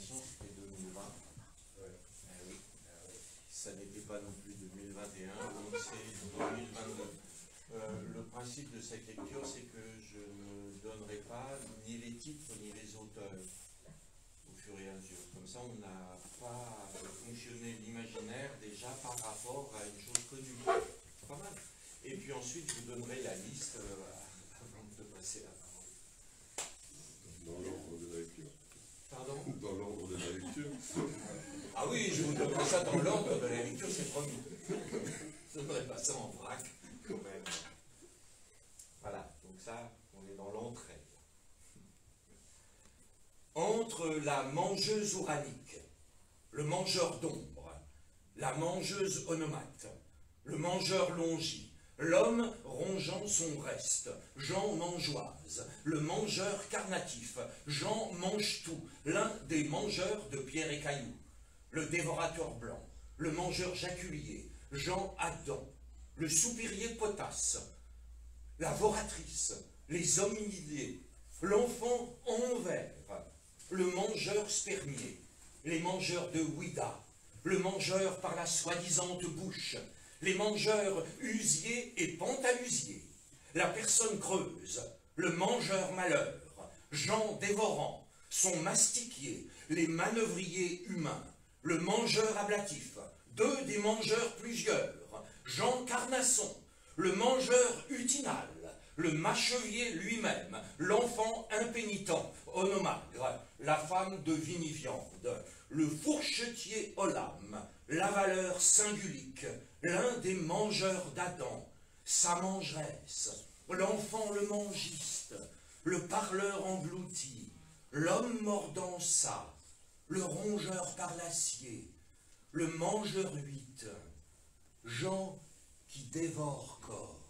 c'était 2020. Ouais. Eh oui, eh oui. Ça n'était pas non plus 2021, donc c'est 2022. Euh, le principe de cette lecture, c'est que je ne donnerai pas ni les titres ni les auteurs au fur et à mesure. Comme ça, on n'a pas fonctionné l'imaginaire déjà par rapport à une chose connue. Pas mal. Et puis ensuite, je vous donnerai la liste euh, avant de passer la parole. Dans l'ordre de la lecture. Pardon Dans l'ordre de la Ah oui, je vous donnerai ça dans l'ordre de la lecture, c'est promis. Je ne pas ça en vrac, quand même. Voilà, donc ça, on est dans l'entrée. Entre la mangeuse ouranique, le mangeur d'ombre, la mangeuse onomate, le mangeur longi, l'homme rongeant son reste, Jean mangeoise, le mangeur carnatif, Jean mange tout, l'un des mangeurs de pierre et cailloux, le dévorateur blanc, le mangeur jaculier, Jean Adam, le soupirier potasse, la voratrice, les hominidés, l'enfant en verre, le mangeur spermier, les mangeurs de Ouida, le mangeur par la soi-disante bouche, les mangeurs usiers et pantalusiers, la personne creuse, le mangeur malheur, Jean dévorant, son mastiquier, les manœuvriers humains, le mangeur ablatif, deux des mangeurs plusieurs, Jean Carnasson, le mangeur utinal, le machevier lui-même, l'enfant impénitent, onomagre, la femme de viniviande, le fourchetier Olam, la valeur singulique, l'un des mangeurs d'Adam, sa mangeresse, l'enfant le mangiste, le parleur englouti, l'homme mordant ça, le rongeur par l'acier, le mangeur huit, Jean qui dévore corps.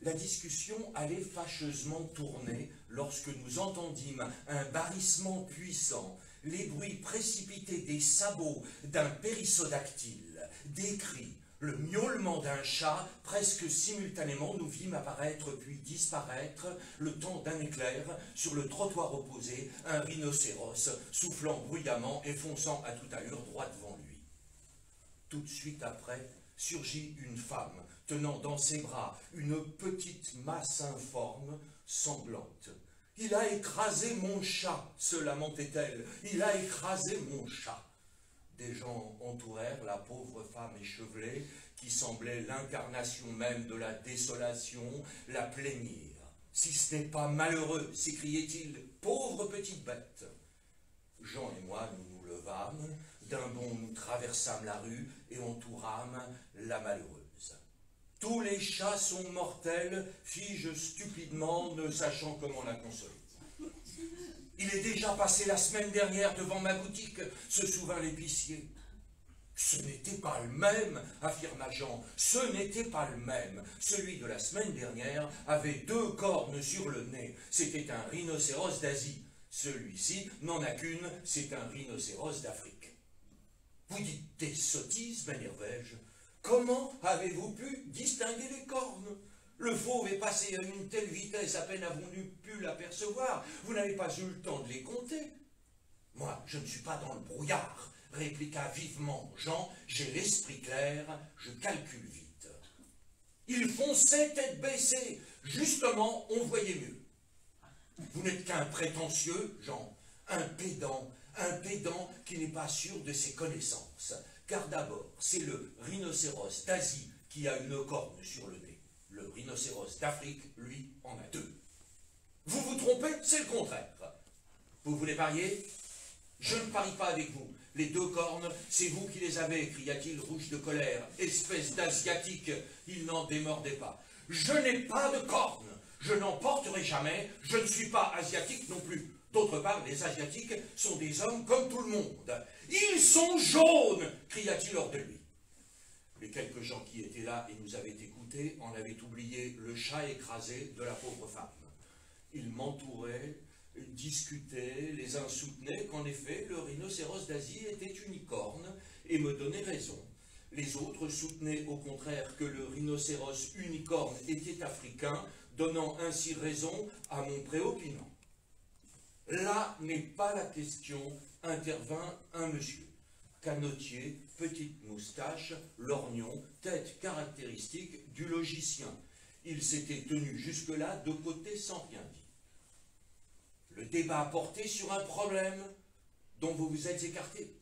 La discussion allait fâcheusement tourner lorsque nous entendîmes un barrissement puissant, les bruits précipités des sabots d'un périssodactyle, des cris, le miaulement d'un chat, presque simultanément nous vîmes apparaître puis disparaître, le temps d'un éclair, sur le trottoir opposé, un rhinocéros, soufflant bruyamment et fonçant à toute allure droit devant lui. Tout de suite après, surgit une femme, tenant dans ses bras une petite masse informe, sanglante. Il a écrasé mon chat, se lamentait-elle, il a écrasé mon chat. Des gens entourèrent la pauvre femme échevelée, qui semblait l'incarnation même de la désolation, la plaignir. Si ce n'est pas malheureux, s'écriait-il, pauvre petite bête. Jean et moi, nous nous levâmes, d'un bond nous traversâmes la rue et entourâmes la malheureuse. Tous les chats sont mortels, fis-je stupidement, ne sachant comment la consoler. Il est déjà passé la semaine dernière devant ma boutique, se souvint l'épicier. Ce n'était pas le même, affirma Jean, ce n'était pas le même. Celui de la semaine dernière avait deux cornes sur le nez. C'était un rhinocéros d'Asie. Celui-ci n'en a qu'une, c'est un rhinocéros d'Afrique. Vous dites des sottises, m'énervai-je. Comment avez-vous pu distinguer les cornes? Le fauve est passé à une telle vitesse, à peine avons-nous pu l'apercevoir. Vous n'avez pas eu le temps de les compter. Moi, je ne suis pas dans le brouillard, répliqua vivement Jean. J'ai l'esprit clair, je calcule vite. Il fonçait tête baissée. Justement, on voyait mieux. Vous n'êtes qu'un prétentieux, Jean, un pédant, un pédant qui n'est pas sûr de ses connaissances. Car d'abord, c'est le rhinocéros d'Asie qui a une corne sur le nez. Le rhinocéros d'Afrique, lui, en a deux. Vous vous trompez, c'est le contraire. Vous voulez parier? Je ne parie pas avec vous. Les deux cornes, c'est vous qui les avez, cria-t-il rouge de colère. Espèce d'asiatique, il n'en démordait pas. Je n'ai pas de cornes, je n'en porterai jamais, je ne suis pas asiatique non plus. D'autre part, les Asiatiques sont des hommes comme tout le monde. Ils sont jaunes cria-t-il hors de lui. Les quelques gens qui étaient là et nous avaient écoutés en avaient oublié le chat écrasé de la pauvre femme. Ils m'entouraient, discutaient, les uns soutenaient qu'en effet le rhinocéros d'Asie était unicorne et me donnaient raison. Les autres soutenaient au contraire que le rhinocéros unicorne était africain, donnant ainsi raison à mon préopinant. Là n'est pas la question, intervint un monsieur. Canotier, petite moustache, lorgnon, tête caractéristique du logicien. Il s'était tenu jusque-là de côté sans rien dire. Le débat portait sur un problème dont vous vous êtes écarté.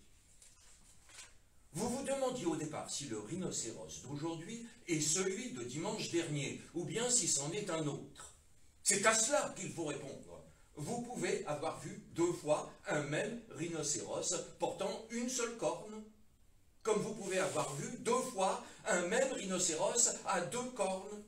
Vous vous demandiez au départ si le rhinocéros d'aujourd'hui est celui de dimanche dernier, ou bien si c'en est un autre. C'est à cela qu'il faut répondre. Vous pouvez avoir vu deux fois un même rhinocéros portant une seule corne, comme vous pouvez avoir vu deux fois un même rhinocéros à deux cornes.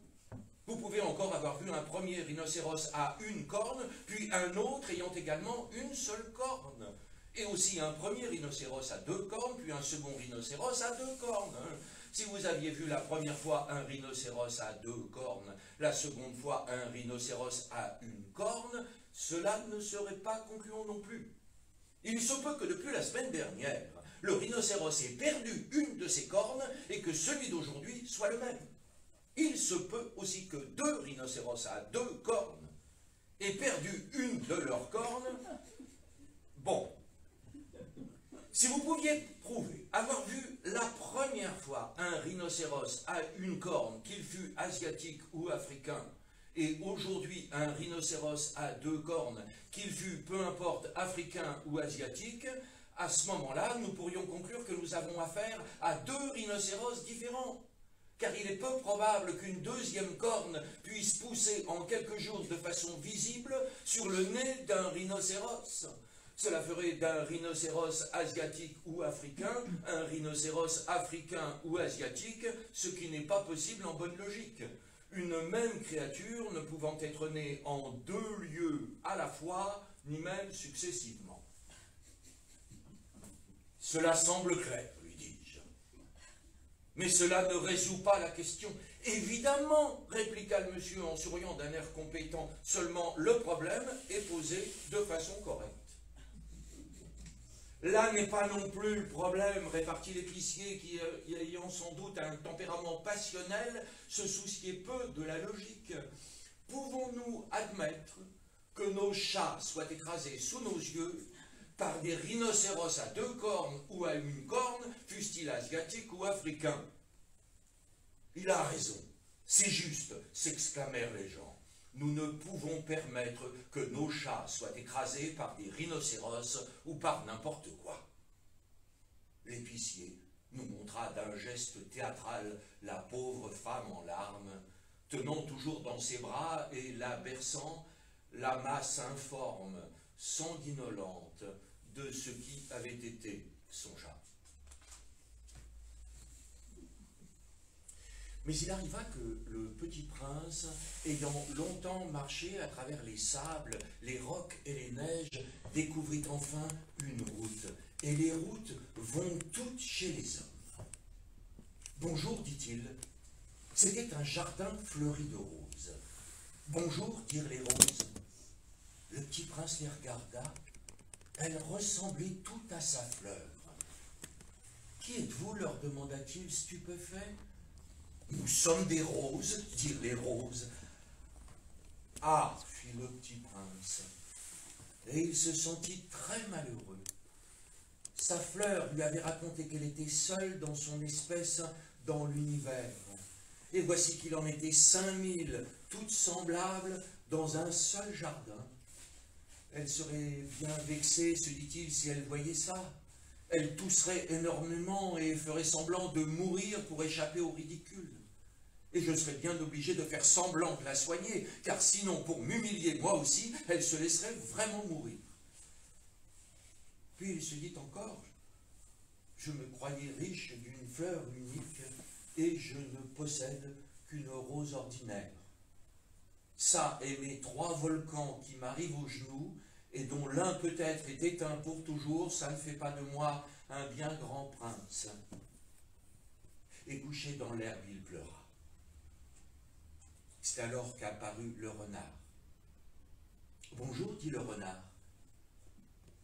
Vous pouvez encore avoir vu un premier rhinocéros à une corne, puis un autre ayant également une seule corne et aussi un premier rhinocéros à deux cornes, puis un second rhinocéros à deux cornes. Hein. Si vous aviez vu la première fois un rhinocéros à deux cornes, la seconde fois un rhinocéros à une corne, cela ne serait pas concluant non plus. Il se peut que depuis la semaine dernière, le rhinocéros ait perdu une de ses cornes et que celui d'aujourd'hui soit le même. Il se peut aussi que deux rhinocéros à deux cornes aient perdu une de leurs cornes. Bon, si vous pouviez prouver avoir vu la première fois un rhinocéros à une corne, qu'il fût asiatique ou africain, et aujourd'hui un rhinocéros à deux cornes, qu'il fût peu importe africain ou asiatique, à ce moment-là, nous pourrions conclure que nous avons affaire à deux rhinocéros différents. Car il est peu probable qu'une deuxième corne puisse pousser en quelques jours de façon visible sur le nez d'un rhinocéros. Cela ferait d'un rhinocéros asiatique ou africain un rhinocéros africain ou asiatique, ce qui n'est pas possible en bonne logique. Une même créature ne pouvant être née en deux lieux à la fois, ni même successivement. Cela semble clair, lui dis-je. Mais cela ne résout pas la question. Évidemment, répliqua le monsieur en souriant d'un air compétent, seulement le problème est posé de façon correcte. Là n'est pas non plus le problème, répartit l'épicier qui, euh, ayant sans doute un tempérament passionnel, se souciait peu de la logique. Pouvons-nous admettre que nos chats soient écrasés sous nos yeux par des rhinocéros à deux cornes ou à une corne, fussent-ils asiatiques ou africains Il a raison, c'est juste, s'exclamèrent les gens nous ne pouvons permettre que nos chats soient écrasés par des rhinocéros ou par n'importe quoi. L'épicier nous montra d'un geste théâtral la pauvre femme en larmes, tenant toujours dans ses bras et la berçant la masse informe, sanguinolente de ce qui avait été son chat. Mais il arriva que le petit prince, ayant longtemps marché à travers les sables, les rocs et les neiges, découvrit enfin une route. Et les routes vont toutes chez les hommes. Bonjour, dit-il. C'était un jardin fleuri de roses. Bonjour, dirent les roses. Le petit prince les regarda. Elle ressemblait tout à sa fleur. Qui êtes-vous leur demanda-t-il stupéfait. Nous sommes des roses, dirent les roses. Ah, fit le petit prince. Et il se sentit très malheureux. Sa fleur lui avait raconté qu'elle était seule dans son espèce dans l'univers. Et voici qu'il en était cinq mille, toutes semblables, dans un seul jardin. Elle serait bien vexée, se dit-il, si elle voyait ça. Elle tousserait énormément et ferait semblant de mourir pour échapper au ridicule et je serais bien obligé de faire semblant de la soigner, car sinon, pour m'humilier moi aussi, elle se laisserait vraiment mourir. Puis il se dit encore, je me croyais riche d'une fleur unique, et je ne possède qu'une rose ordinaire. Ça et mes trois volcans qui m'arrivent aux genoux, et dont l'un peut-être est éteint pour toujours, ça ne fait pas de moi un bien grand prince. Et couché dans l'herbe, il pleura. C'est alors qu'apparut le renard. Bonjour, dit le renard.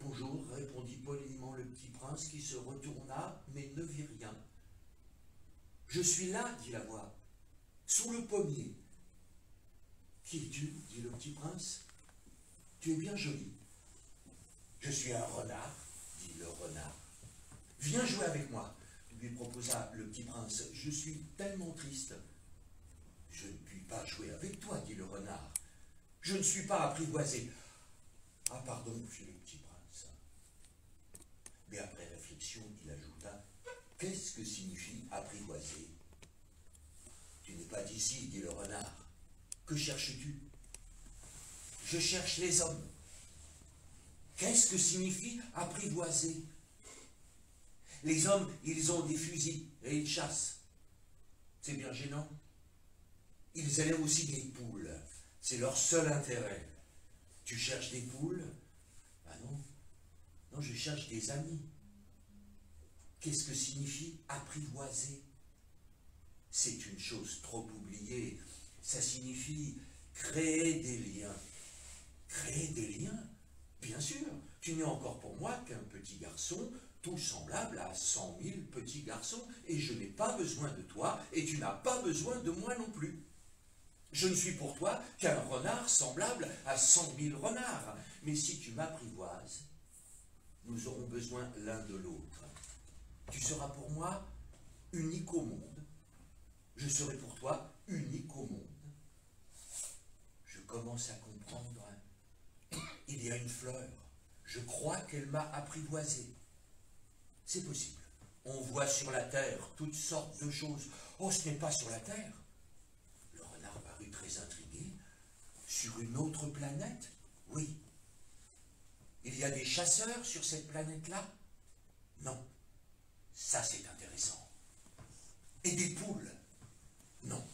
Bonjour, répondit poliment le petit prince qui se retourna, mais ne vit rien. Je suis là, dit la voix, sous le pommier. Qui es-tu dit le petit prince? Tu es bien joli. Je suis un renard, dit le renard. Viens jouer avec moi, lui proposa le petit prince. Je suis tellement triste. Je pas jouer avec toi, dit le renard. Je ne suis pas apprivoisé. Ah, pardon, fit le petit prince. Mais après réflexion, il ajouta Qu'est-ce que signifie apprivoiser Tu n'es pas d'ici, dit le renard. Que cherches-tu? Je cherche les hommes. Qu'est-ce que signifie apprivoiser Les hommes, ils ont des fusils et ils chassent. C'est bien gênant. Ils élèvent aussi des poules. C'est leur seul intérêt. Tu cherches des poules? Ah non. Non, je cherche des amis. Qu'est-ce que signifie apprivoiser? C'est une chose trop oubliée. Ça signifie créer des liens. Créer des liens? Bien sûr, tu n'es encore pour moi qu'un petit garçon, tout semblable à cent mille petits garçons, et je n'ai pas besoin de toi, et tu n'as pas besoin de moi non plus. Je ne suis pour toi qu'un renard semblable à cent mille renards, mais si tu m'apprivoises, nous aurons besoin l'un de l'autre. Tu seras pour moi unique au monde, je serai pour toi unique au monde. Je commence à comprendre il y a une fleur. Je crois qu'elle m'a apprivoisé. C'est possible. On voit sur la terre toutes sortes de choses. Oh, ce n'est pas sur la terre. Le renard parut très intrigué. Sur une autre planète? Oui. Il y a des chasseurs sur cette planète-là? Non. Ça, c'est intéressant. Et des poules? Non.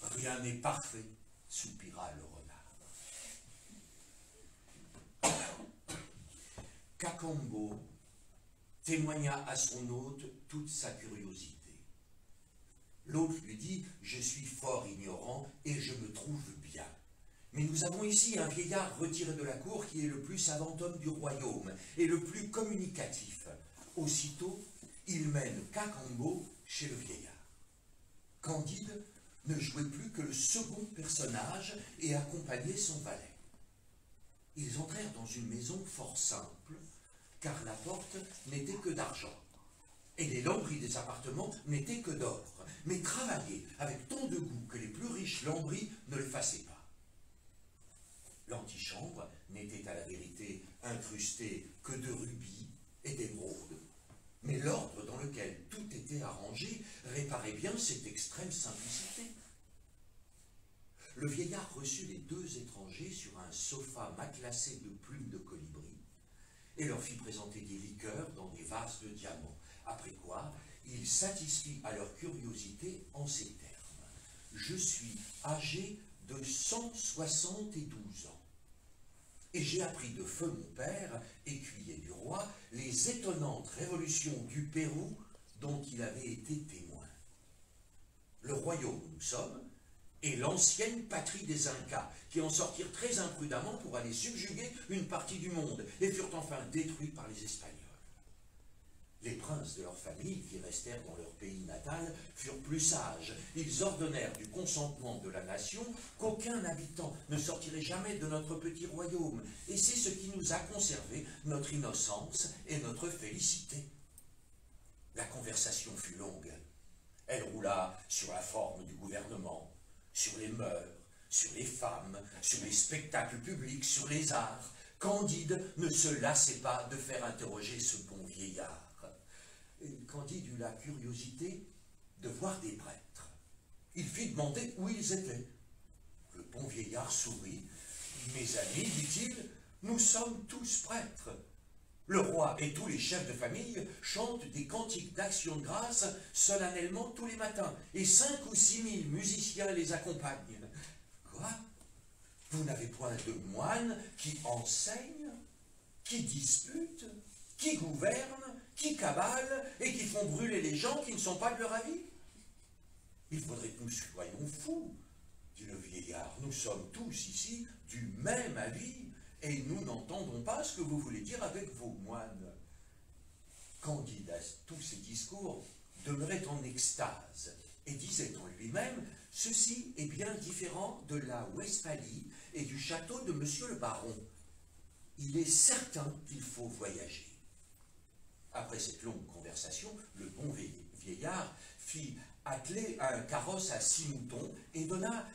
Rien n'est parfait, soupira le Kakambo témoigna à son hôte toute sa curiosité. L'hôte lui dit Je suis fort ignorant et je me trouve bien. Mais nous avons ici un vieillard retiré de la cour qui est le plus savant homme du royaume et le plus communicatif. Aussitôt, il mène Kakambo chez le vieillard. Candide ne jouait plus que le second personnage et accompagnait son valet. Ils entrèrent dans une maison fort simple, car la porte n'était que d'argent. Et les lambris des appartements n'étaient que d'or, mais travaillés avec tant de goût que les plus riches lambris ne le fassaient pas. L'antichambre n'était à la vérité incrustée que de rubis et d'émeraudes, mais l'ordre dans lequel tout était arrangé réparait bien cette extrême simplicité. Le vieillard reçut les deux étrangers sur un sofa matelassé de plumes de colibri et leur fit présenter des liqueurs dans des vases de diamants, après quoi il satisfit à leur curiosité en ces termes. Je suis âgé de 172 ans, et j'ai appris de feu mon père, écuyer du roi, les étonnantes révolutions du Pérou dont il avait été témoin. Le royaume où nous sommes et l'ancienne patrie des Incas, qui en sortirent très imprudemment pour aller subjuguer une partie du monde et furent enfin détruits par les Espagnols. Les princes de leur famille, qui restèrent dans leur pays natal, furent plus sages. Ils ordonnèrent du consentement de la nation qu'aucun habitant ne sortirait jamais de notre petit royaume, et c'est ce qui nous a conservé notre innocence et notre félicité. La conversation fut longue. Elle roula sur la forme du gouvernement, sur les mœurs, sur les femmes, sur les spectacles publics, sur les arts. Candide ne se lassait pas de faire interroger ce bon vieillard. Candide eut la curiosité de voir des prêtres. Il fit demander où ils étaient. Le bon vieillard sourit. Mes amis, dit-il, nous sommes tous prêtres. Le roi et tous les chefs de famille chantent des cantiques d'action de grâce solennellement tous les matins, et cinq ou six mille musiciens les accompagnent. Quoi? Vous n'avez point de moines qui enseignent, qui disputent, qui gouvernent, qui cabalent et qui font brûler les gens qui ne sont pas de leur avis Il faudrait que nous soyons fous, dit le vieillard. Nous sommes tous ici du même avis et nous n'entendons pas ce que vous voulez dire avec vos moines. Candide, à tous ces discours, demeurait en extase et disait en lui-même Ceci est bien différent de la Westphalie et du château de monsieur le baron. il est certain qu'il faut voyager. Après cette longue conversation, le bon vieillard fit atteler un carrosse à six moutons et donna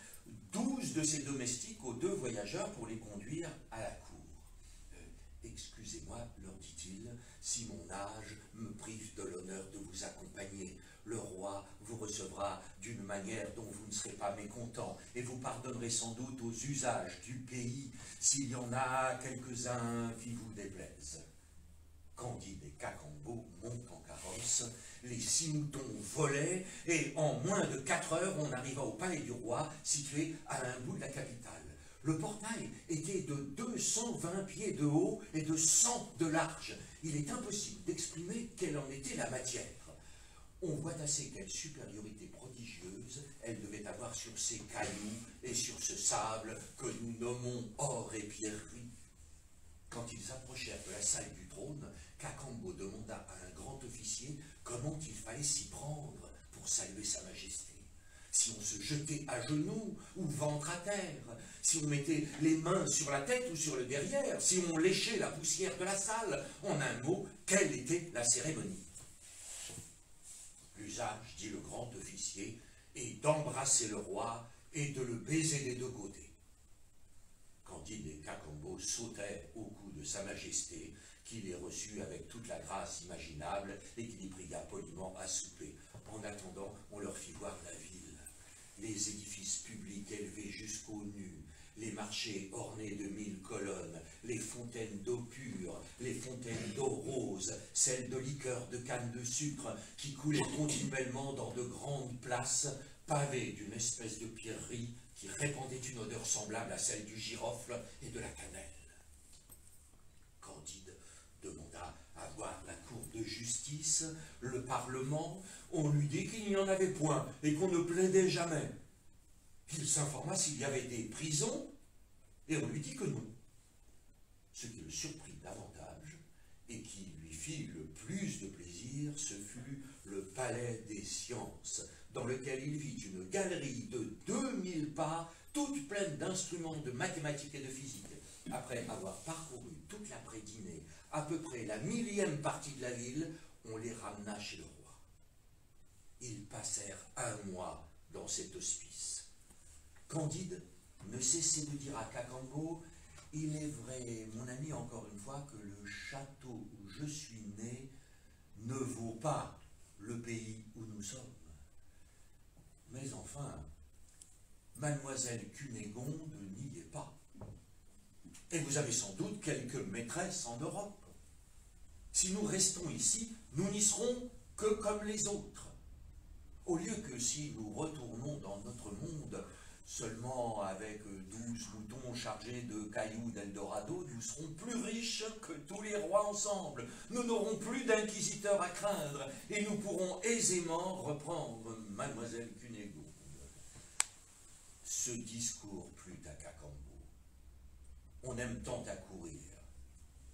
douze de ses domestiques aux deux voyageurs pour les conduire à la cour. Euh, excusez-moi, leur dit-il, si mon âge me prive de l'honneur de vous accompagner. Le roi vous recevra d'une manière dont vous ne serez pas mécontent, et vous pardonnerez sans doute aux usages du pays, s'il y en a quelques-uns qui vous déplaisent. Candide et Cacambo montent en carrosse, les six moutons volaient, et en moins de quatre heures, on arriva au palais du roi, situé à un bout de la capitale. Le portail était de 220 pieds de haut et de 100 de large. Il est impossible d'exprimer quelle en était la matière. On voit assez quelle supériorité prodigieuse elle devait avoir sur ces cailloux et sur ce sable que nous nommons or et pierreries. Quand ils approchèrent de la salle du trône, Cacambo demanda à un grand officier comment il fallait s'y prendre pour saluer sa majesté. Si on se jetait à genoux ou ventre à terre, si on mettait les mains sur la tête ou sur le derrière, si on léchait la poussière de la salle, en un mot, quelle était la cérémonie? L'usage, dit le grand officier, est d'embrasser le roi et de le baiser des deux côtés. Et Cacambo sautèrent au cou de sa majesté qui les reçut avec toute la grâce imaginable et qui les pria poliment à souper. En attendant, on leur fit voir la ville, les édifices publics élevés jusqu'aux nues, les marchés ornés de mille colonnes, les fontaines d'eau pure, les fontaines d'eau rose, celles de liqueur de canne de sucre qui coulaient continuellement dans de grandes places pavées d'une espèce de pierrerie qui répandait une odeur semblable à celle du girofle et de la cannelle. justice, le Parlement, on lui dit qu'il n'y en avait point et qu'on ne plaidait jamais. Il s'informa s'il y avait des prisons et on lui dit que non. Ce qui le surprit davantage et qui lui fit le plus de plaisir, ce fut le palais des sciences, dans lequel il vit une galerie de 2000 pas, toute pleine d'instruments de mathématiques et de physique. Après avoir parcouru toute l'après-dînée à peu près la millième partie de la ville, on les ramena chez le roi. Ils passèrent un mois dans cet hospice. Candide ne cessait de dire à Cacambo Il est vrai, mon ami, encore une fois, que le château où je suis né ne vaut pas le pays où nous sommes. Mais enfin, mademoiselle Cunégonde n'y est pas. Et vous avez sans doute quelques maîtresses en Europe. Si nous restons ici, nous n'y serons que comme les autres. Au lieu que si nous retournons dans notre monde seulement avec douze moutons chargés de cailloux d'Eldorado, nous serons plus riches que tous les rois ensemble. Nous n'aurons plus d'inquisiteurs à craindre et nous pourrons aisément reprendre mademoiselle Cunégonde. Ce discours plut à Cacambo. On aime tant à courir,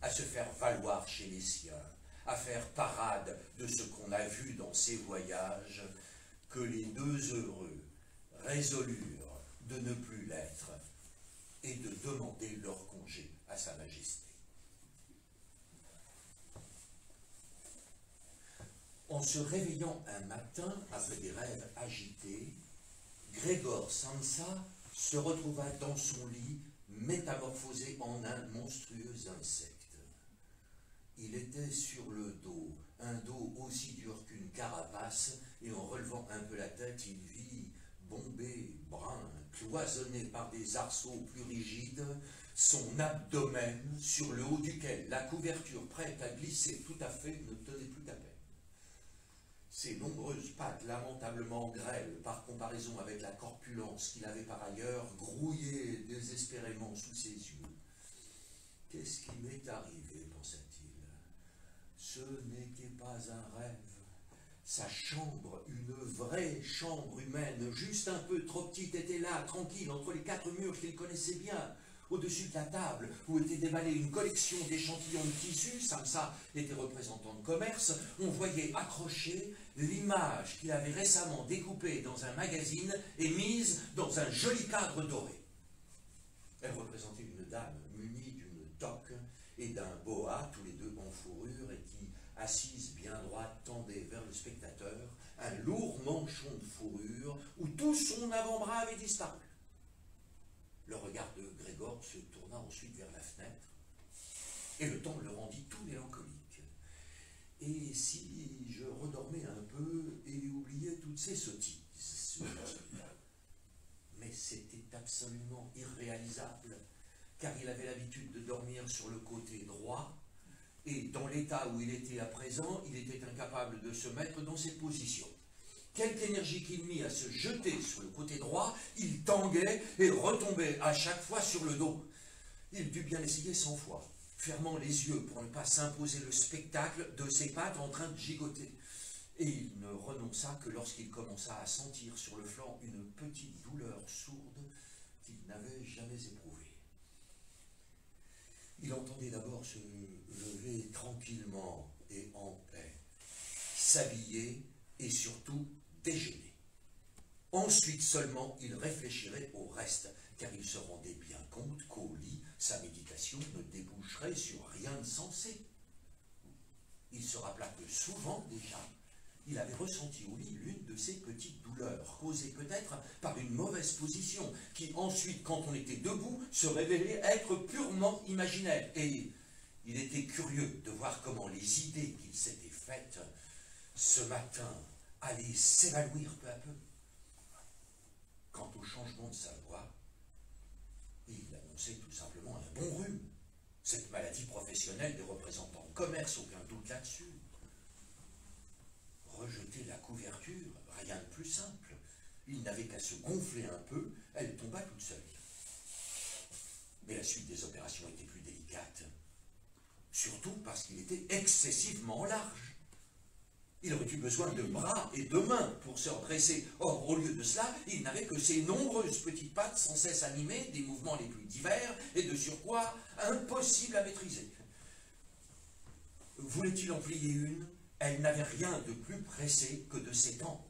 à se faire valoir chez les siens, à faire parade de ce qu'on a vu dans ces voyages, que les deux heureux résolurent de ne plus l'être et de demander leur congé à Sa Majesté. En se réveillant un matin après des rêves agités, Grégor Sansa se retrouva dans son lit métamorphosé en un monstrueux insecte. Il était sur le dos, un dos aussi dur qu'une carapace, et en relevant un peu la tête, il vit, bombé, brun, cloisonné par des arceaux plus rigides, son abdomen sur le haut duquel la couverture prête à glisser tout à fait ne tenait plus qu'à peine. Ses nombreuses pattes lamentablement grêles par comparaison avec la corpulence qu'il avait par ailleurs grouillait désespérément sous ses yeux. Qu'est-ce qui m'est arrivé pensa-t-il. Ce n'était pas un rêve. Sa chambre, une vraie chambre humaine, juste un peu trop petite, était là, tranquille, entre les quatre murs qu'il connaissait bien, au-dessus de la table où était déballée une collection d'échantillons de tissus, Samsa était représentant de commerce, on voyait accrocher l'image qu'il avait récemment découpée dans un magazine et mise dans un joli cadre doré. Elle représentait une dame munie d'une toque et d'un boa, tous les deux en fourrure, et qui, assise bien droite, tendait vers le spectateur un lourd manchon de fourrure où tout son avant-bras avait disparu. Le regard de Grégor se tourna ensuite vers la fenêtre, et le temps le rendit tout mélancolique. Et si je redormais un peu et oubliais toutes ces sottises Mais c'était absolument irréalisable, car il avait l'habitude de dormir sur le côté droit, et dans l'état où il était à présent, il était incapable de se mettre dans cette position. Quelque énergie qu'il mit à se jeter sur le côté droit, il tanguait et retombait à chaque fois sur le dos. Il dut bien essayer cent fois, fermant les yeux pour ne pas s'imposer le spectacle de ses pattes en train de gigoter. Et il ne renonça que lorsqu'il commença à sentir sur le flanc une petite douleur sourde qu'il n'avait jamais éprouvée. Il entendait d'abord se lever tranquillement et en paix, s'habiller et surtout déjeuner. Ensuite seulement, il réfléchirait au reste, car il se rendait bien compte qu'au lit, sa méditation ne déboucherait sur rien de sensé. Il se rappela que souvent déjà, il avait ressenti au lit l'une de ces petites douleurs, causées peut-être par une mauvaise position, qui ensuite, quand on était debout, se révélait être purement imaginaire. Et il était curieux de voir comment les idées qu'il s'était faites ce matin allait s'évanouir peu à peu. Quant au changement de sa voix, il annonçait tout simplement un bon rhume. Cette maladie professionnelle des représentants de commerce, aucun doute là-dessus. Rejeter la couverture, rien de plus simple. Il n'avait qu'à se gonfler un peu, elle tomba toute seule. Mais la suite des opérations était plus délicate. Surtout parce qu'il était excessivement large. Il aurait eu besoin de bras et de mains pour se redresser. Or, au lieu de cela, il n'avait que ses nombreuses petites pattes sans cesse animées, des mouvements les plus divers et de surcroît impossibles à maîtriser. Voulait-il en plier une? Elle n'avait rien de plus pressé que de s'étendre.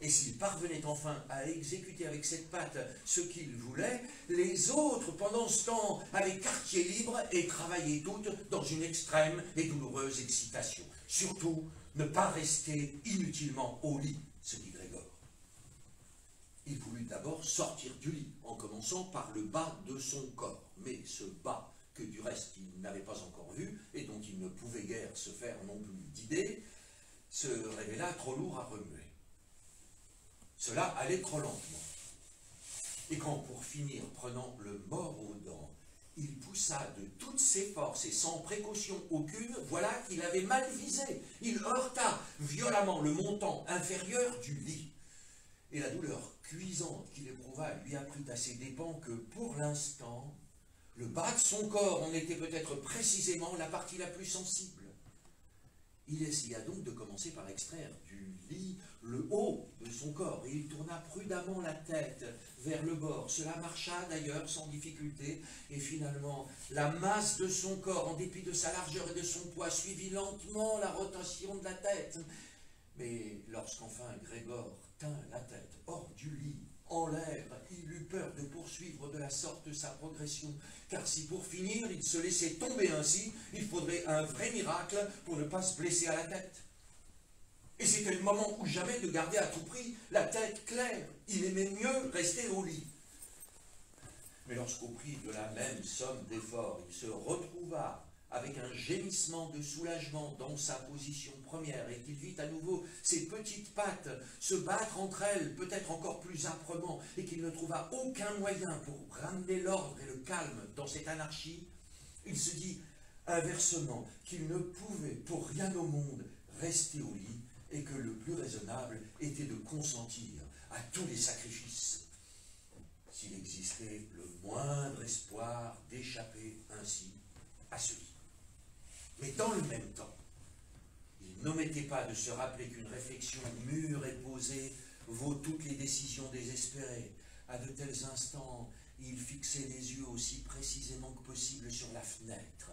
Et s'il parvenait enfin à exécuter avec cette patte ce qu'il voulait, les autres, pendant ce temps, avaient quartier libre et travaillaient toutes dans une extrême et douloureuse excitation. Surtout, ne pas rester inutilement au lit, se dit Grégor. Il voulut d'abord sortir du lit, en commençant par le bas de son corps. Mais ce bas, que du reste il n'avait pas encore vu, et dont il ne pouvait guère se faire non plus d'idée, se révéla trop lourd à remuer. Cela allait trop lentement. Et quand, pour finir, prenant le mort aux dents, il poussa de toutes ses forces et sans précaution aucune, voilà qu'il avait mal visé. Il heurta violemment le montant inférieur du lit. Et la douleur cuisante qu'il éprouva lui apprit à ses dépens que, pour l'instant, le bas de son corps en était peut-être précisément la partie la plus sensible. Il essaya donc de commencer par extraire du lit le haut de son corps et il tourna prudemment la tête vers le bord. Cela marcha d'ailleurs sans difficulté et finalement la masse de son corps, en dépit de sa largeur et de son poids, suivit lentement la rotation de la tête. Mais lorsqu'enfin Grégor tint la tête hors du lit, en l'air, il eut peur de poursuivre de la sorte sa progression, car si pour finir il se laissait tomber ainsi, il faudrait un vrai miracle pour ne pas se blesser à la tête. Et c'était le moment ou jamais de garder à tout prix la tête claire. Il aimait mieux rester au lit. Mais lorsqu'au prix de la même somme d'efforts, il se retrouva avec un gémissement de soulagement dans sa position première et qu'il vit à nouveau ses petites pattes se battre entre elles, peut-être encore plus âprement, et qu'il ne trouva aucun moyen pour ramener l'ordre et le calme dans cette anarchie, il se dit inversement qu'il ne pouvait pour rien au monde rester au lit et que le plus raisonnable était de consentir à tous les sacrifices s'il existait le moindre espoir d'échapper ainsi à ce lit. Mais dans le même temps, il n'omettait pas de se rappeler qu'une réflexion mûre et posée vaut toutes les décisions désespérées. À de tels instants, il fixait les yeux aussi précisément que possible sur la fenêtre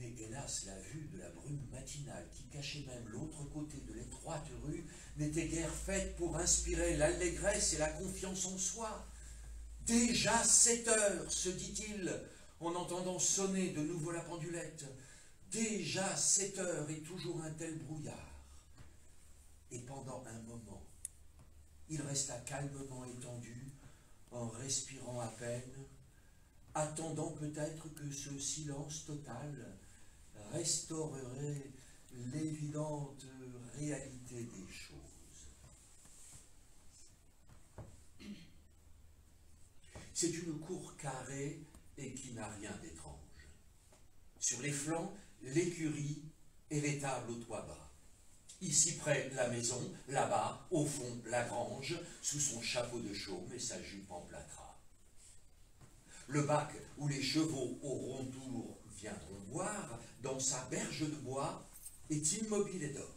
mais hélas, la vue de la brume matinale qui cachait même l'autre côté de l'étroite rue n'était guère faite pour inspirer l'allégresse et la confiance en soi. Déjà sept heures, se dit-il, en entendant sonner de nouveau la pendulette. Déjà sept heures et toujours un tel brouillard. Et pendant un moment, il resta calmement étendu, en respirant à peine, attendant peut-être que ce silence total restaurerait l'évidente réalité des choses. C'est une cour carrée et qui n'a rien d'étrange. Sur les flancs, l'écurie et l'étable au toit bas. Ici près la maison, là-bas, au fond, la grange, sous son chapeau de chaume et sa jupe en plâtras. Le bac où les chevaux au rond tour viendront boire, dans sa berge de bois, est immobile et d'or.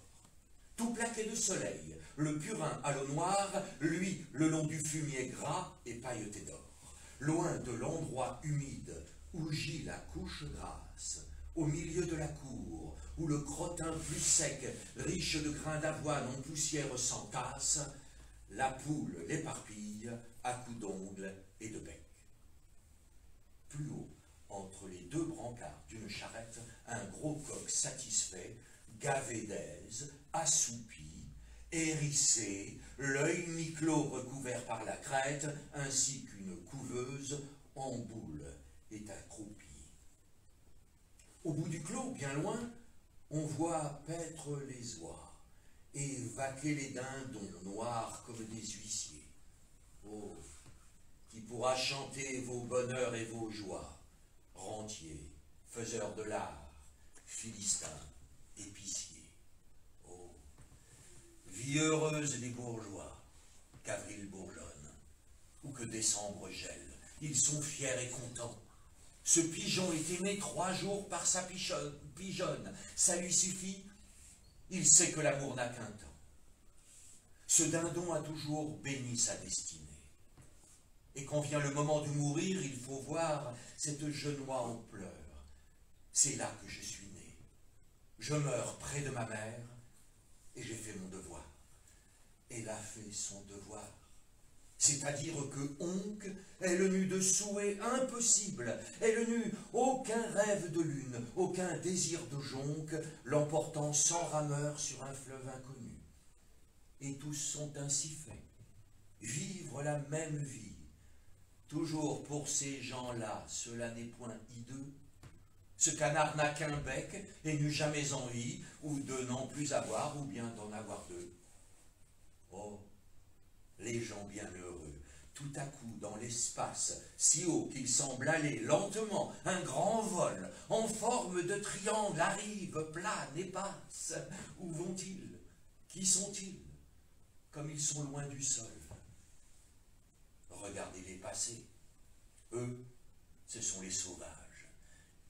Tout plaqué de soleil, le purin à l'eau noire, lui, le long du fumier gras et pailleté d'or. Loin de l'endroit humide où gît la couche grasse, au milieu de la cour, où le crottin plus sec, riche de grains d'avoine en poussière s'entasse, la poule l'éparpille à coups d'ongles et de bec. Plus haut, entre les deux brancards d'une charrette, un gros coq satisfait, gavé d'aise, assoupi, hérissé, l'œil mi-clos recouvert par la crête, ainsi qu'une couveuse en boule est accroupie. Au bout du clos, bien loin, on voit paître les oies et vaquer les dindons noirs comme des huissiers. Oh, qui pourra chanter vos bonheurs et vos joies, rentiers, faiseurs de l'art, philistins, épiciers. Oh, vie heureuse des bourgeois, qu'avril bourgeonne, ou que décembre gèle, ils sont fiers et contents. Ce pigeon est aimé trois jours par sa pigeonne. Ça lui suffit Il sait que l'amour n'a qu'un temps. Ce dindon a toujours béni sa destinée. Et quand vient le moment de mourir, il faut voir cette genoie en pleurs. C'est là que je suis né. Je meurs près de ma mère et j'ai fait mon devoir. Elle a fait son devoir. C'est-à-dire que Onc, elle n'eut de souhait impossible, elle n'eut aucun rêve de lune, aucun désir de jonque, l'emportant sans rameur sur un fleuve inconnu. Et tous sont ainsi faits, vivre la même vie. Toujours pour ces gens-là, cela n'est point hideux. Ce canard n'a qu'un bec et n'eut jamais envie, ou de n'en plus avoir, ou bien d'en avoir deux. Oh, les gens bienheureux, tout à coup dans l'espace, si haut qu'il semble aller lentement, un grand vol, en forme de triangle, arrive, plane et passe. Où vont-ils? Qui sont-ils? Comme ils sont loin du sol. Regardez-les passer. Eux, ce sont les sauvages.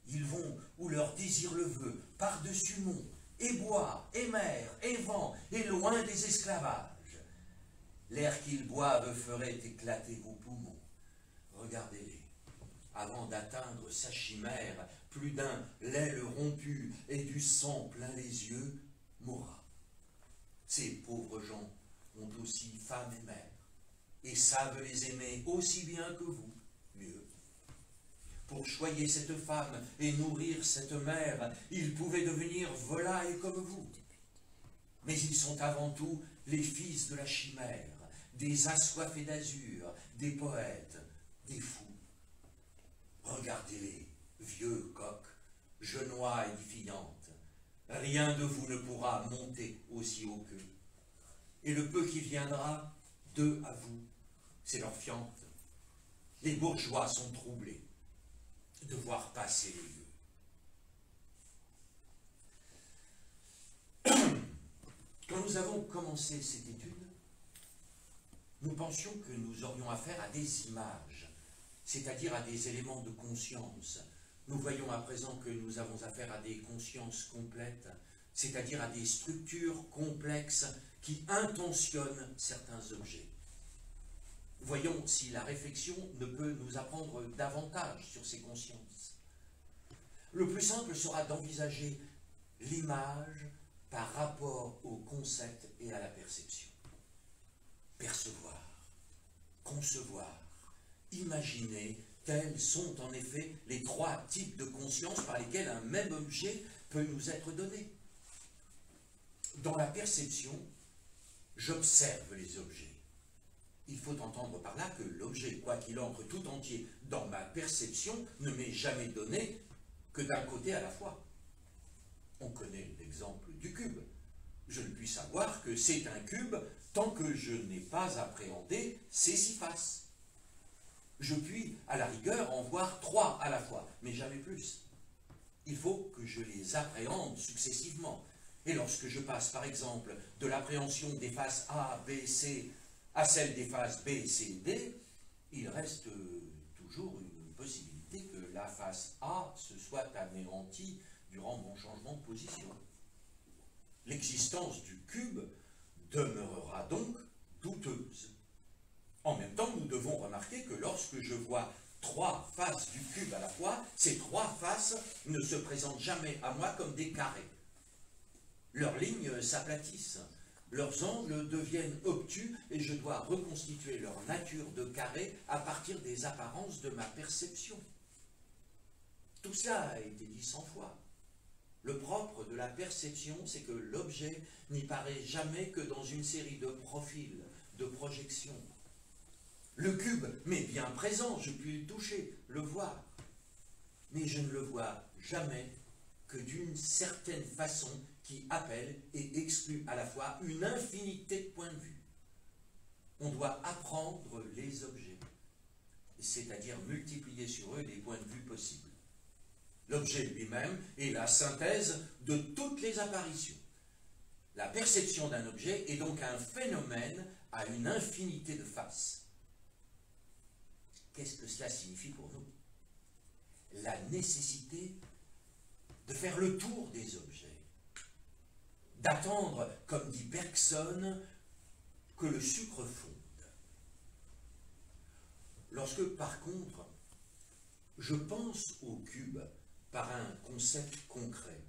Ils vont où leur désir le veut, par-dessus monts, et bois, et mer, et vent, et loin des esclavages. L'air qu'ils boivent ferait éclater vos poumons. Regardez-les. Avant d'atteindre sa chimère, plus d'un, l'aile rompue et du sang plein les yeux, mourra. Ces pauvres gens ont aussi femme et mère, et savent les aimer aussi bien que vous, mieux. Pour choyer cette femme et nourrir cette mère, ils pouvaient devenir volailles comme vous. Mais ils sont avant tout les fils de la chimère, des assoiffés d'azur, des poètes, des fous. Regardez-les, vieux coqs, genois édifiantes. Rien de vous ne pourra monter aussi haut qu'eux. Et le peu qui viendra, d'eux à vous, c'est leur fiente. Les bourgeois sont troublés de voir passer les lieux. Quand nous avons commencé cette étude, nous pensions que nous aurions affaire à des images, c'est-à-dire à des éléments de conscience. Nous voyons à présent que nous avons affaire à des consciences complètes, c'est-à-dire à des structures complexes qui intentionnent certains objets. Voyons si la réflexion ne peut nous apprendre davantage sur ces consciences. Le plus simple sera d'envisager l'image par rapport au concept et à la perception percevoir, concevoir, imaginer Tels sont en effet les trois types de conscience par lesquels un même objet peut nous être donné. Dans la perception, j'observe les objets. Il faut entendre par là que l'objet, quoi qu'il entre tout entier dans ma perception, ne m'est jamais donné que d'un côté à la fois. On connaît l'exemple du cube. Je ne puis savoir que c'est un cube tant que je n'ai pas appréhendé ses six faces. Je puis, à la rigueur, en voir trois à la fois, mais jamais plus. Il faut que je les appréhende successivement. Et lorsque je passe, par exemple, de l'appréhension des faces A, B, C à celle des faces B, C, D, il reste toujours une possibilité que la face A se soit anéantie durant mon changement de position. L'existence du cube demeurera donc douteuse. En même temps, nous devons remarquer que lorsque je vois trois faces du cube à la fois, ces trois faces ne se présentent jamais à moi comme des carrés. Leurs lignes s'aplatissent, leurs angles deviennent obtus et je dois reconstituer leur nature de carré à partir des apparences de ma perception. Tout cela a été dit cent fois. Le propre de la perception, c'est que l'objet n'y paraît jamais que dans une série de profils, de projections. Le cube m'est bien présent, je puis le toucher, le voir. Mais je ne le vois jamais que d'une certaine façon qui appelle et exclut à la fois une infinité de points de vue. On doit apprendre les objets, c'est-à-dire multiplier sur eux les points de vue possibles. L'objet lui-même est la synthèse de toutes les apparitions. La perception d'un objet est donc un phénomène à une infinité de faces. Qu'est-ce que cela signifie pour nous? La nécessité de faire le tour des objets, d'attendre, comme dit Bergson, que le sucre fonde. Lorsque, par contre, je pense au cube par un concept concret,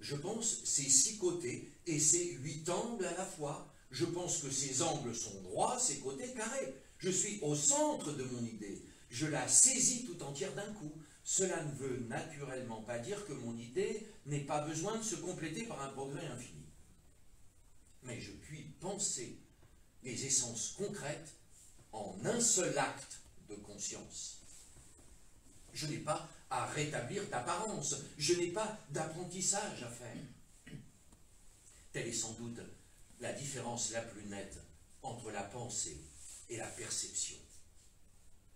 je pense ses six côtés et ses huit angles à la fois. Je pense que ses angles sont droits, ses côtés carrés. Je suis au centre de mon idée. Je la saisis tout entière d'un coup. Cela ne veut naturellement pas dire que mon idée n'ait pas besoin de se compléter par un progrès infini. Mais je puis penser les essences concrètes en un seul acte de conscience. Je n'ai pas à rétablir d'apparence, je n'ai pas d'apprentissage à faire. Telle est sans doute la différence la plus nette entre la pensée et la perception.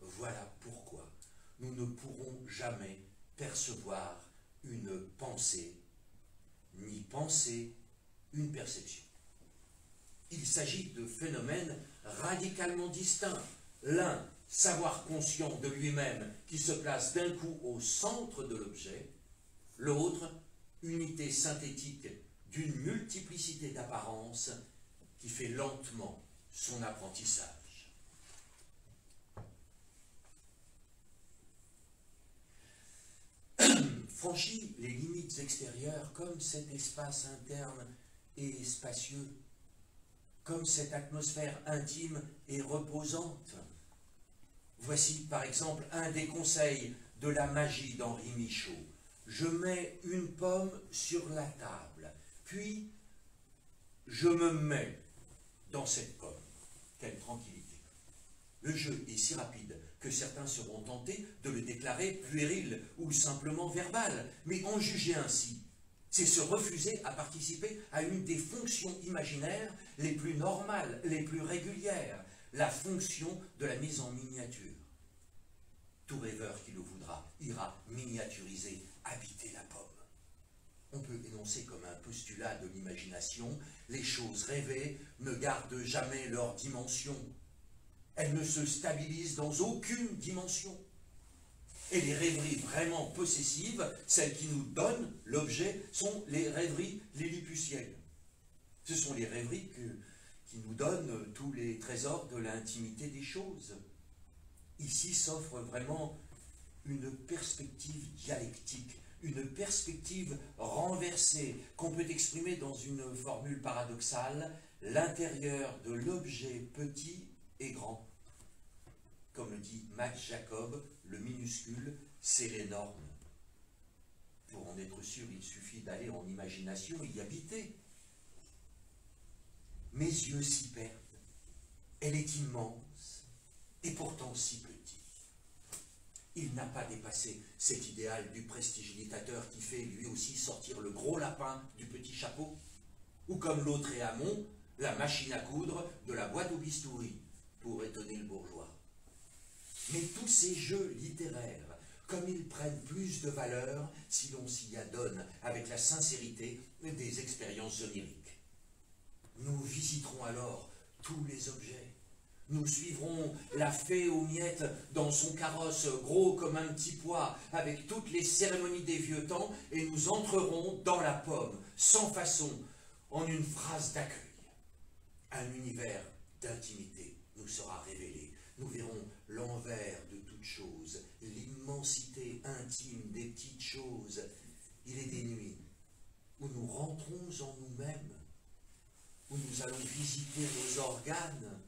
Voilà pourquoi nous ne pourrons jamais percevoir une pensée, ni penser une perception. Il s'agit de phénomènes radicalement distincts. L'un, savoir conscient de lui-même qui se place d'un coup au centre de l'objet, l'autre, unité synthétique d'une multiplicité d'apparences qui fait lentement son apprentissage. franchit les limites extérieures comme cet espace interne et spacieux, comme cette atmosphère intime et reposante. Voici par exemple un des conseils de la magie d'Henri Michaud. Je mets une pomme sur la table, puis je me mets dans cette pomme. Quelle tranquillité. Le jeu est si rapide que certains seront tentés de le déclarer puéril ou simplement verbal, mais en juger ainsi, c'est se refuser à participer à une des fonctions imaginaires les plus normales, les plus régulières, la fonction de la mise en miniature. Tout rêveur qui le voudra ira miniaturiser, habiter la pomme. On peut énoncer comme un postulat de l'imagination, les choses rêvées ne gardent jamais leur dimension, elle ne se stabilise dans aucune dimension. Et les rêveries vraiment possessives, celles qui nous donnent l'objet, sont les rêveries lilliputiennes. Ce sont les rêveries nous donnent tous les trésors de l'intimité des choses. Ici s'offre vraiment une perspective dialectique, une perspective renversée qu'on peut exprimer dans une formule paradoxale, l'intérieur de l'objet petit et grand Comme le dit Max Jacob, le minuscule, c'est l'énorme. Pour en être sûr, il suffit d'aller en imagination y habiter. Mes yeux s'y perdent. Elle est immense et pourtant si petite. Il n'a pas dépassé cet idéal du prestidigitateur qui fait lui aussi sortir le gros lapin du petit chapeau, ou comme l'autre est Hamon, la machine à coudre de la boîte au bistouri, pour étonner le bourgeois. Mais tous ces jeux littéraires, comme ils prennent plus de valeur si l'on s'y adonne avec la sincérité des expériences oniriques. Nous visiterons alors tous les objets. Nous suivrons la fée aux miettes dans son carrosse gros comme un petit pois, avec toutes les cérémonies des vieux temps, et nous entrerons dans la pomme, sans façon, en une phrase d'accueil. Un univers d'intimité nous sera révélé. Nous verrons l'envers de toute chose, l'immensité intime des petites choses. Il est des nuits où nous rentrons en nous-mêmes, où nous allons visiter nos organes.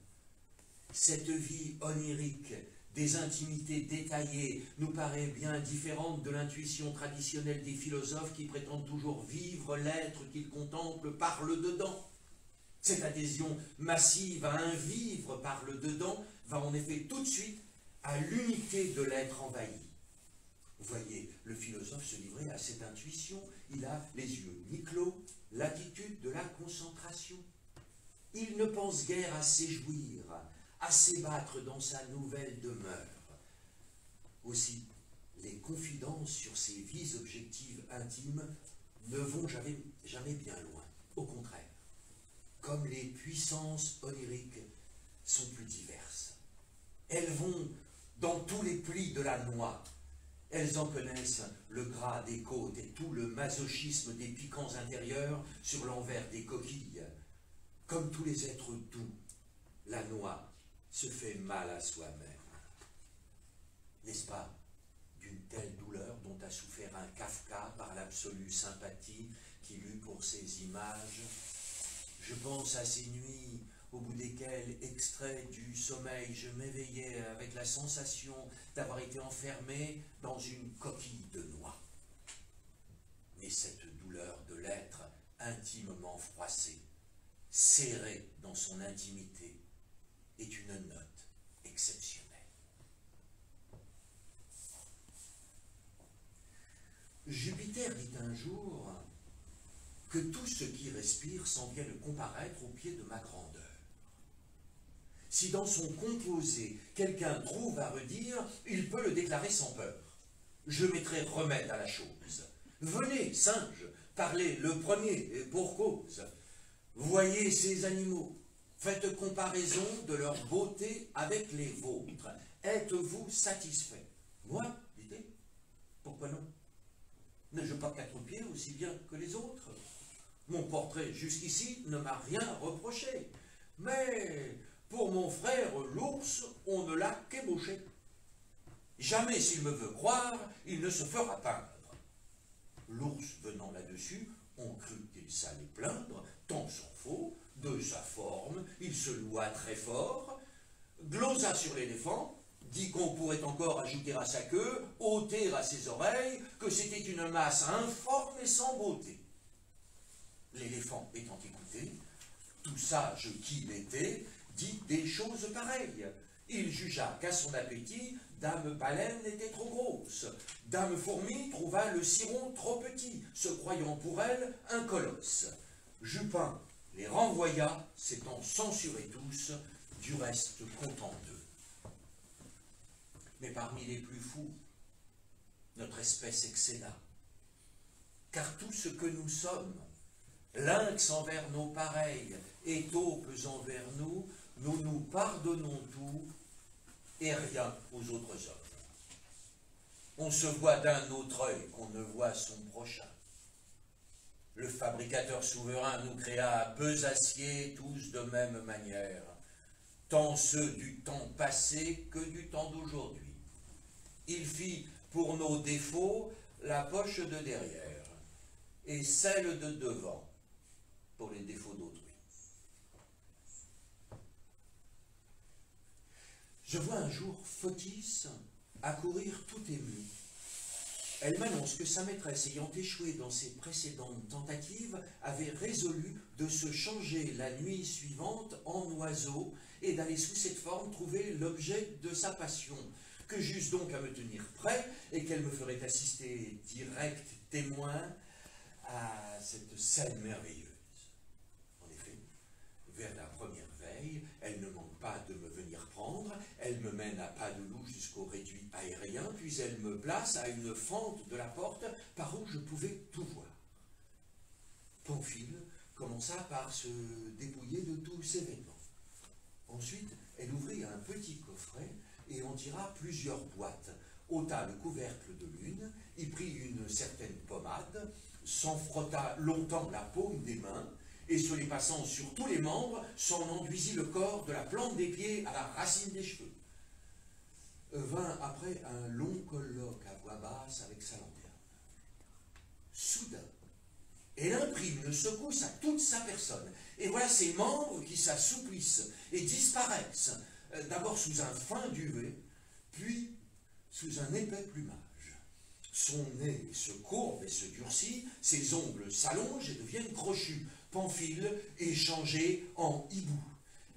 Cette vie onirique des intimités détaillées nous paraît bien différente de l'intuition traditionnelle des philosophes qui prétendent toujours vivre l'être qu'ils contemplent par le dedans. Cette adhésion massive à un vivre par le dedans va en effet tout de suite à l'unité de l'être envahi. Vous voyez, le philosophe se livrait à cette intuition. Il a les yeux mi-clos, l'attitude de la concentration. Il ne pense guère à s'éjouir, à s'ébattre dans sa nouvelle demeure. Aussi, les confidences sur ses vies objectives intimes ne vont jamais, jamais bien loin. Au contraire, comme les puissances oniriques sont plus diverses. Elles vont dans tous les plis de la noix. Elles en connaissent le gras des côtes et tout le masochisme des piquants intérieurs sur l'envers des coquilles. Comme tous les êtres doux, la noix se fait mal à soi-même. N'est-ce pas d'une telle douleur dont a souffert un Kafka par l'absolue sympathie qu'il eut pour ces images? Je pense à ces nuits au bout desquelles, extrait du sommeil, je m'éveillais avec la sensation d'avoir été enfermé dans une coquille de noix. Mais cette douleur de l'être intimement froissé, serré dans son intimité, est une note exceptionnelle. Jupiter dit un jour que tout ce qui respire s'en vient de comparaître au pied de ma grandeur. Si dans son composé, quelqu'un trouve à redire, il peut le déclarer sans peur. Je mettrai remède à la chose. Venez, singes, parlez le premier et pour cause. Voyez ces animaux, faites comparaison de leur beauté avec les vôtres. Êtes-vous satisfait? Moi, dit-il, pourquoi non? N'ai-je pas quatre pieds aussi bien que les autres? Mon portrait jusqu'ici ne m'a rien reproché. Mais pour mon frère l'ours, on ne l'a qu'ébauché. Jamais s'il me veut croire, il ne se fera peindre. L'ours venant là-dessus, on crut qu'il s'allait plaindre, tant s'en faut, de sa forme, il se loua très fort, glosa sur l'éléphant, dit qu'on pourrait encore ajouter à sa queue, ôter à ses oreilles, que c'était une masse informe et sans beauté. L'éléphant étant écouté, tout sage qu'il était, dit des choses pareilles. Il jugea qu'à son appétit, Dame Baleine était trop grosse. Dame Fourmi trouva le ciron trop petit, se croyant pour elle un colosse. Jupin les renvoya, s'étant censurés tous, du reste content d'eux. Mais parmi les plus fous, notre espèce excéda. Car tout ce que nous sommes, lynx envers nos pareils et taupes envers nous, nous nous pardonnons tout et rien aux autres hommes. On se voit d'un autre œil qu'on ne voit son prochain. Le fabricateur souverain nous créa acier tous de même manière, tant ceux du temps passé que du temps d'aujourd'hui. Il fit pour nos défauts la poche de derrière et celle de devant pour les défauts d'autrui. Je vois un jour Photis accourir tout ému. Elle m'annonce que sa maîtresse, ayant échoué dans ses précédentes tentatives, avait résolu de se changer la nuit suivante en oiseau et d'aller sous cette forme trouver l'objet de sa passion, que j'eusse donc à me tenir prêt et qu'elle me ferait assister direct témoin à cette scène merveilleuse. En effet, vers la première veille, elle ne manque pas de me venir prendre, elle me mène à pas de loup jusqu'au réduit aérien, puis elle me place à une fente de la porte par où je pouvais tout voir. Pamphile commença par se dépouiller de tous ses vêtements. Ensuite, elle ouvrit un petit coffret et en tira plusieurs boîtes, ôta le couvercle de l'une, y prit une certaine pommade, s'en frotta longtemps la paume des mains, et se les passant sur tous les membres, s'en enduisit le corps de la plante des pieds à la racine des cheveux. Vint après un long colloque à voix basse avec sa lanterne. Soudain, elle imprime une secousse à toute sa personne, et voilà ses membres qui s'assouplissent et disparaissent, euh, d'abord sous un fin duvet, puis sous un épais plumage. Son nez se courbe et se durcit, ses ongles s'allongent et deviennent crochus. Pamphile est changée en hibou.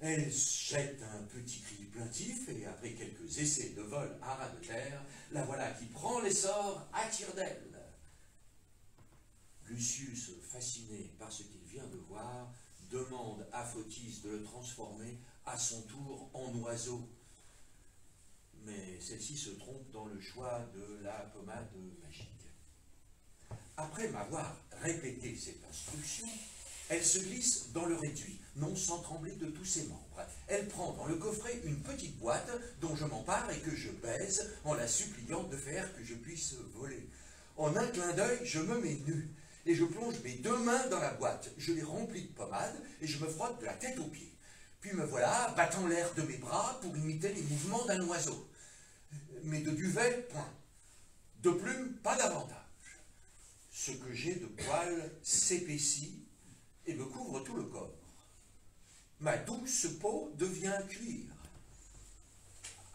Elle jette un petit cri plaintif et après quelques essais de vol à ras de terre, la voilà qui prend l'essor à tire d'aile. Lucius, fasciné par ce qu'il vient de voir, demande à Photis de le transformer à son tour en oiseau. Mais celle-ci se trompe dans le choix de la pommade magique. Après m'avoir répété cette instruction, elle se glisse dans le réduit, non sans trembler de tous ses membres. Elle prend dans le coffret une petite boîte dont je m'empare et que je baise en la suppliant de faire que je puisse voler. En un clin d'œil, je me mets nu et je plonge mes deux mains dans la boîte. Je les remplis de pommade et je me frotte de la tête aux pieds. Puis me voilà battant l'air de mes bras pour imiter les mouvements d'un oiseau. Mais de duvet, point. De plumes, pas davantage. Ce que j'ai de poils s'épaissit et me couvre tout le corps. Ma douce peau devient cuir.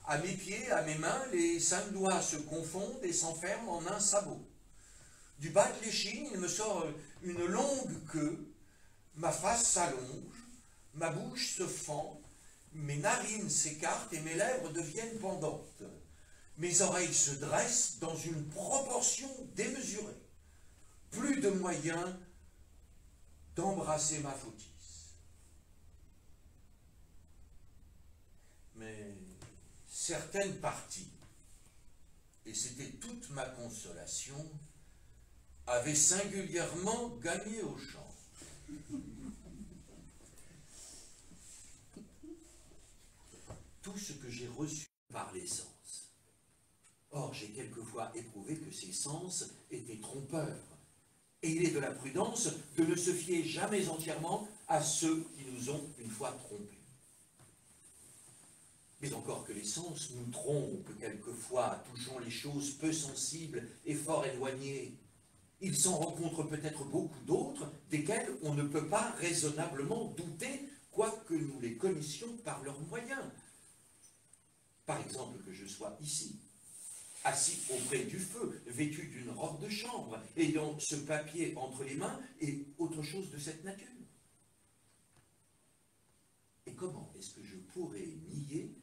À mes pieds, à mes mains, les cinq doigts se confondent et s'enferment en un sabot. Du bas de l'échine, il me sort une longue queue, ma face s'allonge, ma bouche se fend, mes narines s'écartent et mes lèvres deviennent pendantes. Mes oreilles se dressent dans une proportion démesurée. Plus de moyens d'embrasser ma foutise. Mais certaines parties, et c'était toute ma consolation, avaient singulièrement gagné au champ. Tout ce que j'ai reçu par les sens. Or, j'ai quelquefois éprouvé que ces sens étaient trompeurs. Et il est de la prudence de ne se fier jamais entièrement à ceux qui nous ont une fois trompés. Mais encore que les sens nous trompent quelquefois, touchant les choses peu sensibles et fort éloignées, il s'en rencontre peut-être beaucoup d'autres, desquels on ne peut pas raisonnablement douter, quoique nous les connaissions par leurs moyens. Par exemple, que je sois ici, assis auprès du feu, vêtu d'une robe de chambre, ayant ce papier entre les mains et autre chose de cette nature. Et comment est-ce que je pourrais nier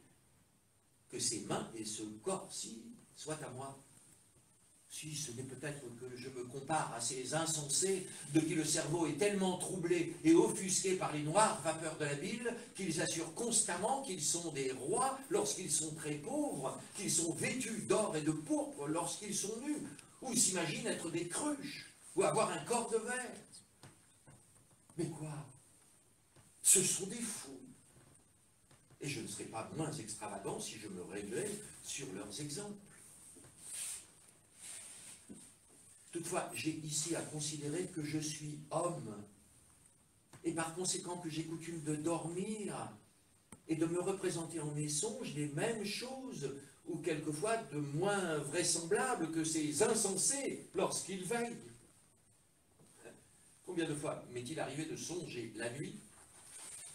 que ces mains et ce corps-ci soient à moi? Si ce n'est peut-être que je me compare à ces insensés de qui le cerveau est tellement troublé et offusqué par les noires vapeurs de la bile qu'ils assurent constamment qu'ils sont des rois lorsqu'ils sont très pauvres, qu'ils sont vêtus d'or et de pourpre lorsqu'ils sont nus, ou s'imaginent être des cruches, ou avoir un corps de verre. Mais quoi? Ce sont des fous. Et je ne serais pas moins extravagant si je me réglais sur leurs exemples. Toutefois, j'ai ici à considérer que je suis homme, et par conséquent que j'ai coutume de dormir et de me représenter en mes songes les mêmes choses, ou quelquefois de moins vraisemblables que ces insensés lorsqu'ils veillent. Combien de fois m'est-il arrivé de songer la nuit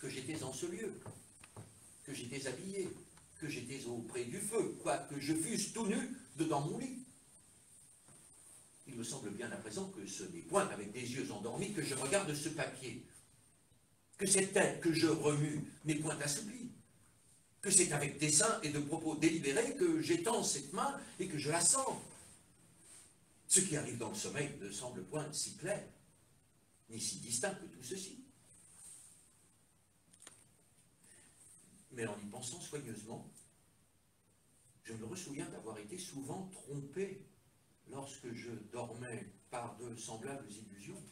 que j'étais en ce lieu, que j'étais habillé, que j'étais auprès du feu, quoique je fusse tout nu dedans mon lit? Il me semble bien à présent que ce n'est point avec des yeux endormis que je regarde ce papier, que cette tête que je remue n'est point assouplie, que c'est avec dessein et de propos délibérés que j'étends cette main et que je la sens. Ce qui arrive dans le sommeil ne semble point si clair, ni si distinct que tout ceci. Mais en y pensant soigneusement, je me ressouviens d'avoir été souvent trompé lorsque je dormais par de semblables illusions.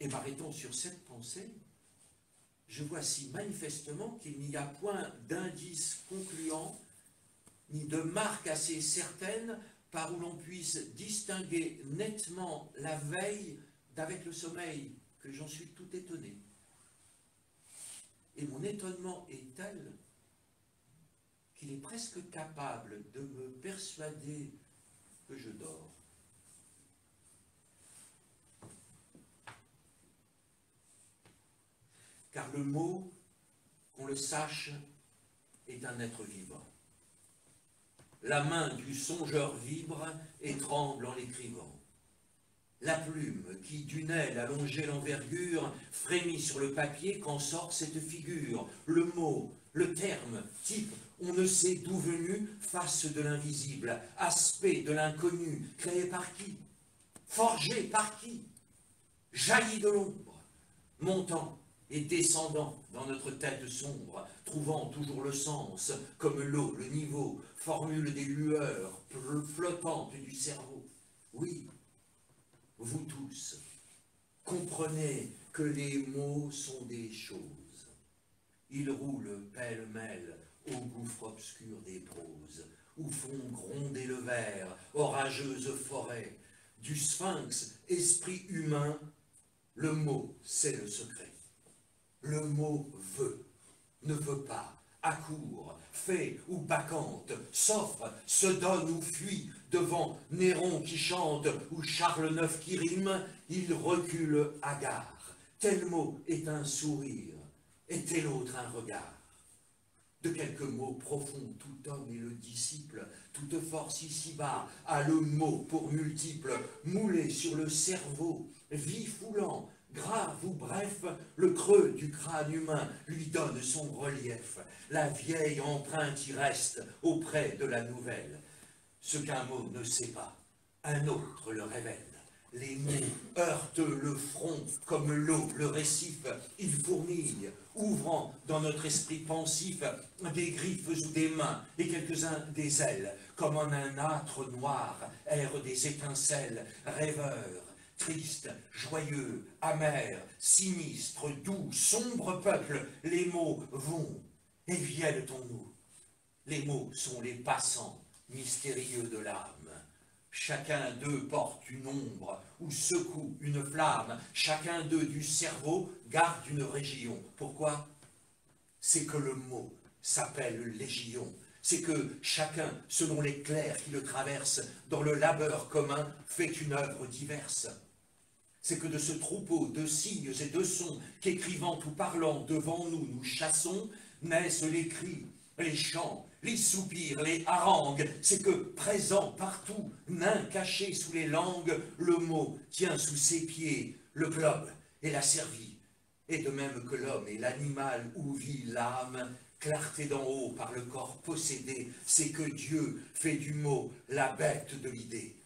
Et m'arrêtant sur cette pensée, je vois si manifestement qu'il n'y a point d'indice concluant ni de marque assez certaine par où l'on puisse distinguer nettement la veille d'avec le sommeil, que j'en suis tout étonné. Et mon étonnement est tel qu'il est presque capable de me persuader que je dors. Car le mot, qu'on le sache, est un être vivant. La main du songeur vibre et tremble en l'écrivant. La plume qui, d'une aile allongée l'envergure, frémit sur le papier quand sort cette figure. Le mot, le terme, type, on ne sait d'où venu, face de l'invisible, aspect de l'inconnu, créé par qui? Forgé par qui? Jailli de l'ombre, montant et descendant dans notre tête sombre, trouvant toujours le sens, comme l'eau, le niveau, formule des lueurs flottantes du cerveau. Oui, vous tous, comprenez que les mots sont des choses. Ils roulent pêle-mêle au gouffre obscur des proses, où font gronder le verre, orageuse forêt, du sphinx, esprit humain, le mot, c'est le secret. Le mot veut, ne veut pas, accourt, fait ou vacante, s'offre, se donne ou fuit, devant Néron qui chante ou Charles IX qui rime, il recule hagard. Tel mot est un sourire, et tel autre un regard. De quelques mots profonds, tout homme est le disciple, toute force ici-bas a le mot pour multiple, moulé sur le cerveau, vif ou lent, grave ou bref, le creux du crâne humain lui donne son relief. La vieille empreinte y reste auprès de la nouvelle. Ce qu'un mot ne sait pas, un autre le révèle. Les mots heurtent le front comme l'eau, le récif. Ils fourmillent, ouvrant dans notre esprit pensif des griffes ou des mains et quelques-uns des ailes, comme en un âtre noir errent des étincelles, rêveurs, Triste, joyeux, amer, sinistre, doux, sombre peuple, les mots vont et viennent en nous. Les mots sont les passants mystérieux de l'âme. Chacun d'eux porte une ombre ou secoue une flamme. Chacun d'eux du cerveau garde une région. Pourquoi? C'est que le mot s'appelle légion. C'est que chacun, selon l'éclair qui le traverse, dans le labeur commun, fait une œuvre diverse c'est que de ce troupeau de signes et de sons qu'écrivant ou parlant devant nous nous chassons, naissent les cris, les chants, les soupirs, les harangues, c'est que présent partout, nain caché sous les langues, le mot tient sous ses pieds le globe et la servie, et de même que l'homme est l'animal où vit l'âme, clarté d'en haut par le corps possédé, c'est que Dieu fait du mot la bête de l'idée.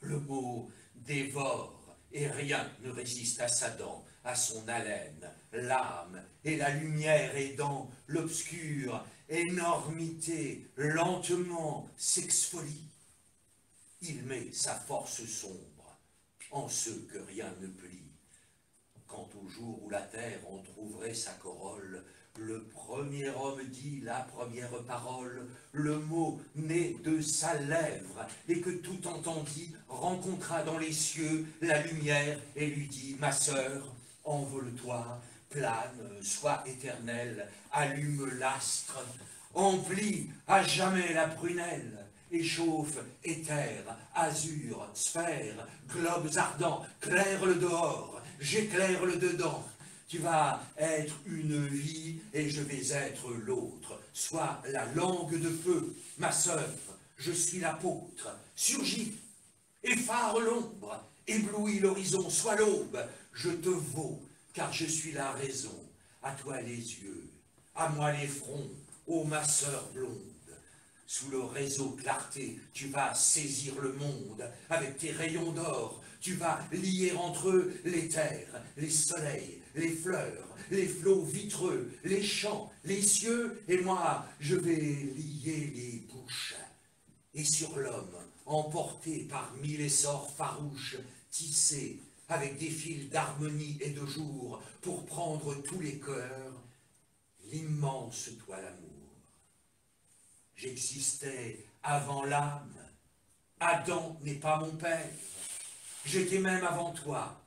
Le mot dévore et rien ne résiste à sa dent, à son haleine, l'âme et la lumière aidant l'obscure énormité lentement s'exfolie. Il met sa force sombre en ce que rien ne plie. Quant au jour où la terre en trouverait sa corolle, le premier homme dit la première parole, le mot né de sa lèvre, et que tout entendit rencontra dans les cieux la lumière et lui dit, ma sœur, envole-toi, plane, sois éternelle, allume l'astre, emplis à jamais la prunelle, échauffe éther, azur, sphère, globes ardents, claire le dehors, j'éclaire le dedans, Tu vas être une vie et je vais être l'autre. Sois la langue de feu, ma sœur, je suis l'apôtre. Surgis, effare l'ombre, éblouis l'horizon, sois l'aube. Je te vaux, car je suis la raison. À toi les yeux, à moi les fronts, ô ma sœur blonde. Sous le réseau clarté, tu vas saisir le monde avec tes rayons d'or. Tu vas lier entre eux les terres, les soleils, les fleurs, les flots vitreux, les champs, les cieux, et moi, je vais lier les bouches. Et sur l'homme, emporté par mille essors farouches, tissé avec des fils d'harmonie et de jour, pour prendre tous les cœurs, l'immense toile d'amour. J'existais avant l'âme. Adam n'est pas mon père. J'étais même avant toi.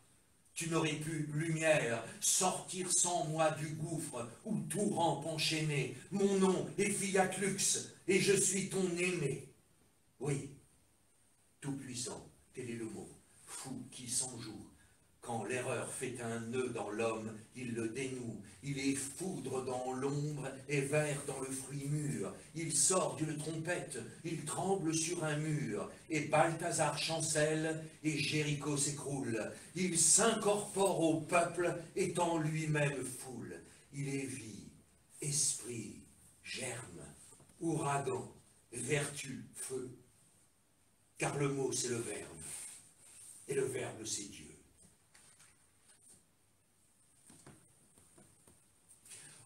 Tu n'aurais pu, lumière, sortir sans moi du gouffre où tout rampe enchaîné. Mon nom est Fiatlux et je suis ton aimé. Oui, tout-puissant, tel est le mot, fou qui s'en joue, quand l'erreur fait un nœud dans l'homme, il le dénoue. Il est foudre dans l'ombre et vert dans le fruit mûr. Il sort d'une trompette, il tremble sur un mur. Et Balthazar chancelle et Jéricho s'écroule. Il s'incorpore au peuple étant lui-même foule. Il est vie, esprit, germe, ouragan, vertu, feu. Car le mot c'est le verbe, et le verbe c'est Dieu.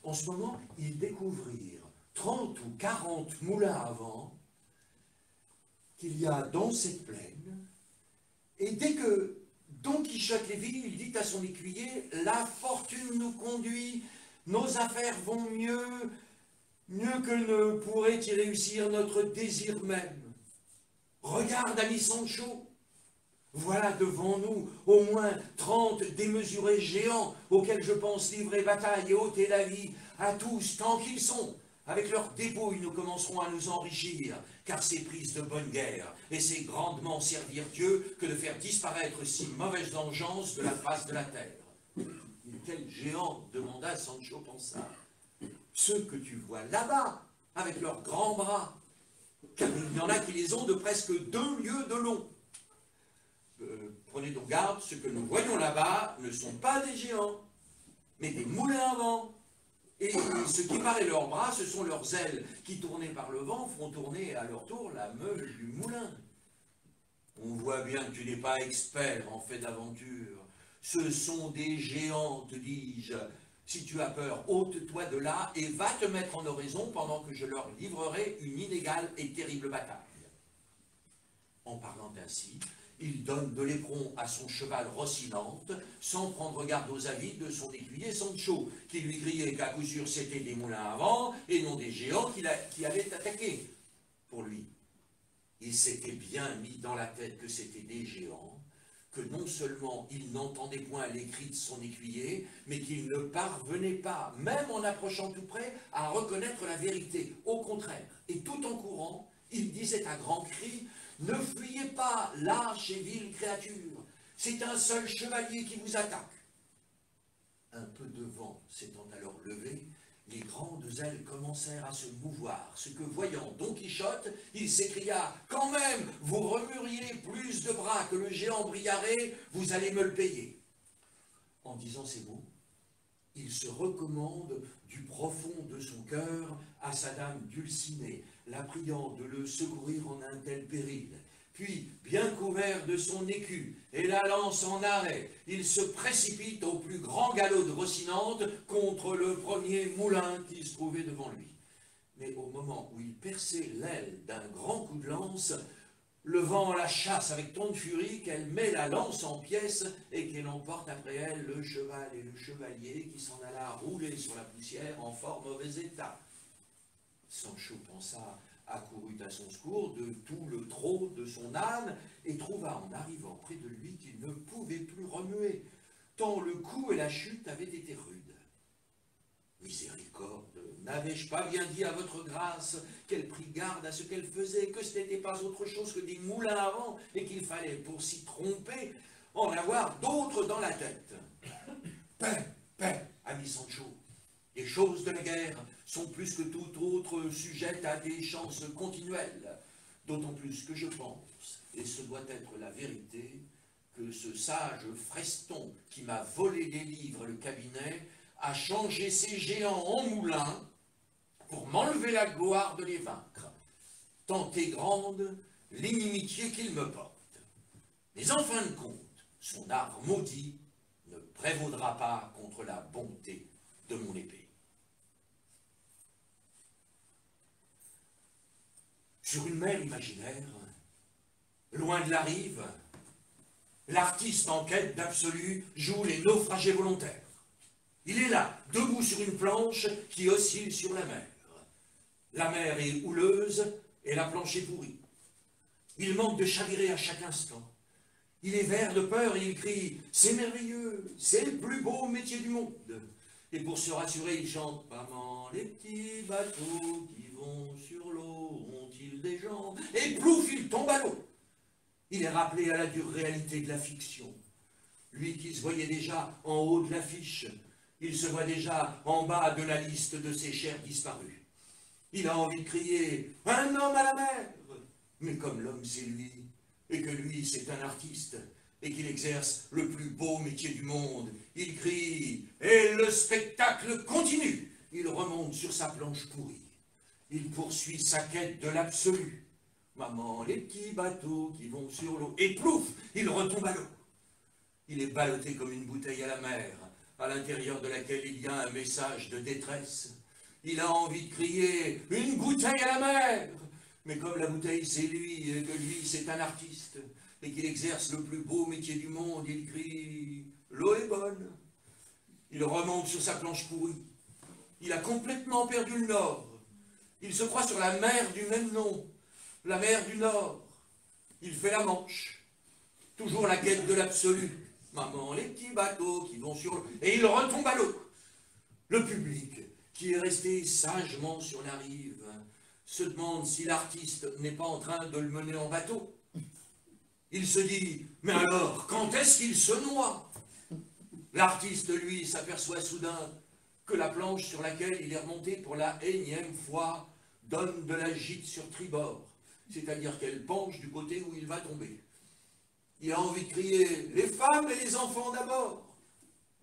En ce moment, ils découvrirent 30 ou 40 moulins à vent qu'il y a dans cette plaine. Et dès que Don Quichotte Lévy, il dit à son écuyer, la fortune nous conduit, nos affaires vont mieux, mieux que ne pourrait y réussir notre désir même. Regarde, ami Sancho, voilà devant nous au moins trente démesurés géants auxquels je pense livrer bataille et ôter la vie à tous tant qu'ils sont. Avec leurs dépouilles, nous commencerons à nous enrichir, car c'est prise de bonne guerre, et c'est grandement servir Dieu que de faire disparaître si mauvaise vengeance de la face de la terre. Quel géant? demanda Sancho Panza. Ceux que tu vois là-bas, avec leurs grands bras, car il y en a qui les ont de presque deux lieues de long. Euh, prenez donc garde, ce que nous voyons là-bas ne sont pas des géants, mais des moulins à vent. Et ce qui paraît leurs bras, ce sont leurs ailes qui, tournées par le vent, font tourner à leur tour la meule du moulin. On voit bien que tu n'es pas expert en fait d'aventure. Ce sont des géants, te dis-je. Si tu as peur, ôte-toi de là et va te mettre en oraison pendant que je leur livrerai une inégale et terrible bataille. En parlant ainsi, il donne de l'éperon à son cheval Rocinante, sans prendre garde aux avis de son écuyer Sancho, qui lui criait qu'à coup sûr c'était des moulins à vent et non des géants qui, qui allaient attaquer. Pour lui, il s'était bien mis dans la tête que c'était des géants, que non seulement il n'entendait point les cris de son écuyer, mais qu'il ne parvenait pas, même en approchant tout près, à reconnaître la vérité. Au contraire, et tout en courant, il disait à grands cris ne fuyez pas, lâche et vile créature. C'est un seul chevalier qui vous attaque. Un peu de vent s'étant alors levé, les grandes ailes commencèrent à se mouvoir, ce que voyant Don Quichotte, il s'écria « Quand même, vous remueriez plus de bras que le géant Briaré, vous allez me le payer. » En disant ces mots, il se recommande du profond de son cœur à sa dame Dulcinée, la priant de le secourir en un tel péril. Puis, bien couvert de son écu et la lance en arrêt, il se précipite au plus grand galop de Rocinante contre le premier moulin qui se trouvait devant lui. Mais au moment où il perçait l'aile d'un grand coup de lance, le vent la chasse avec tant de furie qu'elle met la lance en pièces et qu'elle emporte après elle le cheval et le chevalier qui s'en alla rouler sur la poussière en fort mauvais état. Sancho pensa, accourut à son secours de tout le trot de son âne et trouva en arrivant près de lui qu'il ne pouvait plus remuer, tant le coup et la chute avaient été rudes. Miséricorde, n'avais-je pas bien dit à votre grâce qu'elle prit garde à ce qu'elle faisait, que ce n'était pas autre chose que des moulins à vent, et qu'il fallait, pour s'y tromper, en avoir d'autres dans la tête? Paix, Paix, ami Sancho. Les choses de la guerre sont plus que tout autre sujettes à des chances continuelles. D'autant plus que je pense, et ce doit être la vérité, que ce sage Freston qui m'a volé les livres le cabinet a changé ces géants en moulins pour m'enlever la gloire de les vaincre. Tant est grande l'inimitié qu'il me porte. Mais en fin de compte, son art maudit ne prévaudra pas contre la bonté de mon épée. Sur une mer imaginaire, loin de la rive, l'artiste en quête d'absolu joue les naufragés volontaires. Il est là, debout sur une planche qui oscille sur la mer. La mer est houleuse et la planche est pourrie. Il manque de chavirer à chaque instant. Il est vert de peur et il crie « C'est merveilleux, c'est le plus beau métier du monde !» Et pour se rassurer, il chante « Maman, les petits bateaux qui sur l'eau ont-ils des jambes ?» Et plouf, il tombe à l'eau. Il est rappelé à la dure réalité de la fiction. Lui qui se voyait déjà en haut de l'affiche, il se voit déjà en bas de la liste de ses chers disparus. Il a envie de crier « Un homme à la mer !» Mais comme l'homme c'est lui, et que lui c'est un artiste, et qu'il exerce le plus beau métier du monde, il crie « Et le spectacle continue !» Il remonte sur sa planche pourrie. Il poursuit sa quête de l'absolu. Maman, les petits bateaux qui vont sur l'eau. Et plouf, il retombe à l'eau. Il est ballotté comme une bouteille à la mer, à l'intérieur de laquelle il y a un message de détresse. Il a envie de crier « Une bouteille à la mer !» Mais comme la bouteille c'est lui, et que lui c'est un artiste, et qu'il exerce le plus beau métier du monde, il crie « L'eau est bonne !» Il remonte sur sa planche pourrie. Il a complètement perdu le nord. Il se croit sur la mer du même nom, la mer du Nord. Il fait la Manche. Toujours la quête de l'absolu. Maman, les petits bateaux qui vont sur l'eau. Et il retombe à l'eau. Le public, qui est resté sagement sur la rive, se demande si l'artiste n'est pas en train de le mener en bateau. Il se dit, mais alors, quand est-ce qu'il se noie? L'artiste, lui, s'aperçoit soudain que la planche sur laquelle il est remonté pour la énième fois donne de la gîte sur tribord, c'est-à-dire qu'elle penche du côté où il va tomber. Il a envie de crier « Les femmes et les enfants d'abord !»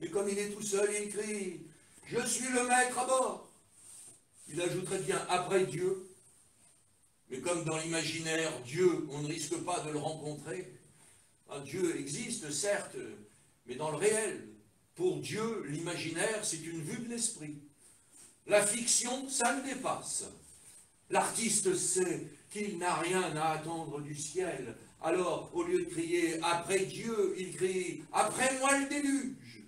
Mais comme il est tout seul, il crie « Je suis le maître à bord !» Il ajouterait bien « Après Dieu !» Mais comme dans l'imaginaire, Dieu, on ne risque pas de le rencontrer. Dieu existe, certes, mais dans le réel. Pour Dieu, l'imaginaire, c'est une vue de l'esprit. La fiction, ça le dépasse. L'artiste sait qu'il n'a rien à attendre du ciel. Alors, au lieu de crier « après Dieu », il crie « après moi le déluge ».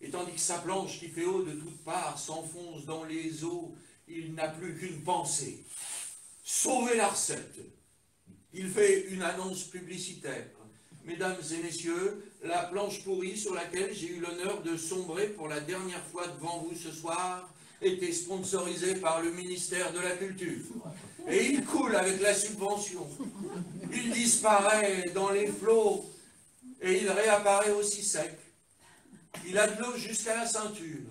Et tandis que sa planche qui fait eau de toutes parts s'enfonce dans les eaux, il n'a plus qu'une pensée. Sauver la recette. Il fait une annonce publicitaire. Mesdames et messieurs, la planche pourrie sur laquelle j'ai eu l'honneur de sombrer pour la dernière fois devant vous ce soir était sponsorisée par le ministère de la Culture. Et il coule avec la subvention. Il disparaît dans les flots et il réapparaît aussi sec. Il a de l'eau jusqu'à la ceinture.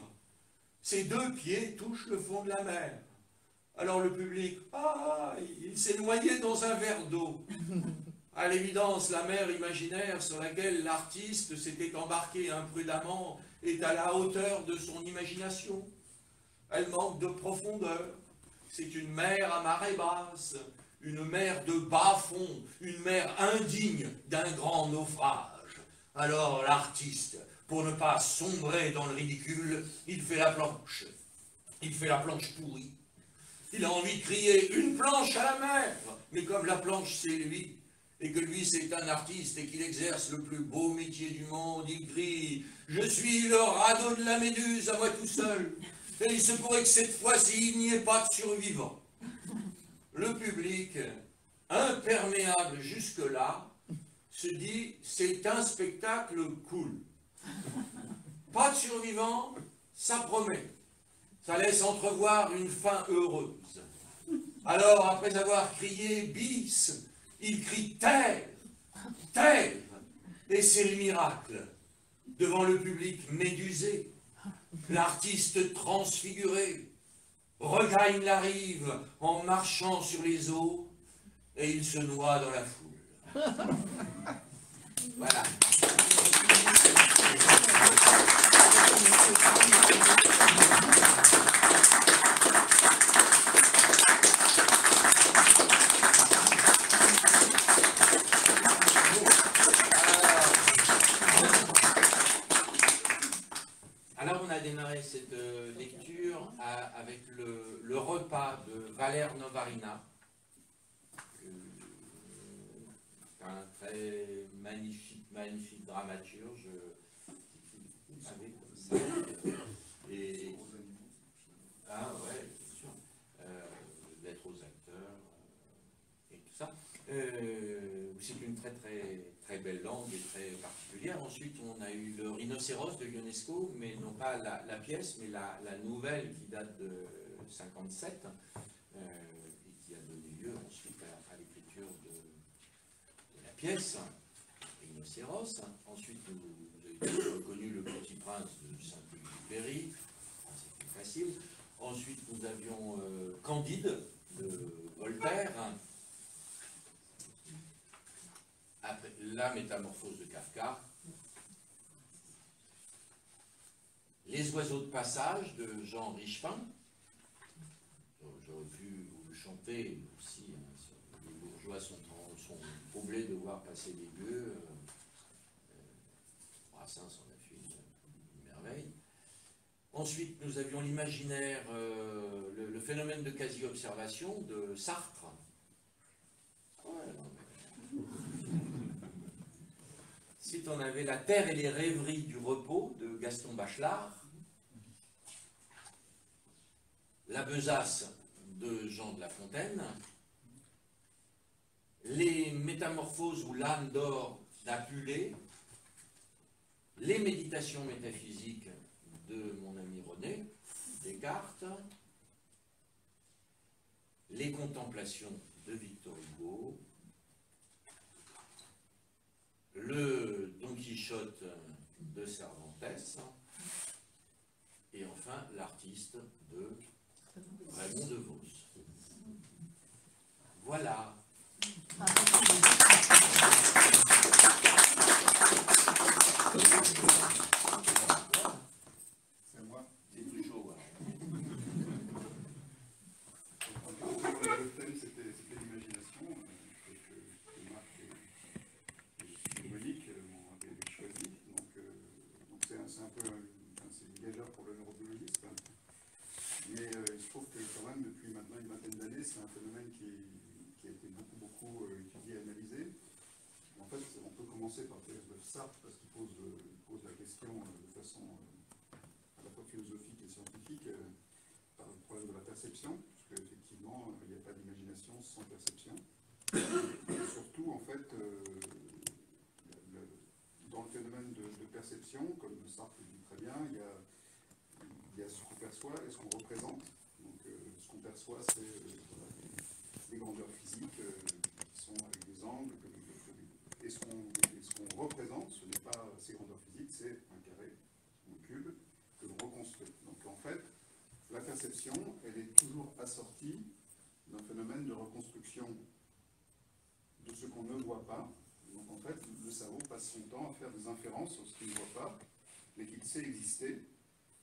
Ses deux pieds touchent le fond de la mer. Alors le public, ah, il s'est noyé dans un verre d'eau. À l'évidence, la mer imaginaire sur laquelle l'artiste s'était embarqué imprudemment est à la hauteur de son imagination. Elle manque de profondeur. C'est une mer à marée basse, une mer de bas-fond, une mer indigne d'un grand naufrage. Alors l'artiste, pour ne pas sombrer dans le ridicule, il fait la planche. Il fait la planche pourrie. Il a envie de crier « une planche à la mer !» Mais comme la planche c'est lui, et que lui c'est un artiste et qu'il exerce le plus beau métier du monde, il crie « Je suis le radeau de la méduse à moi tout seul !» Il se pourrait que cette fois-ci, il n'y ait pas de survivants. Le public, imperméable jusque-là, se dit, c'est un spectacle cool. Pas de survivants, ça promet. Ça laisse entrevoir une fin heureuse. Alors, après avoir crié bis, il crie terre, terre, et c'est le miracle. Devant le public médusé, L'artiste transfiguré regagne la rive en marchant sur les eaux et il se noie dans la foule. Voilà. Alors on a démarré cette euh, avec le, repas de Valère Novarina, euh, un très magnifique, magnifique dramaturge, savez, comme ça. Et, ah ouais, sûr. Euh, Lettres aux acteurs euh, et tout ça. Euh, c'est une très très très belle langue et très particulière. Ensuite, on a eu le rhinocéros de l'UNESCO, mais non pas la, pièce, mais la, nouvelle qui date de 57 euh, et qui a donné lieu ensuite à, l'écriture de, la pièce Rhinocéros. Ensuite, nous, vous avez tous reconnu le Petit Prince de Saint-Exupéry. Ah, C'était facile. Ensuite, nous avions euh, Candide de Voltaire. Après, la métamorphose de Kafka. Les oiseaux de passage de Jean Richepin. J'aurais pu vous chanter aussi. hein, les bourgeois sont, en- troublés de voir passer les gueux. euh, Brassens en a fait une, une merveille. Ensuite, nous avions l'imaginaire, euh, le, le phénomène de quasi-observation de Sartre. Ouais, non, mais- Ensuite, on avait La Terre et les rêveries du repos de Gaston Bachelard. La besace de Jean de La Fontaine. Les métamorphoses ou l'âme d'or d'Apulé. Les méditations métaphysiques de mon ami René Descartes. Les contemplations de Victor Hugo le Don Quichotte de Cervantes, et enfin l'artiste de Raymond DeVos. Voilà. C'est moi. C'est plus chaud. hein. Le thème, c'était c'était l'imagination, euh, que, que Marc et, et Monique euh, m'ont avaient choisi. Donc, euh, donc c'est un, c'est un peu un, enfin, c'est une gageure pour le neurobiologiste. hein. Mais euh, il se trouve que quand même, depuis maintenant c'est un phénomène qui, a été beaucoup, beaucoup euh, étudié et analysé. En fait, on peut commencer par Philosophe Sartre, parce qu'il pose, euh, la question euh, de façon à la fois philosophique et scientifique. par le problème de la perception, puisque effectivement, il n'y a pas d'imagination sans perception. Et surtout, en fait, dans le phénomène de, de perception, comme Sartre le dit très bien, il y a, ce qu'on perçoit et ce qu'on représente. Donc, ce qu'on perçoit, c'est grandeurs physiques euh, qui sont avec des angles, et ce qu'on représente, ce n'est pas ces grandeurs physiques, c'est un carré, un cube que l'on reconstruit. Donc, en fait, la perception, elle est toujours assortie d'un phénomène de reconstruction de ce qu'on ne voit pas. Donc en fait, le cerveau passe son temps à faire des inférences sur ce qu'il ne voit pas, mais qu'il sait exister,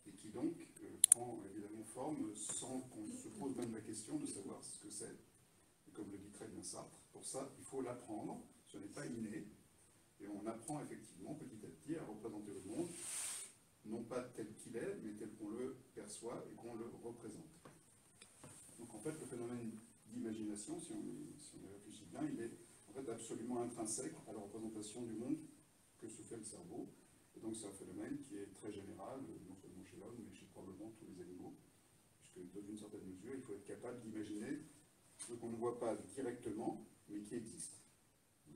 et qui donc euh, prend évidemment forme sans qu'on se pose même la question de savoir ce que c'est. Comme le dit très bien Sartre, pour ça, il faut l'apprendre, ce n'est pas inné, et on apprend effectivement petit à petit à représenter le monde non pas tel qu'il est, mais tel qu'on le perçoit et qu'on le représente. Donc en fait, le phénomène d'imagination, si on, si y réfléchit bien, il est en fait absolument intrinsèque à la représentation du monde que se fait le cerveau. Et donc c'est un phénomène qui est très général, non seulement chez l'homme, mais chez probablement tous les animaux, puisque dans une certaine mesure, il faut être capable d'imaginer qu'on ne voit pas directement, mais qui existe.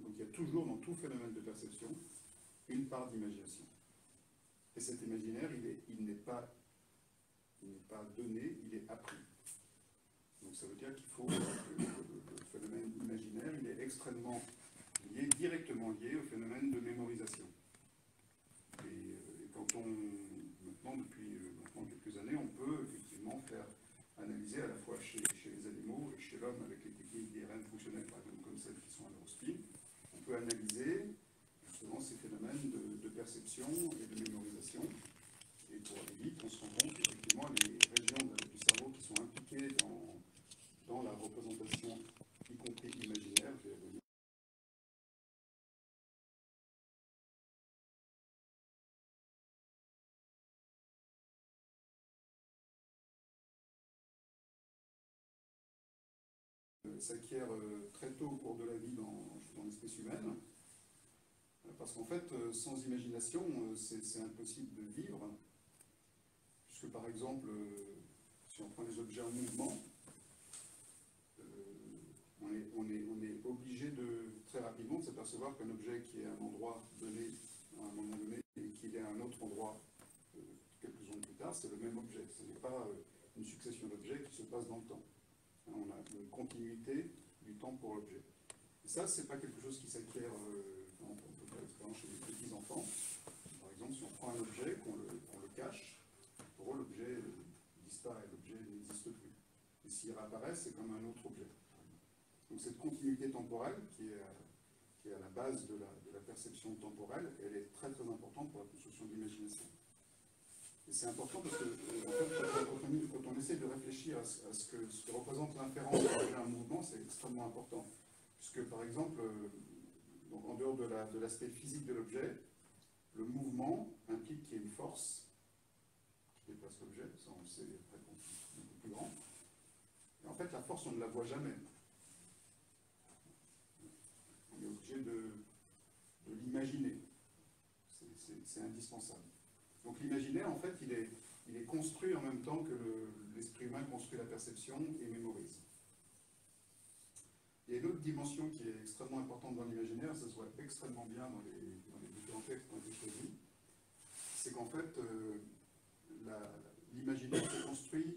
Donc il y a toujours dans tout phénomène de perception une part d'imagination. Et cet imaginaire, il est- il n'est pas, donné, il est appris. Donc ça veut dire qu'il faut que le, le- phénomène imaginaire, il est extrêmement lié, directement lié au phénomène de mémorisation. Et, euh, quand on, euh, analysé à la fois chez, chez les avec les techniques d'IRM fonctionnelles, par exemple, comme celles qui sont à neurospin. On peut analyser justement ces phénomènes de, perception et de mémorisation. Et pour aller vite, on se rend compte qu'effectivement, les régions du cerveau qui sont impliquées dans la représentation, s'acquiert euh, très tôt au cours de la vie dans, l'espèce humaine. Euh, Parce qu'en fait, euh, sans imagination, c'est impossible de vivre. Puisque par exemple, si on prend les objets en mouvement, on est, obligé de très rapidement de s'apercevoir qu'un objet qui est à un endroit donné, à un moment donné, et qu'il est à un autre endroit quelques secondes plus tard, c'est le même objet. Ce n'est pas une succession d'objets qui se passe dans le temps. On a une continuité du temps pour l'objet. Et ça, c'est pas quelque chose qui s'acquiert, euh, on peut l'expérience chez les petits enfants. Par exemple, si on prend un objet, qu'on le, cache, pour eux, l'objet euh, disparaît, l'objet n'existe plus. Et s'il réapparaît, c'est comme un autre objet. Donc cette continuité temporelle, qui est, à- qui est à la base de la, de la perception temporelle, elle est très très importante pour la construction de l'imagination. C'est important parce que, euh, quand, on, essaie de réfléchir à ce, que, représente l'inférence d'un un mouvement, c'est extrêmement important. Puisque, par exemple, euh, donc, en dehors de la- de l'aspect physique de l'objet, le mouvement implique qu'il y ait une force qui déplace l'objet, ça on le sait après beaucoup plus grand. Et en fait, la force, on ne la voit jamais. On est obligé de, l'imaginer. C'est indispensable. Donc l'imaginaire, en fait, il est, construit en même temps que le- l'esprit humain construit la perception et mémorise. Il y a une autre dimension qui est extrêmement importante dans l'imaginaire, ça se voit extrêmement bien dans les, différents textes ont été choisis, c'est qu'en fait, euh, l'imaginaire se construit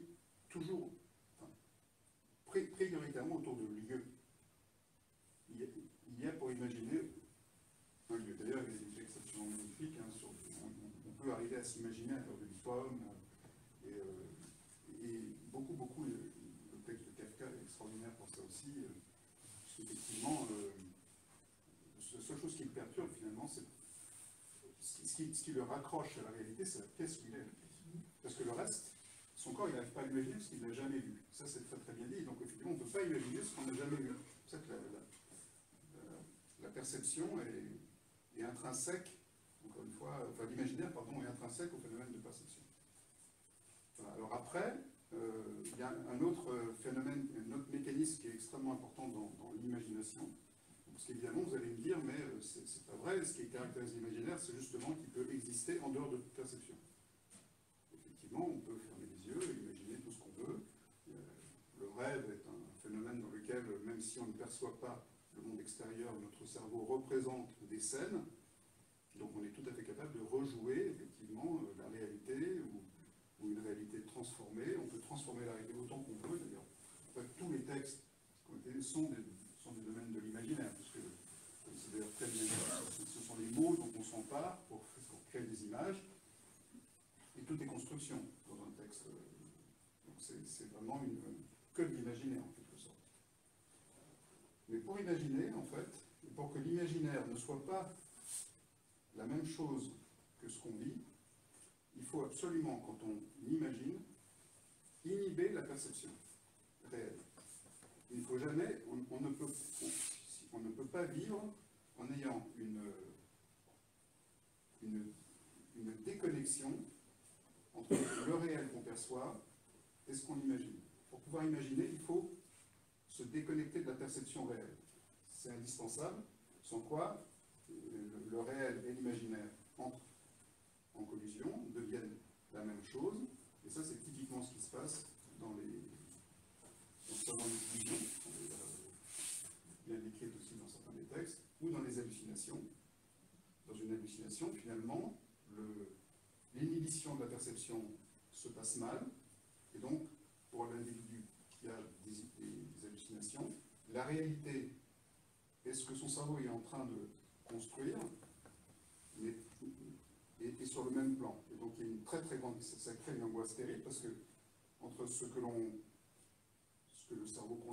toujours, prioritairement autour de lieux. Il y a, a pour imaginer un lieu. D'ailleurs, il y a des absolument magnifiques. hein, arriver à s'imaginer à l'heure de l'IFOM, et, euh, et beaucoup, beaucoup, le, le texte de Kafka est extraordinaire pour ça aussi. euh, parce qu'effectivement, euh, la seule chose qui le perturbe finalement, c'est ce qui, ce ce le raccroche à la réalité, c'est la pièce où il est. Parce que le reste, son corps, il n'arrive pas à l'imaginer parce qu'il ne l'a jamais vu. Ça, c'est très très bien dit. Donc effectivement, on ne peut pas imaginer ce qu'on n'a jamais vu. C'est que la, la- perception est, est intrinsèque, encore une fois, enfin l'imaginaire, Voilà. Alors après, euh, il y a un autre phénomène, un autre mécanisme qui est extrêmement important dans, l'imagination. Parce qu'évidemment, vous allez me dire, mais euh, c'est pas vrai, ce qui caractérise l'imaginaire, c'est justement qu'il peut exister en dehors de toute perception. Effectivement, on peut fermer les yeux, imaginer tout ce qu'on veut. Euh, Le rêve est un phénomène dans lequel, même si on ne perçoit pas le monde extérieur, notre cerveau représente des scènes. Donc on est tout à fait capable de rejouer effectivement ou, ou une réalité transformée. On peut transformer la réalité autant qu'on veut d'ailleurs. En fait, tous les textes sont des, sont des domaines de l'imaginaire, parce que comme c'est d'ailleurs très bien ce sont les mots dont on s'empare pour, créer des images. Et tout est construction dans un texte. Donc c'est vraiment une, que de l'imaginaire en quelque sorte. Mais pour imaginer, en fait, et pour que l'imaginaire ne soit pas la même chose que ce qu'on vit, faut absolument, quand on imagine, inhiber la perception réelle. Il ne faut jamais, on, ne peut, pas vivre en ayant une, déconnexion entre le réel qu'on perçoit et ce qu'on imagine. Pour pouvoir imaginer, il faut se déconnecter de la perception réelle. C'est indispensable, sans quoi euh, le, le réel et l'imaginaire entrent en collision, deviennent la même chose, et ça c'est typiquement ce qui se passe dans les dans bien décrites aussi dans certains des textes, ou dans les hallucinations. Dans une hallucination, finalement, le- l'inhibition de la perception se passe mal, et donc, pour l'individu qui a des, des- hallucinations, la réalité est ce que son cerveau est en train de construire, est, est sur le même plan. Et donc, il y a une très très grande. Ça, crée une angoisse terrible parce que, entre ce que l'on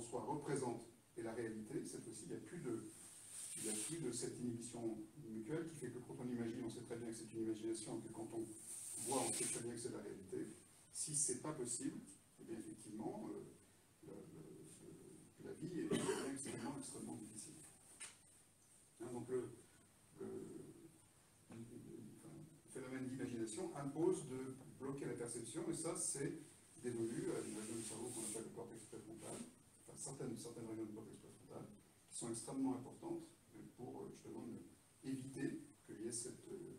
soi représente et la réalité, cette fois-ci, il n'y a plus de il n'y a plus de cette inhibition mutuelle qui fait que quand on imagine, on sait très bien que c'est une imagination, que quand on voit, on sait très bien que c'est la réalité. Si ce n'est pas possible, eh bien effectivement, euh, le, le, la vie est extrêmement, extrêmement difficile. Hein, donc le, le impose de bloquer la perception, et ça, c'est dévolu à une région du cerveau qu'on appelle le cortex préfrontal, enfin certaines, régions du cortex préfrontal, qui sont extrêmement importantes pour euh, justement éviter qu'il y ait cette, euh,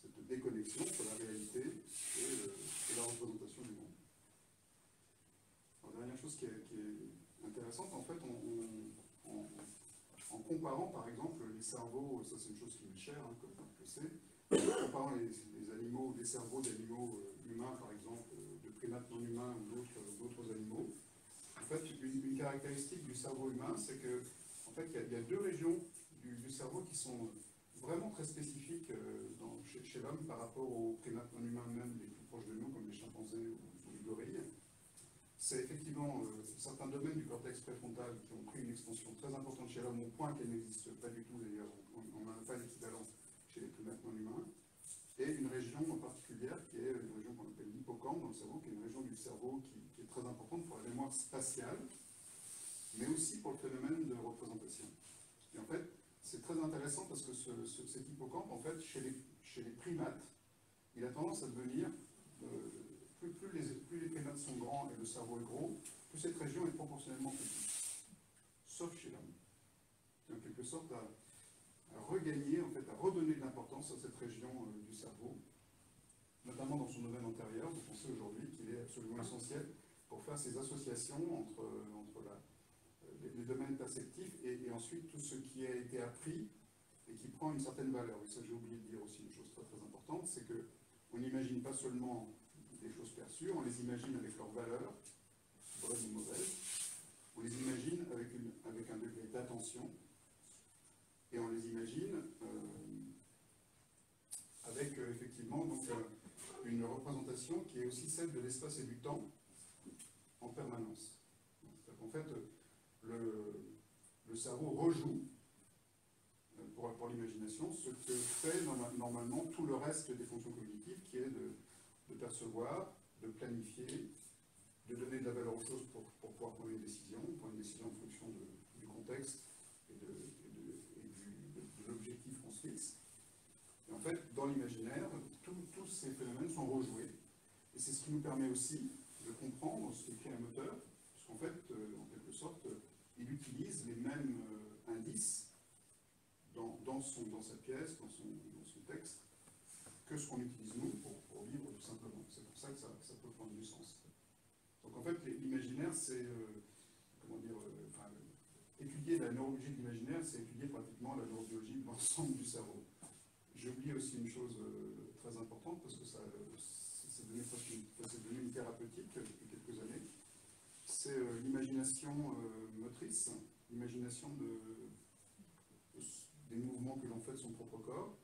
cette, déconnexion entre la réalité et, euh, la représentation du monde. Dernière chose qui est, intéressante, en fait, en comparant par exemple les cerveaux, ça c'est une chose qui m'est chère, hein, comme je sais, comparant les, les, animaux, les cerveaux d'animaux humains par exemple, de primates non humains ou d'autres animaux, en fait, une, caractéristique du cerveau humain, c'est que en fait, il y, a, deux régions du, cerveau qui sont vraiment très spécifiques euh, chez, l'homme par rapport aux primates non humains même les plus proches de nous, comme les chimpanzés ou, les gorilles. C'est effectivement euh, certains domaines du cortex préfrontal qui ont pris une extension très importante chez l'homme, au point qu'elle n'existe pas du tout d'ailleurs, on n'a pas d'équivalent chez les primates non humains, et une région particulière qui est une région qu'on appelle l'hippocampe dans le cerveau, qui est une région du cerveau qui, qui est très importante pour la mémoire spatiale, mais aussi pour le phénomène de représentation. Et en fait, c'est très intéressant parce que ce, ce, cet hippocampe, en fait, chez les, primates, il a tendance à devenir, euh, plus, les, plus, les, primates sont grands et le cerveau est gros, plus cette région est proportionnellement petite. Sauf chez l'homme. En quelque sorte, à, à, regagner, en fait, à redonner de l'importance à cette région euh, du cerveau, notamment dans son domaine antérieur. Vous pensez aujourd'hui qu'il est absolument essentiel pour faire ces associations entre, entre la, les, domaines perceptifs et, et, ensuite tout ce qui a été appris et qui prend une certaine valeur. Et ça, j'ai oublié de dire aussi une chose très très importante, c'est que on n'imagine pas seulement des choses perçues, on les imagine avec leur valeur, bonne ou mauvaise, on les imagine avec, une, avec un degré d'attention, et on les imagine euh, avec euh, effectivement donc, euh, une représentation qui est aussi celle de l'espace et du temps en permanence. En fait, le, cerveau rejoue, pour, l'imagination, ce que fait normalement tout le reste des fonctions cognitives, qui est de, percevoir, de planifier, de donner de la valeur aux choses pour, pouvoir prendre une décision, prendre une décision en fonction du contexte et de, et et du, de l'objectif qu'on se Et en fait, dans l'imaginaire, tous ces phénomènes sont rejoués. Et c'est ce qui nous permet aussi de comprendre ce qu'écrit un moteur, parce qu'en fait, euh, en quelque sorte, il utilise les mêmes euh, indices dans, son, dans sa pièce, dans son, texte, que ce qu'on utilise nous pour, vivre tout simplement. C'est pour ça que ça, peut prendre du sens. Donc en fait, l'imaginaire, c'est, euh, comment dire, euh, étudier la neurologie de l'imaginaire, c'est étudier pratiquement la neurobiologie de l'ensemble du cerveau. J'ai oublié aussi une chose euh, très importante, parce que ça, c'est devenu, une thérapeutique depuis quelques années c'est euh, l'imagination euh, motrice, l'imagination de, de, des mouvements que l'on fait de son propre corps.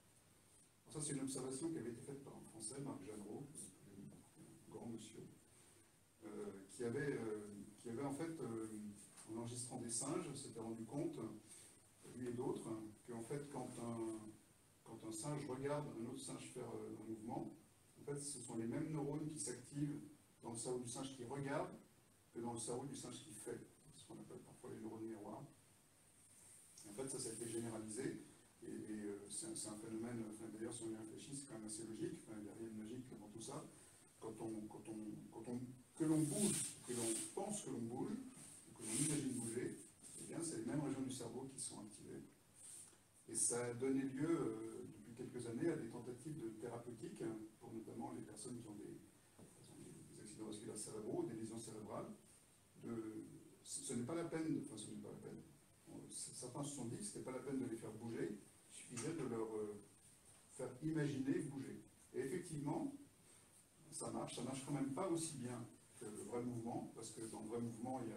Ça, c'est une observation qui avait été faite par un Français, Marc Jeannot, un grand monsieur, qui, avait, qui avait en fait, en enregistrant des singes, s'était rendu compte, lui et d'autres, qu'en fait, quand un, quand un singe regarde un autre singe faire un mouvement, en fait, ce sont les mêmes neurones qui s'activent dans le cerveau du singe qui regarde que dans le cerveau du singe qui fait, ce qu'on appelle parfois les neurones miroirs. En fait, ça, a été généralisé, et, et euh, c'est un, phénomène, d'ailleurs, si on y réfléchit, c'est quand même assez logique, il n'y a rien de magique dans tout ça. Quand on, quand on, quand on, que l'on bouge, que l'on pense que l'on bouge, l'on imagine bouger, eh bien, c'est les mêmes régions du cerveau qui sont activées. Et ça a donné lieu, euh, depuis quelques années, à des tentatives de thérapeutique, pour notamment les personnes qui ont des, accidents vasculaires cérébraux, des lésions cérébrales, ce n'est pas la peine, enfin ce n'est pas la peine, certains se sont dit que ce n'était pas la peine de les faire bouger, il suffisait de leur euh, faire imaginer bouger. Et effectivement, ça marche, ça marche quand même pas aussi bien que le vrai mouvement, parce que dans le vrai mouvement, il y a,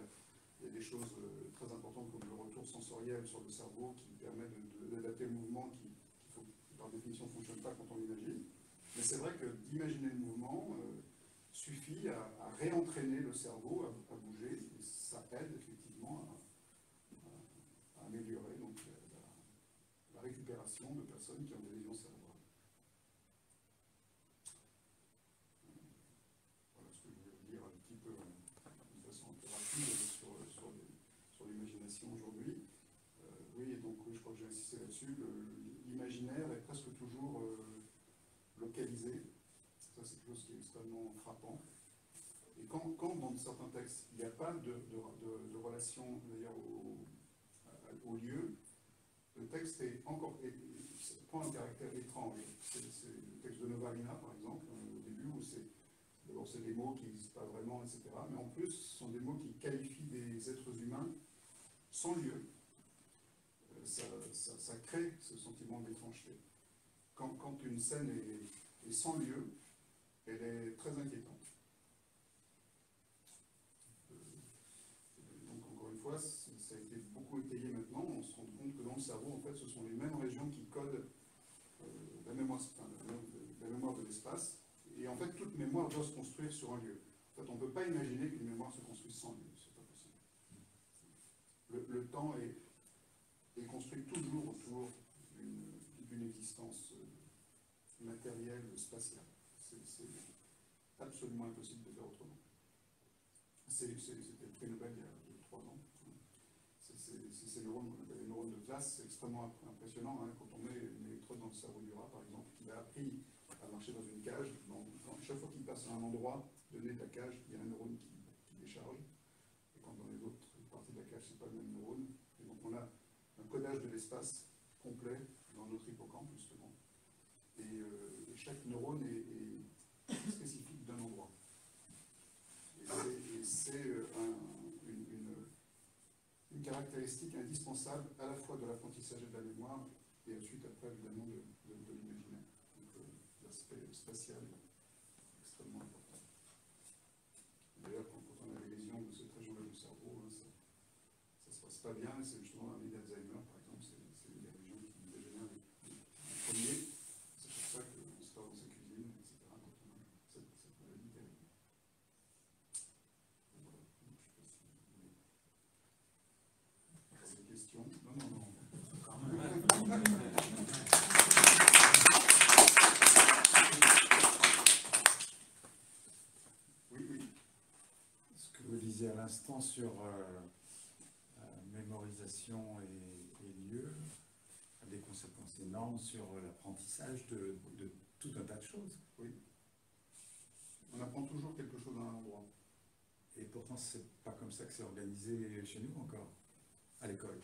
il y a des choses euh, très importantes comme le retour sensoriel sur le cerveau qui permet d'adapter le mouvement qui, par définition, ne fonctionne pas quand on l'imagine. Mais c'est vrai que d'imaginer le mouvement euh, suffit à, réentraîner le cerveau à, bouger. Et ça aide effectivement à, améliorer donc, la, la, récupération de personnes qui ont des aujourd'hui. Euh, oui, et donc je crois que j'ai insisté là-dessus. L'imaginaire est presque toujours euh, localisé. Ça, c'est quelque chose qui est extrêmement frappant. Et quand, quand dans certains textes, il n'y a pas de, relation au, au, lieu, le texte est encore, prend un caractère étrange. C'est le texte de Novarina, par exemple, au début, où c'est D'abord, c'est des mots qui n'existent pas vraiment, etc. Mais en plus, ce sont des mots qui qualifient des êtres humains sans lieu. Euh, ça, crée ce sentiment d'étrangeté. Quand, quand, une scène est, sans lieu, elle est très inquiétante. Euh, donc, encore une fois, ça a été beaucoup étayé maintenant. On se rend compte que dans le cerveau, en fait, ce sont les mêmes régions qui codent euh, la, mémoire, la mémoire de l'espace et en fait, toute mémoire doit se construire sur un lieu. En fait, on ne peut pas imaginer qu'une mémoire se construise sans lieu. C'est. Le, temps est, construit toujours autour d'une existence euh, matérielle, spatiale. C'est absolument impossible de faire autrement. C'était le prix Nobel il y a trois ans. Ces neurones qu'on appelle les neurones de classe, c'est extrêmement impressionnant hein, quand on met une électrode dans le cerveau du rat, par exemple, qui a appris à marcher dans une cage. chaque fois qu'il passe à un endroit donné de la cage, il y a un neurone qui, décharge. Et quand dans les autres parties de la cage, ce n'est pas le même neurone. Et donc on a un codage de l'espace complet dans notre hippocampe, justement. Et, euh, chaque neurone est, spécifique d'un endroit. Et c'est euh, une, caractéristique indispensable à la fois de l'apprentissage et de la mémoire, et ensuite, après, évidemment, de, l'imaginaire spatial extrêmement important. D'ailleurs, quand, on a des lésions de cette région-là du cerveau, hein, ça ne se passe pas bien, c'est justement la maladie d'Alzheimer, par exemple, c'est les régions qui dégénèrent en premier. C'est pour ça qu'on se part dans sa cuisine, etc., quand on a cette, cette maladie terrible. Voilà, je ne sais pas si vous voulez des questions. Non, non, non. L'instant sur euh, euh, mémorisation et, lieu a des conséquences énormes sur l'apprentissage de, tout un tas de choses. Oui. On apprend toujours quelque chose à un endroit. Et pourtant, c'est pas comme ça que c'est organisé chez nous encore, à l'école.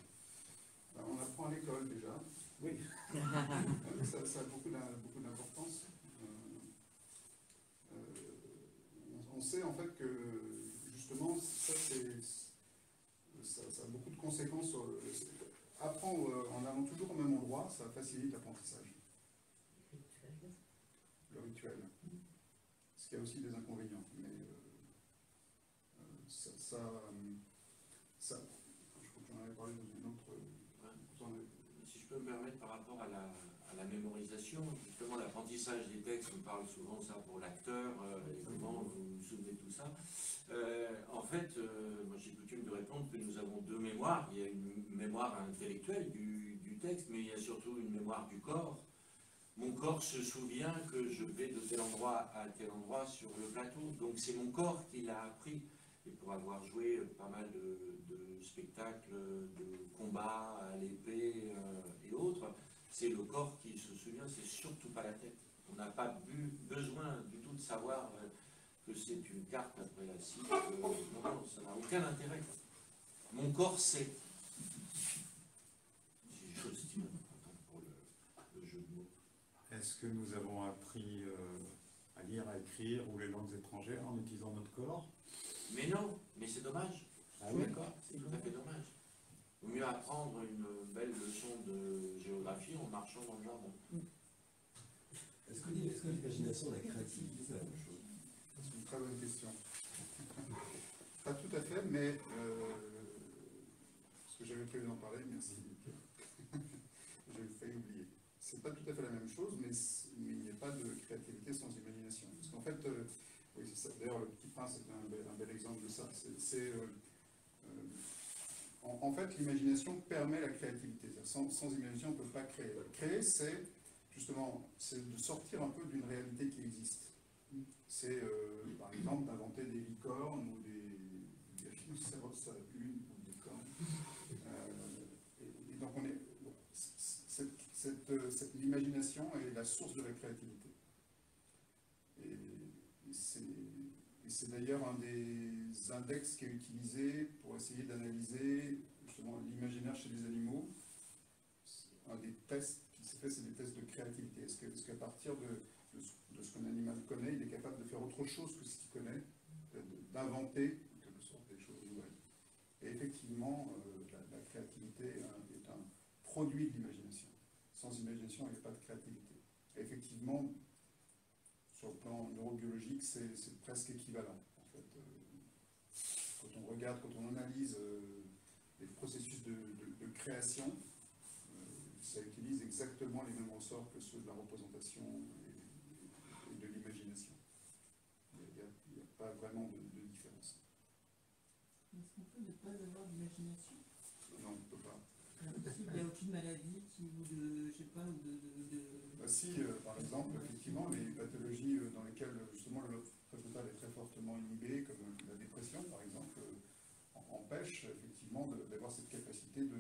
Ben, on apprend à l'école déjà. Oui. ça, ça, a beaucoup d'importance. Euh, on sait en fait que justement, ça, ça, a beaucoup de conséquences. Sur le, apprendre euh, en allant toujours au même endroit, ça facilite l'apprentissage. Le rituel. Ce qui a aussi des inconvénients. Mais euh, euh, ça, ça, je crois qu'on en avait parlé dans une autre. Si je peux me permettre par rapport à la, la mémorisation, justement l'apprentissage des textes, on parle souvent ça pour l'acteur, comment vous vous souvenez de tout ça. Euh, en fait, euh, moi j'ai coutume de répondre que nous avons deux mémoires. Il y a une mémoire intellectuelle du, texte, mais il y a surtout une mémoire du corps. Mon corps se souvient que je vais de tel endroit à tel endroit sur le plateau. Donc c'est mon corps qui l'a appris. Et pour avoir joué pas mal de, spectacles, de combats à l'épée euh, et autres, c'est le corps qui se souvient, c'est surtout pas la tête. On n'a pas besoin du tout de savoir c'est une carte après la cible. non, non, ça n'a aucun intérêt. Mon corps sait. C'est une chose pour le, jeu de mots. Est-ce que nous avons appris euh, à lire, à écrire ou les langues étrangères en utilisant notre corps? Mais non, mais c'est dommage. Ah oui, d'accord. C'est tout à fait dommage. Il vaut mieux apprendre une belle leçon de géographie en marchant dans le jardin. Est-ce que l'imagination, la créativité, c'est la même chose? Très bonne question. Pas tout à fait, mais euh, ce que j'avais prévu d'en parler, merci. J'ai failli oublier. C'est pas tout à fait la même chose, mais, il n'y a pas de créativité sans imagination. Parce qu'en fait, euh, oui, D'ailleurs, le petit prince est un bel, un bel exemple de ça. C'est euh, en, fait, l'imagination permet la créativité. Sans, imagination, on ne peut pas créer. Créer, c'est justement de sortir un peu d'une réalité qui existe. C'est, euh, par exemple, d'inventer des licornes ou des, des ça, une ou des cornes. Euh, et, donc, on est, cette, cette, l'imagination est la source de la créativité. Et c'est et c'est d'ailleurs un des index qui est utilisé pour essayer d'analyser l'imaginaire chez les animaux. Un des tests qui s'est fait, c'est des tests de créativité. Est-ce qu'à partir de, ce, qu'un animal connaît, il est capable de faire autre chose que ce qu'il connaît, d'inventer en quelque sorte des choses nouvelles? Et effectivement, euh, la, la créativité est un, est un produit de l'imagination. Sans imagination, il n'y a pas de créativité. Et effectivement, sur le plan neurobiologique, c'est presque équivalent. En fait. Euh, Quand on regarde, quand on analyse euh, les processus de, de- de création, euh, ça utilise exactement les mêmes ressorts que ceux de la représentation et, et de l'imagination. Il n'y a, il pas vraiment de, de différence. Est-ce qu'on peut ne pas avoir d'imagination Non, on ne peut pas. S'il n'y a aucune maladie qui, ou de, je sais pas, de, de, de- si, euh, par exemple, effectivement, les pathologies euh, dans lesquelles euh, justement le préfrontal est très fortement inhibé, comme la dépression par exemple, empêche effectivement d'avoir cette capacité de,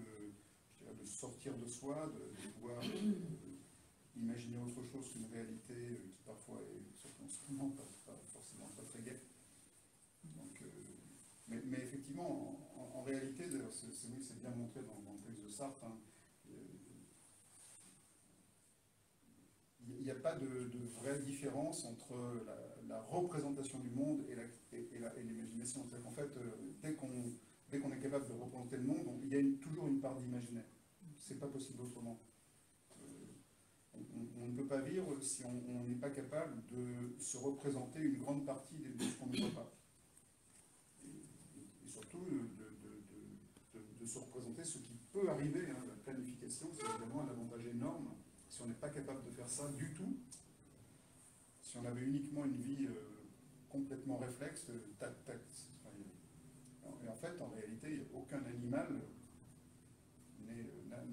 de sortir de soi, de, de pouvoir imaginer autre chose qu'une réalité qui parfois est, surtout en ce moment, pas, forcément très gaie. Donc, mais, effectivement, en, réalité, c'est bien montré dans, dans le texte de Sartre, hein, il n'y a pas de, vraie différence entre la, représentation du monde et l'imagination. C'est-à-dire qu'en fait, euh, dès qu'on est capable de représenter le monde, on- il y a toujours une part d'imaginaire. C'est pas possible autrement. Euh, on, ne peut pas vivre si on n'est pas capable de se représenter une grande partie de, ce qu'on ne voit pas. Et, surtout de se représenter ce qui peut arriver. hein. La planification, c'est évidemment un avantage énorme si on n'est pas capable de faire ça du tout, si on avait uniquement une vie euh, complètement réflexe, euh, tac, tac, c'est- enfin, et en fait, en réalité, aucun animal euh,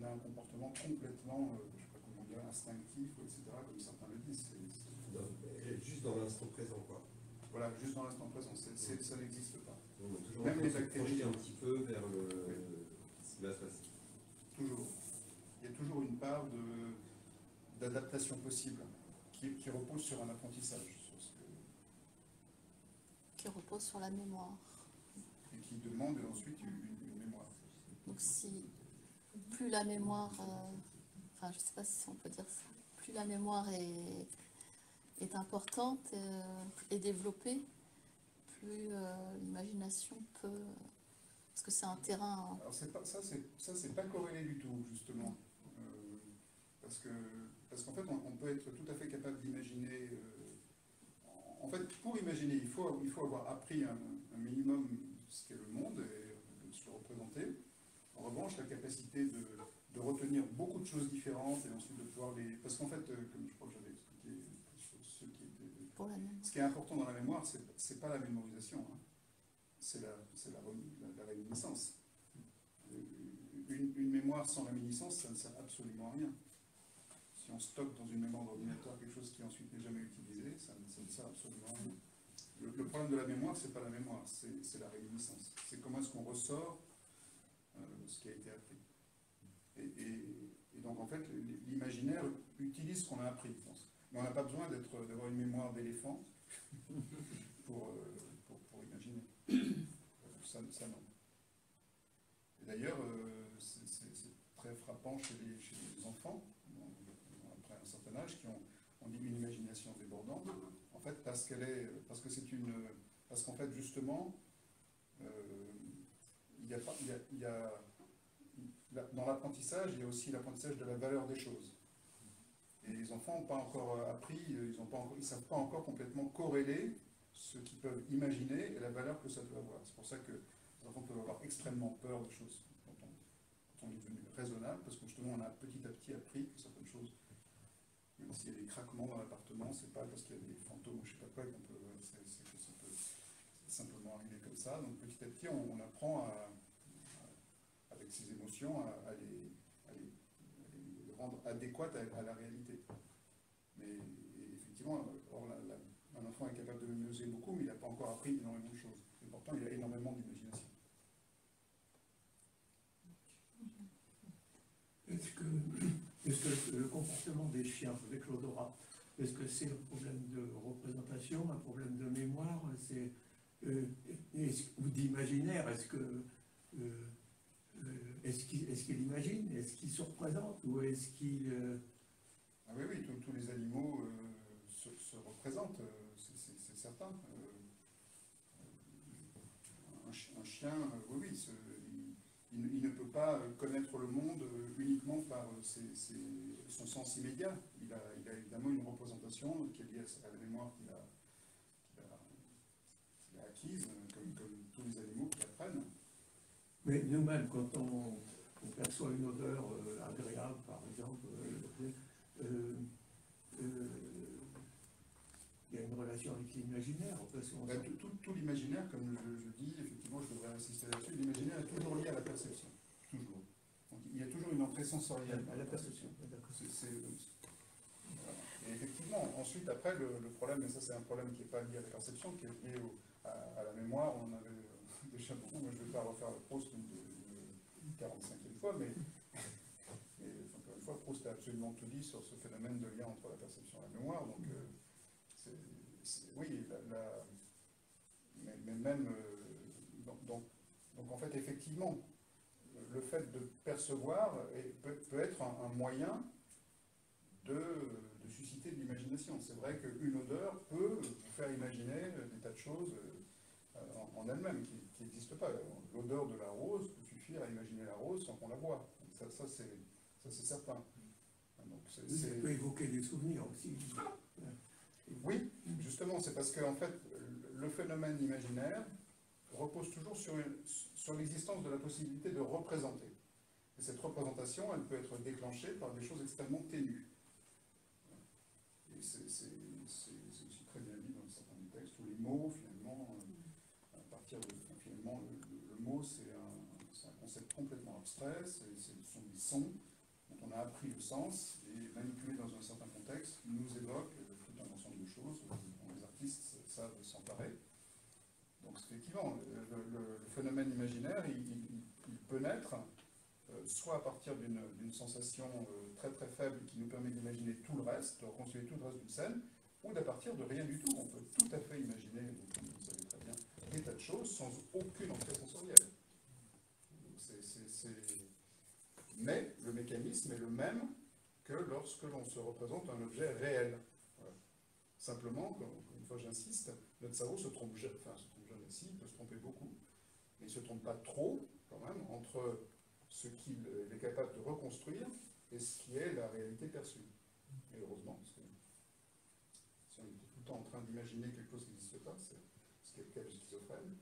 n'a un comportement complètement, euh, je ne sais pas comment dire, instinctif, etc., comme certains le disent. Juste dans l'instant présent, quoi. voilà, juste dans l'instant présent, ça n'existe pas. Même les bactéries. un petit peu vers le, ce qui va se passer. Toujours. Il y a toujours une part de- d'adaptation possible qui, qui repose sur un apprentissage, sur ce que- qui repose sur la mémoire. et qui demande ensuite une, mémoire. Donc si plus la mémoire, euh, enfin je sais pas si on peut dire ça, plus la mémoire est, est importante euh, et développée, plus euh, l'imagination peut, parce que c'est un terrain. Alors c'est pas, ça, c'est, ça, c'est pas corrélé du tout, justement. Euh, parce que, parce qu'en fait, on, on peut être tout à fait capable d'imaginer. euh, en- fait, pour imaginer, il faut, il faut avoir appris un, un minimum ce qu'est le monde et de se le représenter. En revanche, la capacité de, de retenir beaucoup de choses différentes et ensuite de pouvoir les. Parce qu'en fait, euh, comme je crois que j'avais expliqué ceux qui mémoire. ce qui est important dans la mémoire, c'est pas la mémorisation, hein. c'est la, c'est la, remi- la- la réminiscence. Euh, Une, une mémoire sans réminiscence, ça ne sert absolument à rien. Si on stocke dans une mémoire d'ordinateur quelque chose qui ensuite n'est jamais utilisé, ça, ne- sert absolument à rien. Le, problème de la mémoire, c'est pas la mémoire, c'est la réminiscence. C'est comment est-ce qu'on ressort euh, ce qui a été appris. Et, donc en fait, l'imaginaire utilise ce qu'on a appris. Mais on n'a pas besoin d'avoir une mémoire d'éléphant pour, euh, pour, pour imaginer. Ça, ça, non. Et d'ailleurs, euh, c'est très frappant chez les, chez les enfants, qui ont, une imagination débordante, en fait, parce qu'elle est, parce que c'est une, parce qu'en fait, justement, euh, y a dans l'apprentissage, il y a aussi l'apprentissage de la valeur des choses. Et les enfants n'ont pas encore appris, ils ne savent pas encore complètement corréler ce qu'ils peuvent imaginer et la valeur que ça peut avoir. C'est pour ça que les enfants peuvent avoir extrêmement peur de choses quand on, quand on est devenu raisonnable, parce que justement on a petit à petit appris que certaines choses, même s'il y a des craquements dans l'appartement, c'est pas parce qu'il y a des fantômes ou je sais pas quoi qu'on peut, c'est que ça peut simplement arriver comme ça. Donc petit à petit on, apprend à, avec ses émotions à, les, rendre adéquates à, la réalité. Mais effectivement, un enfant est capable de mesurer beaucoup, mais il n'a pas encore appris énormément de choses. Et pourtant, il a énormément d'imagination. Est-ce que Est-ce que le comportement des chiens avec l'odorat, est-ce que c'est un problème de représentation, un problème de mémoire, c'est euh, ou d'imaginaire Est-ce que euh, est-ce qu'il imagine Est-ce qu'il se représente ou est-ce qu'il euh, Ah oui, oui, tous, les animaux se, se représentent, c'est- certain. Un, chi- un chien, oui, oui, il, ne- peut pas euh, connaître le monde euh, uniquement par euh, son sens immédiat. Il a, évidemment une représentation qui est liée à, la mémoire qu'il a, acquise, comme, tous les animaux qui apprennent. Mais nous-mêmes, quand on, perçoit une odeur agréable, par exemple, une relation avec l'imaginaire. Ben, tout, tout- tout l'imaginaire, comme je, je dis, effectivement, je devrais insister là-dessus, l'imaginaire est toujours lié à la perception. Toujours. Donc, il y a toujours une entrée sensorielle à la perception. C'est- voilà. Et effectivement, ensuite, après, le, le problème, et ça c'est un problème qui n'est pas lié à la perception, qui est lié au- à, à la mémoire, on en avait euh, déjà beaucoup, moi je ne vais pas refaire le Proust une, une 45e fois, mais, mais encore une fois, Proust a absolument tout dit sur ce phénomène de lien entre la perception et la mémoire, donc euh, oui, la, la- mais, mais même, euh, donc, donc, donc en fait, effectivement, le fait de percevoir est- peut, peut être un, un moyen de, de susciter de l'imagination. C'est vrai qu'une odeur peut vous faire imaginer des tas de choses euh, en, en elle-même qui n'existent pas. L'odeur de la rose peut suffire à imaginer la rose sans qu'on la voie. Ça, ça c'est ça, c'est certain. Ça peut évoquer des souvenirs aussi. oui, justement, c'est parce que en fait, le phénomène imaginaire repose toujours sur, sur l'existence de la possibilité de représenter. Et cette représentation, elle peut être déclenchée par des choses extrêmement ténues. Et c'est aussi très bien dit dans certains textes où les mots, finalement, euh, à partir de. finalement, le, mot, c'est un, concept complètement abstrait, ce sont des sons dont on a appris le sens et manipulés dans un certain contexte nous évoquent euh, tout un ensemble de dont les artistes savent s'emparer. Donc effectivement, le, phénomène imaginaire, il, peut naître euh, soit à partir d'une sensation euh, très très faible qui nous permet d'imaginer tout le reste, de reconstruire tout le reste d'une scène, ou d'à partir de rien du tout. On peut tout à fait imaginer, vous le savez très bien, des tas de choses sans aucune entrée sensorielle. Mais le mécanisme est le même que lorsque l'on se représente un objet réel. Simplement, encore une fois j'insiste, notre cerveau se trompe, enfin se trompe jamais, si, il peut se tromper beaucoup, mais il ne se trompe pas trop, quand même, entre ce qu'il est capable de reconstruire et ce qui est la réalité perçue. Et heureusement, parce que si on était tout le temps en train d'imaginer quelque chose qui n'existe pas, c'est ce qui est le cas du schizophrène,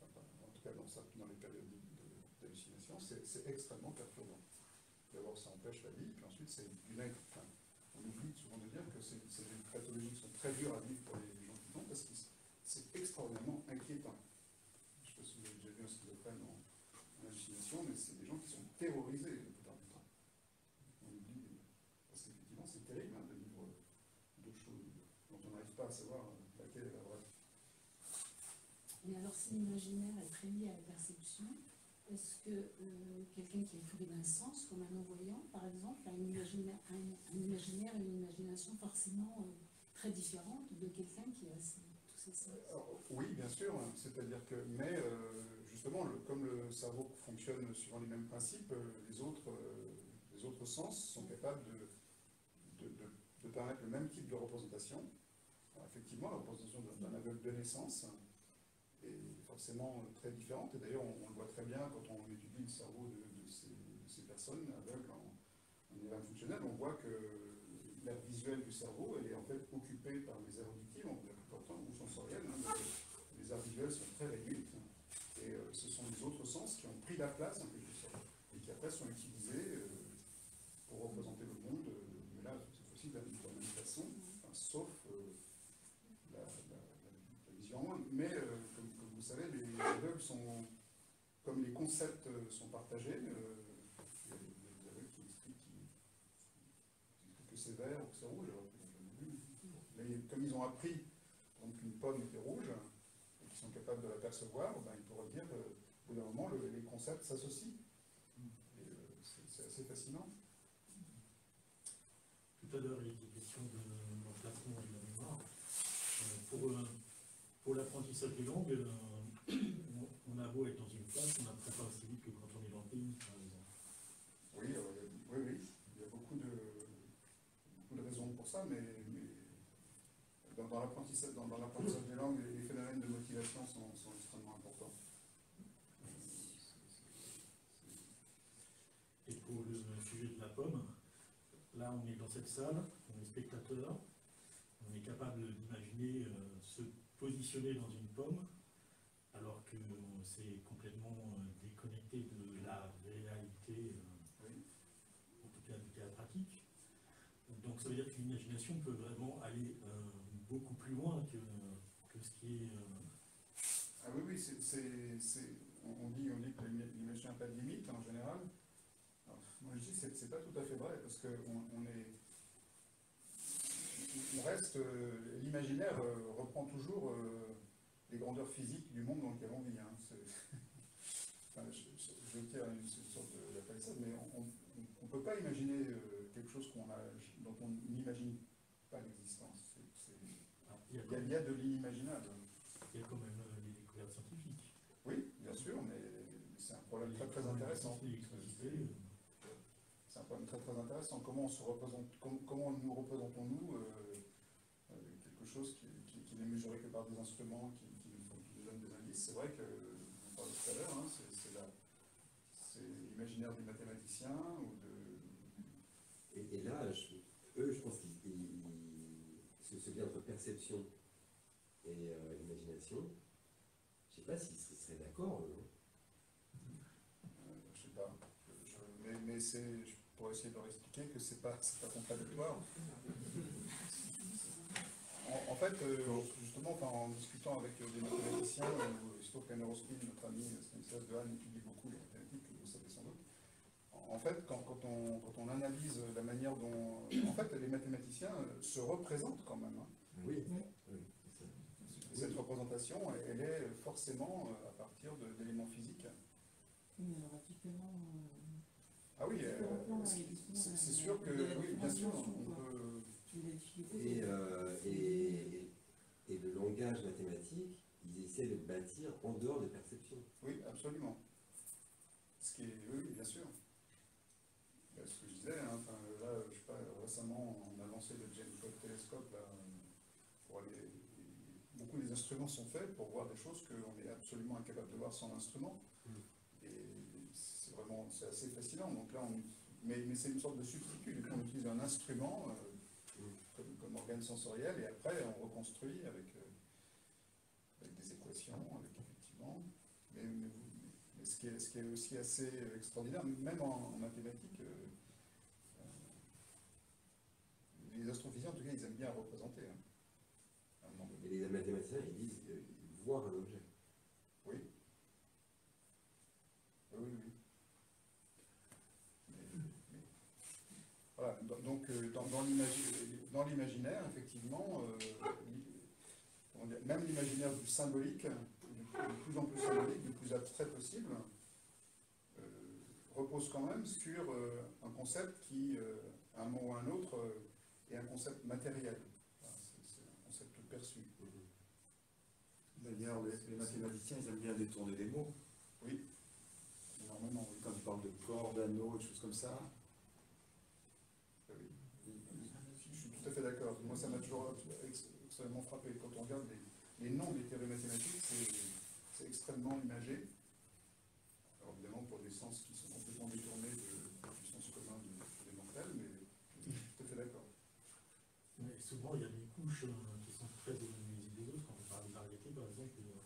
en tout cas dans, sa- dans les périodes de- de- d'hallucination, c'est extrêmement perturbant. D'abord, ça empêche la vie, puis ensuite, c'est une enfin, on oublie souvent de dire que des pathologies sont très dures à vivre pour les gens qui l'ont, parce que c'est extraordinairement inquiétant. Je ne sais pas si vous avez déjà vu un schizophrène en, en hallucination, mais c'est des gens qui sont terrorisés la plupart du temps. On oublie, parce qu'effectivement, c'est terrible hein, de vivre deux choses dont on n'arrive pas à savoir laquelle est la vraie. Et alors, si l'imaginaire est très lié à la perception, est-ce que euh, quelqu'un qui est privé d'un sens, comme un non-voyant, par exemple, a un, un imaginaire et une imagination forcément euh, très différente de quelqu'un qui a tous ces sens oui, bien sûr, c'est-à-dire que, mais euh, justement, comme le cerveau fonctionne suivant les mêmes principes, euh, les, autres, euh, les autres sens sont capables de, de, permettre le même type de représentation. Effectivement, la représentation d'un aveugle de naissance est forcément très différente, et d'ailleurs, on, le voit très bien quand on étudie le cerveau de, ces, personnes aveugles en, en fonctionnel, on voit que visuelle du cerveau, elle est en fait occupée par les aires auditives, la plupart du temps, ou sensorielles. hein, les aires visuelles sont très réduites, et euh, ce sont les autres sens qui ont pris la place, et qui après sont utilisés euh, pour représenter le monde, euh, mais là, cette fois-ci, la de la même façon, sauf la, vision en. Mais, comme, comme vous savez, les aveugles sont, comme les concepts sont partagés, euh, il y a des il y a des aveugles qui expliquent qui- que c'est vert ou que c'est rouge. Mais comme ils ont appris qu'une pomme était rouge, et qu'ils sont capables de l'apercevoir, ben, ils pourraient dire, euh, au bout d'un moment, le- les concepts s'associent. Et euh, c'est assez fascinant. tout à l'heure, il était question de l'emplacement de la mémoire. Euh, pour euh, pour l'apprentissage des langues, euh, on, a beau être dans une classe, on n'apprend pas aussi vite que quand on est dans le pays, par exemple. Oui, alors, il y a- oui, oui, il y a beaucoup de, beaucoup de raisons pour ça, mais, mais dans, dans l'apprentissage dans, dans l'apprentissage des langues, les, les phénomènes de motivation sont, sont extrêmement importants. Et pour le sujet de la pomme, là on est dans cette salle, on est spectateur, on est capable d'imaginer euh, se positionner dans une pomme, alors que on s'est complètement euh, déconnecté de la réalité, euh, Oui. en tout cas du cas pratique. Donc ça veut dire que l'imagination peut vraiment aller beaucoup plus loin que, que ce qui est... Ah oui, oui, c'est, c'est, c'est- on, dit, on dit que l'imagination n'a pas de limite en général. Alors, moi je dis que c'est, c'est pas tout à fait vrai, parce qu'on on est. Euh, l'imaginaire euh, reprend toujours euh, les grandeurs physiques du monde dans lequel on vit. hein. Enfin, je, je, je tiens à une, c'est une sorte de, ça, mais on ne peut pas imaginer quelque chose qu'on a, dont on n'imagine pas l'existence. Il, y a il y de l'inimaginable. il y a quand même des découvertes scientifiques. Oui, bien sûr, mais c'est un problème très très intéressant. C'est un problème très très intéressant. Comment on se représente, comment nous représentons-nous euh, chose qui, qui- qui n'est mesuré que par des instruments qui, qui nous, donnent des indices. C'est vrai que, on parlait tout à l'heure, hein, c'est, l'imaginaire des mathématiciens ou de. Et, et là, je- eux, je pense qu'ils ils- ce, ce lien entre perception et euh, imagination, je sais pas s'ils se- seraient d'accord. eux. Euh, je sais pas. Je- mais mais c'est, pourrais essayer de leur expliquer que c'est pas, c'est pas contradictoire. En, en fait, euh, justement, enfin, en discutant avec euh, des mathématiciens, il se trouve qu'à Neurospin, notre ami Stanislas Dehaene étudie beaucoup les mathématiques, que vous savez sans doute. En fait, quand, quand on, quand on analyse la manière dont. En fait, les mathématiciens euh, se représentent quand même. hein. Oui, cette représentation, elle, elle est forcément euh, à partir d'éléments physiques. Euh, Ah oui, euh, c'est sûr que, oui, bien sûr, on peut. Et, euh, et, et le langage mathématique, ils essaient de le bâtir en dehors des perceptions. Oui, absolument. Ce qui est, oui, bien sûr. Ce que je disais, hein, enfin, là, je sais pas, récemment, on a lancé le James Webb Telescope, là, pour aller, beaucoup des instruments sont faits pour voir des choses qu'on est absolument incapable de voir sans l'instrument. Mm. Et c'est vraiment, c'est assez fascinant. Donc là, on, mais, mais c'est une sorte de substitut. On utilise un instrument euh. Comme, comme organe sensoriel et après on reconstruit avec, euh, avec des équations, avec effectivement. Mais, mais ce, qui est, ce qui est aussi assez extraordinaire, même en, en mathématiques, euh, euh, les astrophysiciens en tout cas, ils aiment bien représenter. hein. Et les mathématiciens, ils disent voir un objet. Oui. Oui, oui, oui. Voilà, do- donc dans, dans dans l'imaginaire, effectivement, euh, même l'imaginaire du symbolique, du, de plus en plus symbolique, du plus abstrait possible, euh, repose quand même sur euh, un concept qui, à un moment ou un autre, est un concept matériel. C'est- un concept perçu. D'ailleurs, les, les mathématiciens, ils aiment bien détourner les mots. Oui, énormément, oui. Quand ils parlent de corps, d'anneaux, des choses comme ça, Oui, oui. Je suis fait d'accord. Moi, ça m'a toujours ex- extrêmement frappé. Quand on regarde les, noms des théories mathématiques, c'est- extrêmement imagé. Alors évidemment, pour des sens qui sont complètement détournés du sens commun des mortels, mais tout à fait d'accord. Mais souvent, il y a des couches euh, qui sont très éloignées des autres. Quand on parle de variété, par exemple, euh,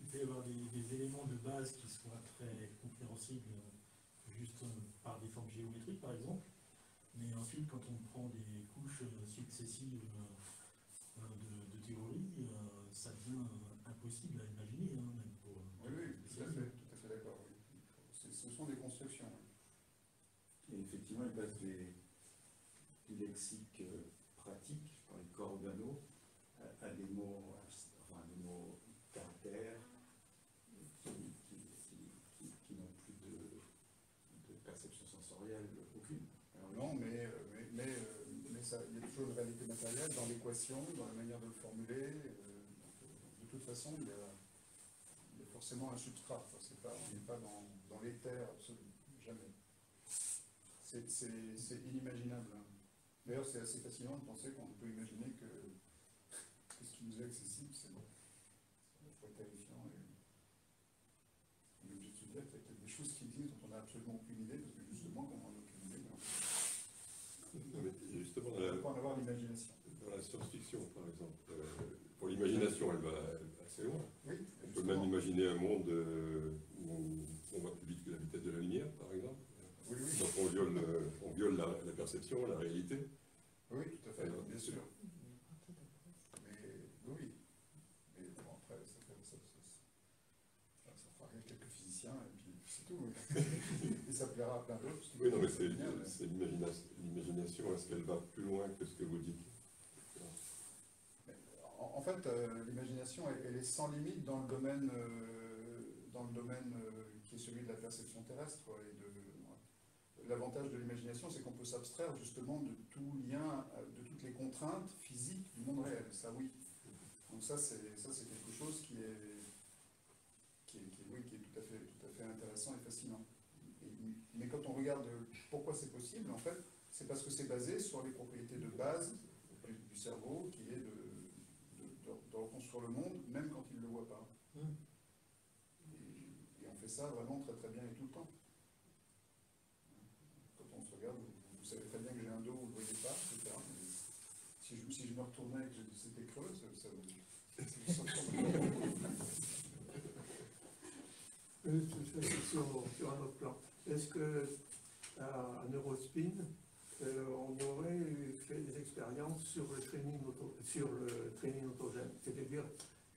il peut y avoir des, des éléments de base qui soient très compréhensibles euh, juste par des formes géométriques, par exemple. Mais ensuite, quand on prend des couches euh, successives euh, de, de théories, euh, ça devient impossible à imaginer, hein, même pour. Oui, oui, tout à fait, tout à fait d'accord. Ce sont des constructions. et effectivement, ils passent des, du lexique euh, pratique, je parlais de corps d'anneaux, à, à des mots, abs- enfin, des mots caractères, qui, qui, qui- qui- qui n'ont plus de, de perception sensorielle aucune. Alors, Non, mais, euh, mais, mais, euh, mais ça, il y a toujours dans l'équation, dans la manière de le formuler. euh, de toute façon, il y a, il forcément un substrat. On n'est pas dans, l'éther absolu, jamais. C'est inimaginable. hein. D'ailleurs, c'est assez fascinant de penser qu'on peut imaginer que, ce qui nous est accessible, c'est fois terrifiant et se dire qu'il y a des choses qui existent dont on n'a absolument aucune idée, parce que justement, comme on n'a aucune idée, ben, Non, mais justement, on dans la, ne peut pas en avoir l'imagination. dans la science-fiction, par exemple, euh, pour elle va elle va assez loin. Oui, On peut même imaginer un monde euh, où on va plus vite que la vitesse de la lumière, par exemple. Oui, oui. Donc on viole, euh, on viole la, la perception, la réalité. Oui, tout à fait, Alors, bien sûr. Mais oui, mais bon, après, ça, fait, ça, ça, quelques physiciens, et puis c'est tout. et ça plaira à plein d'autres. Oui, non, mais c'est l'imagination, est-ce qu'elle va plus loin que ce que vous dites en, fait, euh, l'imagination, elle, est sans limite dans le domaine, euh, dans le domaine euh, qui est celui de la perception terrestre. et de- L'avantage de l'imagination, c'est qu'on peut s'abstraire justement de tout lien, de toutes les contraintes physiques du monde réel. Ça, oui. Donc ça, c'est ça, c'est quelque chose qui est, qui est, oui, qui est tout à fait, tout à fait intéressant et fascinant. Mais quand on regarde pourquoi c'est possible, en fait, c'est parce que c'est basé sur les propriétés de base du, cerveau, qui est de reconstruire le monde, même quand il ne le voit pas. Mm. Et, et on fait ça vraiment très très bien et tout le temps. Quand on se regarde, vous, vous savez très bien que j'ai un dos, vous ne le voyez pas, etc. Mais si, je, si je me retournais et que c'était creux, ça, ça Euh, sur, sur un autre plan. Est-ce que à Neurospin, euh, on aurait fait des expériences sur le training, auto- autogène, c'est-à-dire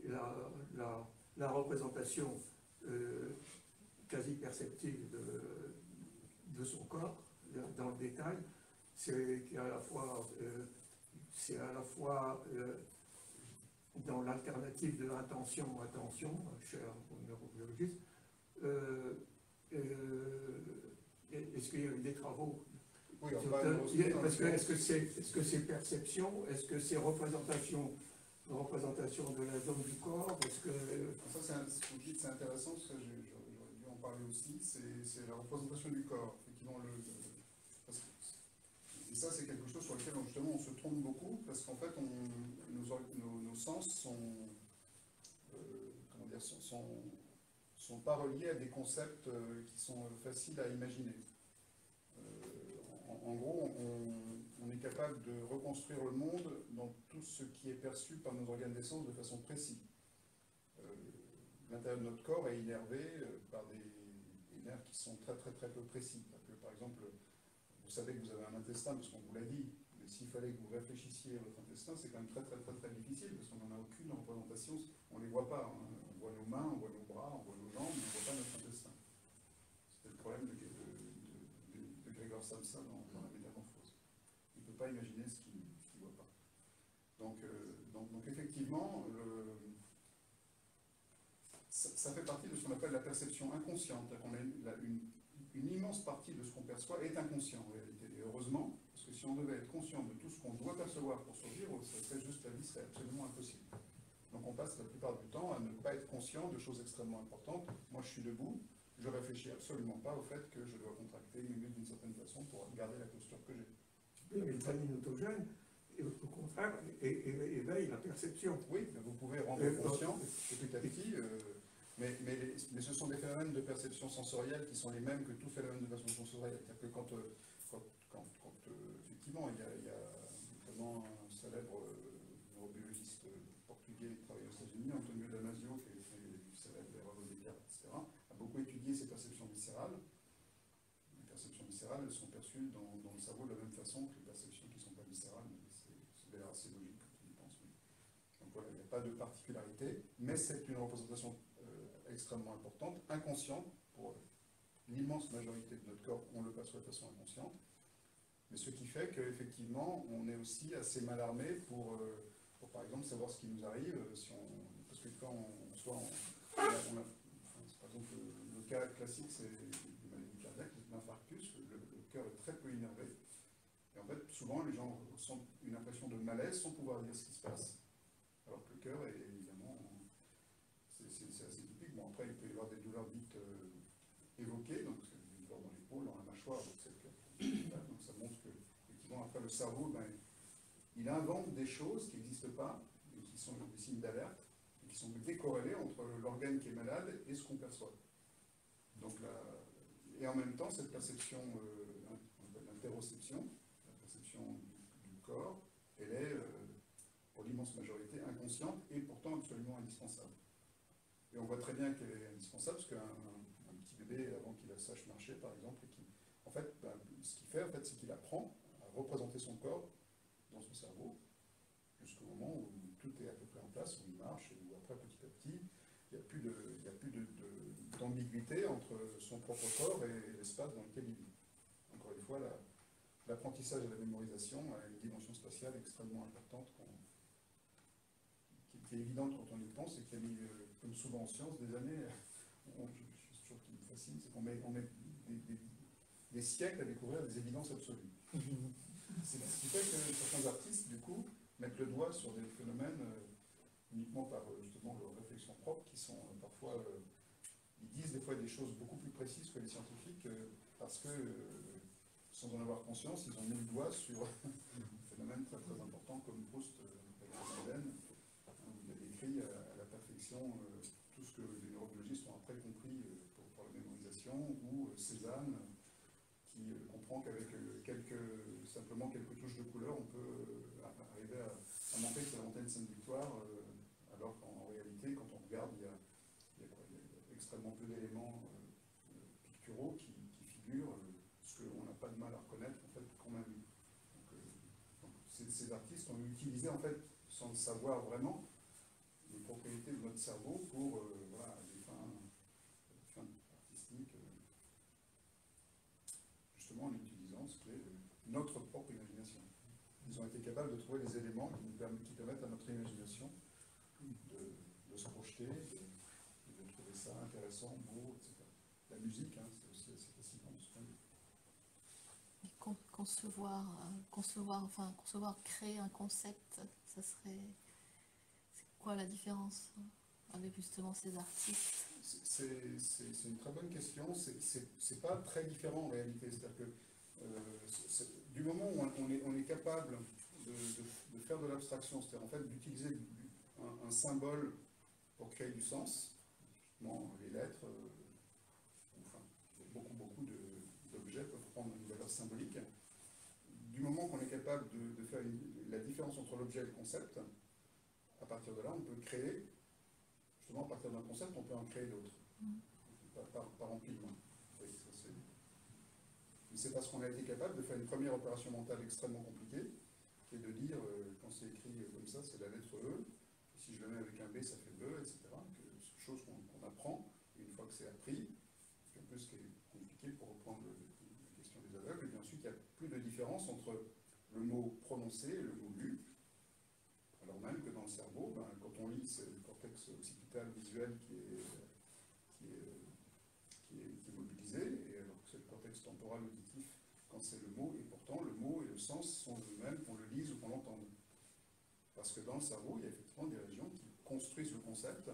la, représentation euh, quasi perceptive de, son corps dans le détail, c'est euh, à la fois dans l'alternative de intention-attention, cher au neurobiologiste, est-ce qu'il y a eu des travaux Oui, euh, parce que est-ce que c'est est-ce que c'est perception, est-ce que c'est représentation représentation de la zone du corps, est-ce que Ça, c'est ce que vous dites, c'est intéressant, parce que j'aurais dû en parler aussi, c'est la représentation du corps. Effectivement, le, le- parce que- et ça, c'est quelque chose sur lequel, justement, on se trompe beaucoup, parce qu'en fait, on, nos, or- nos- nos sens sont, euh, comment dire, sont, sont, sont pas reliés à des concepts euh, qui sont euh, faciles à imaginer. En, gros, on, est capable de reconstruire le monde dans tout ce qui est perçu par nos organes d'essence de façon précise. Euh, L'intérieur de notre corps est innervé euh, par des, nerfs qui sont très très très peu précis. Que, par exemple, vous savez que vous avez un intestin parce qu'on vous l'a dit, mais s'il fallait que vous réfléchissiez à votre intestin, c'est quand même très très très très difficile parce qu'on n'en a aucune représentation, on ne les voit pas. hein. On voit nos mains, on voit nos bras, on voit nos jambes, mais on ne voit pas notre intestin. C'était le problème de- de Gregor Samsa dans, dans la métamorphose. Il ne peut imaginer ce qu'il ne voit pas. Donc, euh, effectivement, ça, fait partie de ce qu'on appelle la perception inconsciente. Une, immense partie de ce qu'on perçoit est inconscient en réalité. Et heureusement, parce que si on devait être conscient de tout ce qu'on doit percevoir pour survivre, ça serait juste la vie serait absolument impossible. Donc on passe la plupart du temps à ne pas être conscient de choses extrêmement importantes. Moi je suis debout, je réfléchis absolument pas au fait que je dois contracter mes muscles d'une certaine façon pour garder la posture que j'ai. Mais le training autogène, et au contraire, éveille la perception. Oui, mais vous pouvez rendre Euh, conscient petit à petit, euh, mais, mais, les- mais ce sont des phénomènes de perception sensorielle qui sont les mêmes que tout phénomène de perception sensorielle. C'est-à-dire que quand, euh, quand, quand- quand, effectivement, il y a, il y a notamment un célèbre euh, neurobiologiste portugais qui travaille aux États-Unis, Antonio Damasio, qui a fait du célèbre erreur de Descartes, etc., a beaucoup étudié ces perceptions viscérales. Les perceptions viscérales, elles sont perçues dans, dans le cerveau de la même façon que les perceptions qui ne sont pas viscérales. mais C'est c'est d'ailleurs assez logique quand on y pense. mais- donc voilà, il n'y a pas de particularité, mais c'est une représentation euh, extrêmement importante, inconsciente, pour l'immense majorité de notre corps, on le perçoit de façon inconsciente, mais ce qui fait qu'effectivement, on est aussi assez mal armé pour, euh, pour, par exemple, savoir ce qui nous arrive, euh, si on, parce que quand on, soit enfin, par exemple, le, cas classique, c'est une maladie cardiaque, l'infarctus, le, le cœur est très peu innervé, et en fait, souvent, les gens ressentent une impression de malaise sans pouvoir dire ce qui se passe, est évidemment, c'est assez typique. Bon, après, il peut y avoir des douleurs dites euh, évoquées, donc une douleur dans l'épaule, dans la mâchoire, donc ça montre que, effectivement, après le cerveau, ben, il invente des choses qui n'existent pas, et qui sont des signes d'alerte, et qui sont décorrélés entre l'organe qui est malade et ce qu'on perçoit. Donc là, et en même temps, cette perception, euh, l'interoception, la perception du, corps, elle est, euh, et pourtant absolument indispensable. Et on voit très bien qu'elle est indispensable parce qu'un un- un petit bébé, avant qu'il sache marcher, par exemple, en fait, ben, ce qu'il fait, en fait, c'est qu'il apprend à représenter son corps dans son cerveau jusqu'au moment où tout est à peu près en place, où il marche, et où après, petit à petit, il n'y a plus d'ambiguïté entre son propre corps et l'espace dans lequel il vit. Encore une fois, la- l'apprentissage et la mémorisation a une dimension spatiale extrêmement importante qui, qui est évidente quand on y pense et qui a mis, euh, comme souvent en science, des années. on- je- chose qui me fascine, c'est qu'on met, on met des, des- des siècles à découvrir des évidences absolues. C'est ce qui fait que certains artistes, du coup, mettent le doigt sur des phénomènes euh, uniquement par euh, justement leur réflexion propre, qui sont euh, parfois, euh, ils disent des fois des choses beaucoup plus précises que les scientifiques, euh, parce que, euh, sans en avoir conscience, ils ont mis le doigt sur un phénomène très très important comme Proust, euh, avec Madeleine, hein, où il a à, la perfection euh, tout ce que les neurologistes ont après compris euh, pour, la mémorisation, ou euh, Cézanne, qui comprend qu'avec quelques, simplement quelques touches de couleur, on peut arriver à, à c'est la montagne Sainte-Victoire, euh, alors qu'en réalité, quand on regarde, il y a, extrêmement peu d'éléments picturaux qui, figurent, ce qu'on n'a pas de mal à reconnaître en fait quand même. Donc, ces, ces artistes ont utilisé en fait, sans le savoir vraiment, de notre cerveau pour euh, voilà, des fins, artistiques. euh, justement en utilisant ce qui est euh, notre propre imagination. Ils ont été capables de trouver des éléments qui, nous permettent, qui permettent à notre imagination de, se projeter, de, trouver ça intéressant, beau, etc. La musique, hein, c'est aussi assez fascinant de ce point de vue. Concevoir, concevoir, enfin, concevoir, créer un concept, ça serait. C'est quoi la différence? Avec justement ces artistes C'est une très bonne question. C'est- pas très différent en réalité. C'est-à-dire que euh, du moment où on, est, capable de, faire de l'abstraction, c'est-à-dire en fait d'utiliser du- du- un, symbole pour créer du sens, les lettres, euh, enfin beaucoup beaucoup d'objets peuvent prendre une valeur symbolique. Du moment qu'on est capable de, faire la différence entre l'objet et le concept, à partir de là, on peut créer justement à partir d'un concept, on peut en créer d'autres. Mm. Par, par, par empilement. Oui, Mais c'est parce qu'on a été capable de faire une première opération mentale extrêmement compliquée, qui est de dire, euh, quand c'est écrit comme ça, c'est la lettre E, et si je le mets avec un B, ça fait BE, etc. Que chose qu'on apprend, et une fois que c'est appris, c'est un peu ce qui est compliqué pour reprendre le- la question des aveugles, et puis ensuite il n'y a plus de différence entre le mot prononcé et le mot lu, alors même que dans le cerveau, ben, quand on lit, cortex occipital visuel qui est, qui est, mobilisé, et alors que c'est le cortex temporal auditif quand c'est le mot, et pourtant le mot et le sens sont les mêmes qu'on le lise ou qu'on l'entende. Parce que dans le cerveau, il y a effectivement des régions qui construisent le concept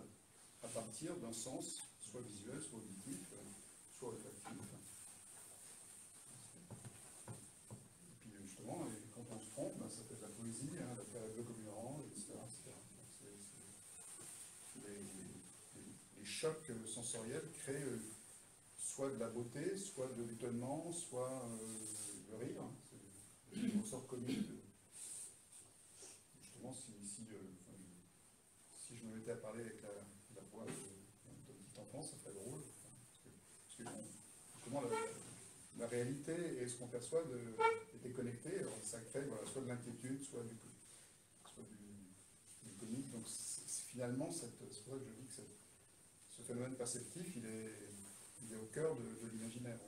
à partir d'un sens, soit visuel, soit auditif, euh, soit. Et puis justement, et quand on se trompe, ben, ça fait de la poésie, hein, la terre est bleue comme une orange, etc. etc. Donc, c'est- c'est- les, les- les chocs euh, soit de la beauté, soit de l'étonnement, soit euh, le rire. C'est le ressort comique. Justement, si, euh, si je me mettais à parler avec la, voix de, petit enfant, ça serait drôle. parce que, justement, la, réalité et ce qu'on perçoit de, était connecté, alors ça crée voilà, soit de l'inquiétude, soit du, du, comique. Donc finalement, c'est pour ça que je dis que cette- ce phénomène perceptif, il est, au cœur de, l'imaginaire.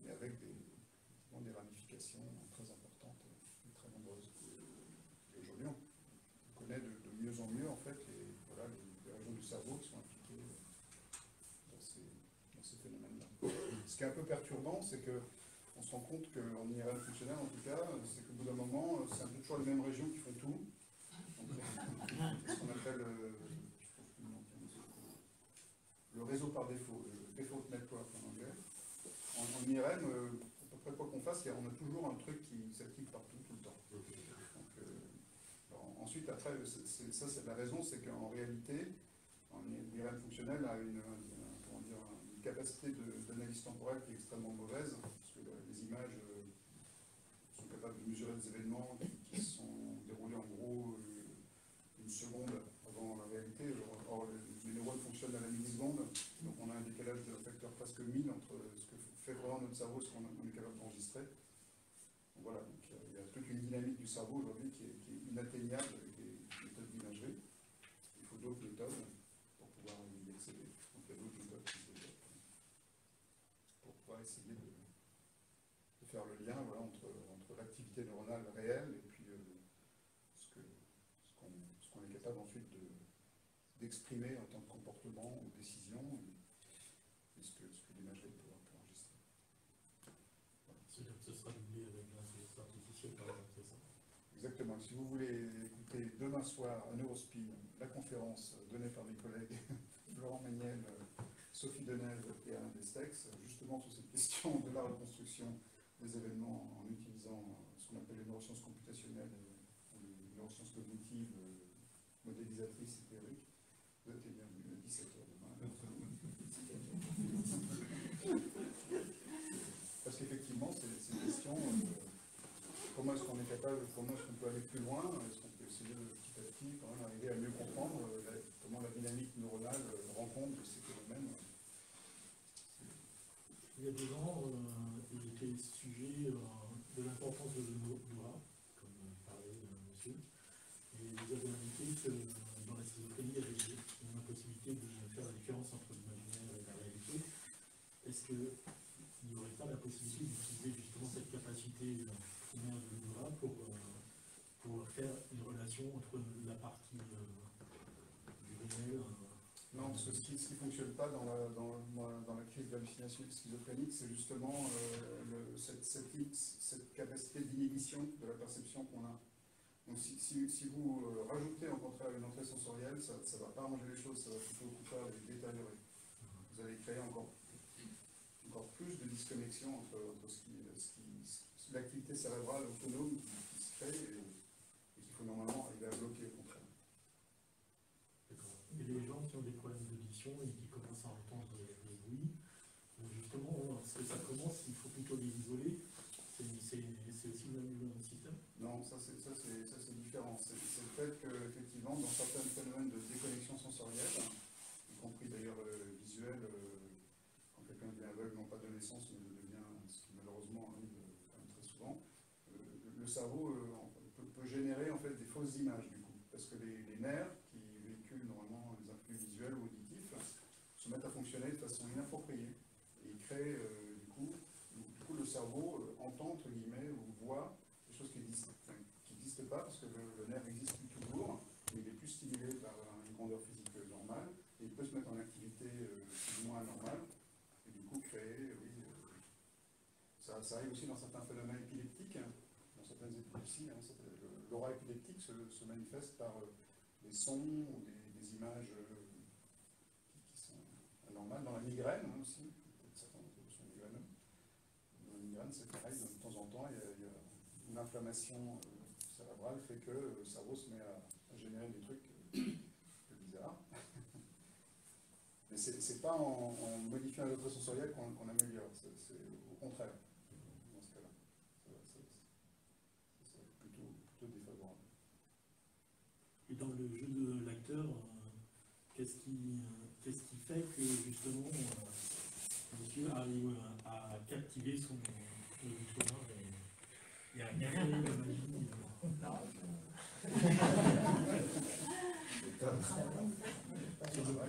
Mais, avec des, ramifications très importantes et très nombreuses. Et aujourd'hui, on, on connaît de, mieux en mieux en fait les, régions du cerveau qui sont impliquées dans ces, phénomènes-là. Ce qui est un peu perturbant, c'est que on se rend compte qu'en IRM fonctionnel, en tout cas, c'est qu'au bout d'un moment, c'est un peu toujours les mêmes régions qui font tout. Donc, ce qu'on appelle euh, je trouve plus le nom, le réseau par défaut, le default network en anglais. En, en IRM, euh, à peu près quoi qu'on fasse, on a toujours un truc qui s'active partout, tout le temps. Donc, euh, alors, ensuite, après, ça, c'est la raison, c'est qu'en réalité, en IRM fonctionnel a une, dire, une capacité d'analyse temporelle qui est extrêmement mauvaise, parce que les images euh, sont capables de mesurer des événements qui, qui se sont déroulés en gros euh, une seconde avant la réalité. Or, les, neurones fonctionnent à la milliseconde, donc on a un décalage de facteur presque 1000 entre ce que fait vraiment notre cerveau et ce qu'on on est capable d'enregistrer. Voilà, donc il y a toute une dynamique du cerveau aujourd'hui qui, qui est inatteignable avec les méthodes d'imagerie. Il faut d'autres méthodes pour pouvoir y accéder. Donc il y a d'autres méthodes qui se développent pour pouvoir essayer de, de faire le lien voilà, entre, entre l'activité neuronale réelle et puis euh, ce que- ce qu'on ce qu'on est capable ensuite de- d'exprimer en tant que comportement ou décision et, et ce que, ce que l'imagerie peut, peut enregistrer. C'est-à-dire que ce sera doublé avec l'intelligence artificielle, par exemple, c'est ça Exactement. Si vous voulez écouter demain soir à Neurospi la conférence donnée par mes collègues Laurent Méniel, Sophie Denève et Alain Destex, justement sur cette question de la reconstruction des événements en utilisant ce qu'on appelle les neurosciences computationnelles ou les neurosciences cognitives euh, modélisatrices et théoriques, vous êtes les bienvenus à 17h demain. Parce qu'effectivement, c'est c'est une question. euh, comment est-ce qu'on est capable, comment est-ce qu'on peut aller plus loin, est-ce qu'on peut essayer de petit à petit quand même arriver mieux comprendre euh, comment la dynamique neuronale euh, rencontre ces phénomènes. Il y a deux ans, il était sujet de l'importance de l'ORA, comme euh, parlait euh, monsieur, et vous avez indiqué que dans la schizophrénie, il y avait une possibilité de faire la différence entre l'imaginaire et la réalité. Est-ce qu'il n'y aurait pas la possibilité d'utiliser justement cette capacité primaire de euh, pour faire une relation entre la partie euh, du réel euh, Ce qui ne fonctionne pas dans la, dans, dans- la crise schizophrénique, c'est justement euh, cette, capacité d'inhibition de la perception qu'on a. Donc si, vous euh, rajoutez au contraire une entrée sensorielle, ça ne va pas arranger les choses, ça va plutôt au contraire les détériorer. Vous allez créer encore, plus de disconnexion entre, l'activité cérébrale autonome qui, qui se crée et, et qu'il faut normalement arriver à bloquer au contraire. Et les gens qui ont des problèmes d'audition et qui commencent à entendre des bruits, euh, justement, ce que ça commence, il faut plutôt les isoler. C'est aussi le même système. Non, ça c'est différent. C'est le fait que effectivement dans certains phénomènes de déconnexion sensorielle, y compris d'ailleurs euh, visuel, euh, quand quelqu'un devient aveugle non pas de naissance mais de devient ce qui malheureusement arrive euh, très souvent, le cerveau peut générer en fait des fausses images du coup, parce que les, les nerfs qui véhiculent normalement les influx visuels ou auditifs se mettent à fonctionner de façon inappropriée et ils créent euh, du coup du coup le cerveau euh, entend entre guillemets ou voit des choses qui n'existent enfin, qui n'existent pas parce que le, le nerf existe toujours, mais il est plus stimulé par une grandeur physique euh, normale, et il peut se mettre en activité euh, plus ou moins anormale, et du coup créer, oui, euh, ça, ça arrive aussi dans certains phénomènes épileptiques, hein, dans certaines épilepsies, hein, le- l'aura épileptique se, manifeste par euh, des sons ou des, images euh, qui, sont anormales, dans la migraine hein, aussi, certains sont migraineux. Dans la migraine, c'est pareil, de temps en temps, il y a, une inflammation euh, cérébrale fait que le cerveau se met à, générer des trucs euh, bizarres. Mais c'est c'est pas en, modifiant l'autre sensoriel qu'on qu'on améliore, c'est au contraire, dans ce cas-là. Ça va- ça- ça- ça va être plutôt, plutôt défavorable. Et dans le jeu de l'acteur, euh, qu'est-ce qui, euh, qu'est-ce qui fait que justement euh, monsieur arrive à, à captiver son auditoire et, et à créer la magie euh,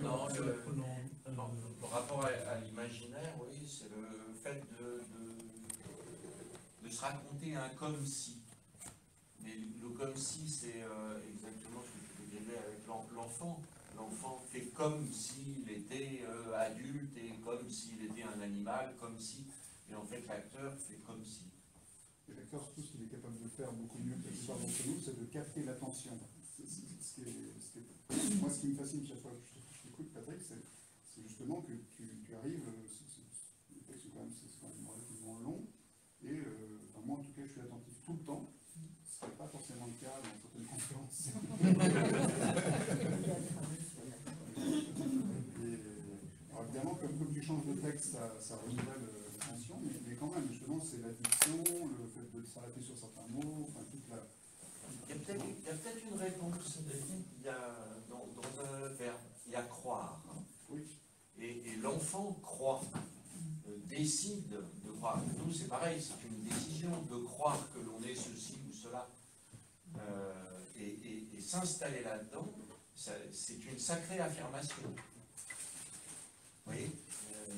Non, le- euh, Non, le rapport à, l'imaginaire, oui, c'est le fait de, de, de se raconter un comme si. Mais le comme si, c'est euh, exactement ce que avec l'en- l'enfant. L'enfant fait comme s'il était euh, adulte et comme s'il était un animal, comme si. Et en fait, l'acteur fait comme si. L'acteur, surtout, ce qu'il est capable de faire beaucoup mieux que plupart d'entre nous, c'est de capter l'attention. Moi, ce qui me fascine chaque fois que je t'écoute, Patrick, c'est justement que tu, arrives, les textes sont quand même, relativement long, et euh, moi, en tout cas, je suis attentif tout le temps, ce n'est pas forcément le cas dans certaines conférences. Et, alors évidemment, comme, comme tu changes de texte, ça, ça renouvelle euh, l'attention, mais, mais quand même, justement, c'est l'addiction, le fait de s'arrêter sur certains mots, enfin toute la. Il y a peut-être une réponse. Il y a, dans, dans un verbe, il y a croire. Oui. Et, et l'enfant croit, euh, décide de croire. Nous, c'est pareil, c'est une décision de croire que l'on est ceci cela. Euh, et et- s'installer là-dedans, c'est une sacrée affirmation. Vous voyez Euh,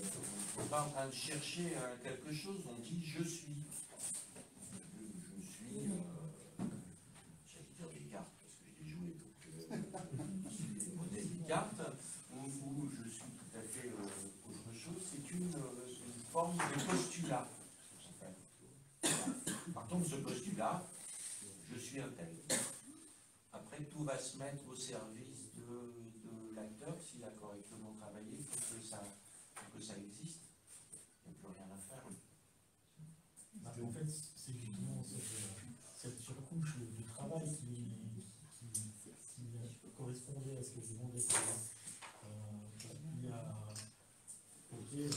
On n'est pas en train de chercher euh, quelque chose, on dit je suis. Je, je suis. euh, J'allais dire des cartes, parce que je les joué, donc euh, je suis monnaie des cartes, ou, ou je suis tout à fait euh, autre chose, c'est une, euh, c'est une forme de postulat. en fait. Partons de ce postulat, je suis un tel. Après, va se mettre au service de, l'acteur, s'il a correctement travaillé, pour que ça, que ça existe. Il n'y a plus rien à faire. En fait, c'est justement cette, cette surcouche de, travail qui, qui, correspondait à ce que je demandais. Euh, il y a euh,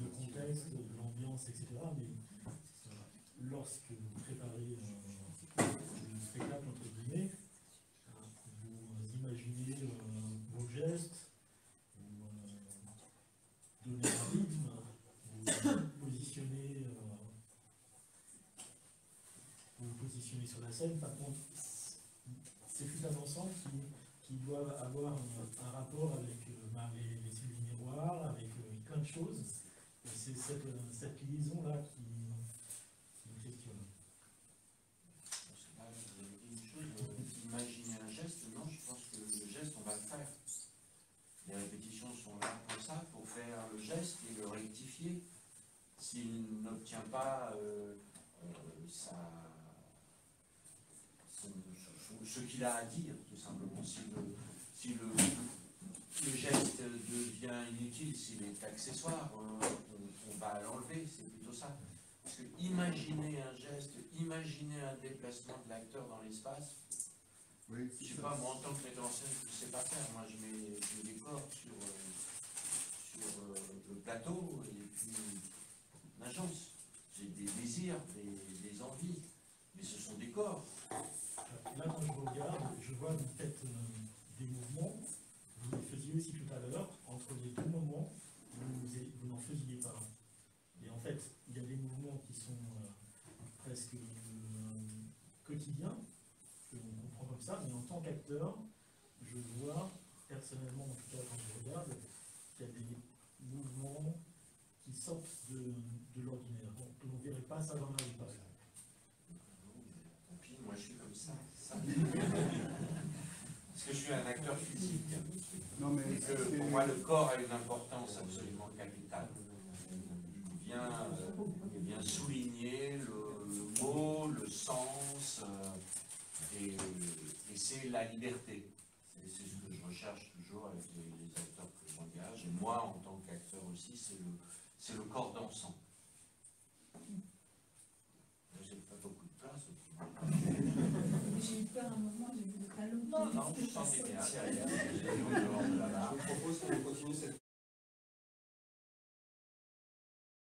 le, contexte, l'ambiance, etc. Mais euh, lorsque vous préparez le spectacle, entre guillemets, euh, vous imaginez euh, vos gestes, vous euh, donnez un rythme, vous positionnez, euh, vous vous positionnez sur la scène. Par contre, c'est tout un ensemble qui, qui doit avoir un, un rapport avec euh, ben, les, les cellules miroirs, avec euh, plein de choses. Et c'est cette, euh, cette liaison-là qui, qui une chose, euh, imaginer un geste, non, je pense que le geste, on va le faire. Les répétitions sont là pour ça, pour faire le geste et le rectifier. S'il n'obtient pas euh, ce qu'il a à dire, tout simplement, si le, geste devient inutile, s'il est accessoire, euh, on va l'enlever, c'est plutôt ça. Parce que imaginer un geste, imaginer un déplacement de l'acteur dans l'espace, Oui, je sais pas, moi en tant que metteur en scène, je ne sais pas faire. Moi je mets, je mets des cordes sur, euh, sur euh, le plateau et puis l'agence. J'ai des désirs, des, des envies, mais ce sont des corps. Là, quand je regarde, je vois faites euh, des mouvements. Vous le faisiez aussi tout à l'heure. Entre les deux moments, vous, vous n'en faisiez pas. Et en fait, il y a des mouvements qui sont euh, presque euh, quotidiens, que l'on comprend comme ça, mais en tant qu'acteur, je vois, personnellement, en tout cas quand je regarde, qu'il y a des mouvements qui sortent de, de l'ordinaire. Donc, on ne verrait pas ça dans la vie, par exemple. Moi je suis comme ça. ça. Parce que je suis un acteur physique. Non, mais Et que pour moi le corps a une importance absolument capitale. Il vient, euh, il vient souligner le, le mot, le sens, euh, et, et c'est la liberté. C'est ce que je recherche toujours avec les, les acteurs que j'engage. Et moi, en tant qu'acteur aussi, c'est le, c'est le corps dansant. J'ai pas beaucoup de place. J'ai eu peur un moment, j'ai vu le talon. Non, non, je sens bien. Je vous propose qu'on continue cette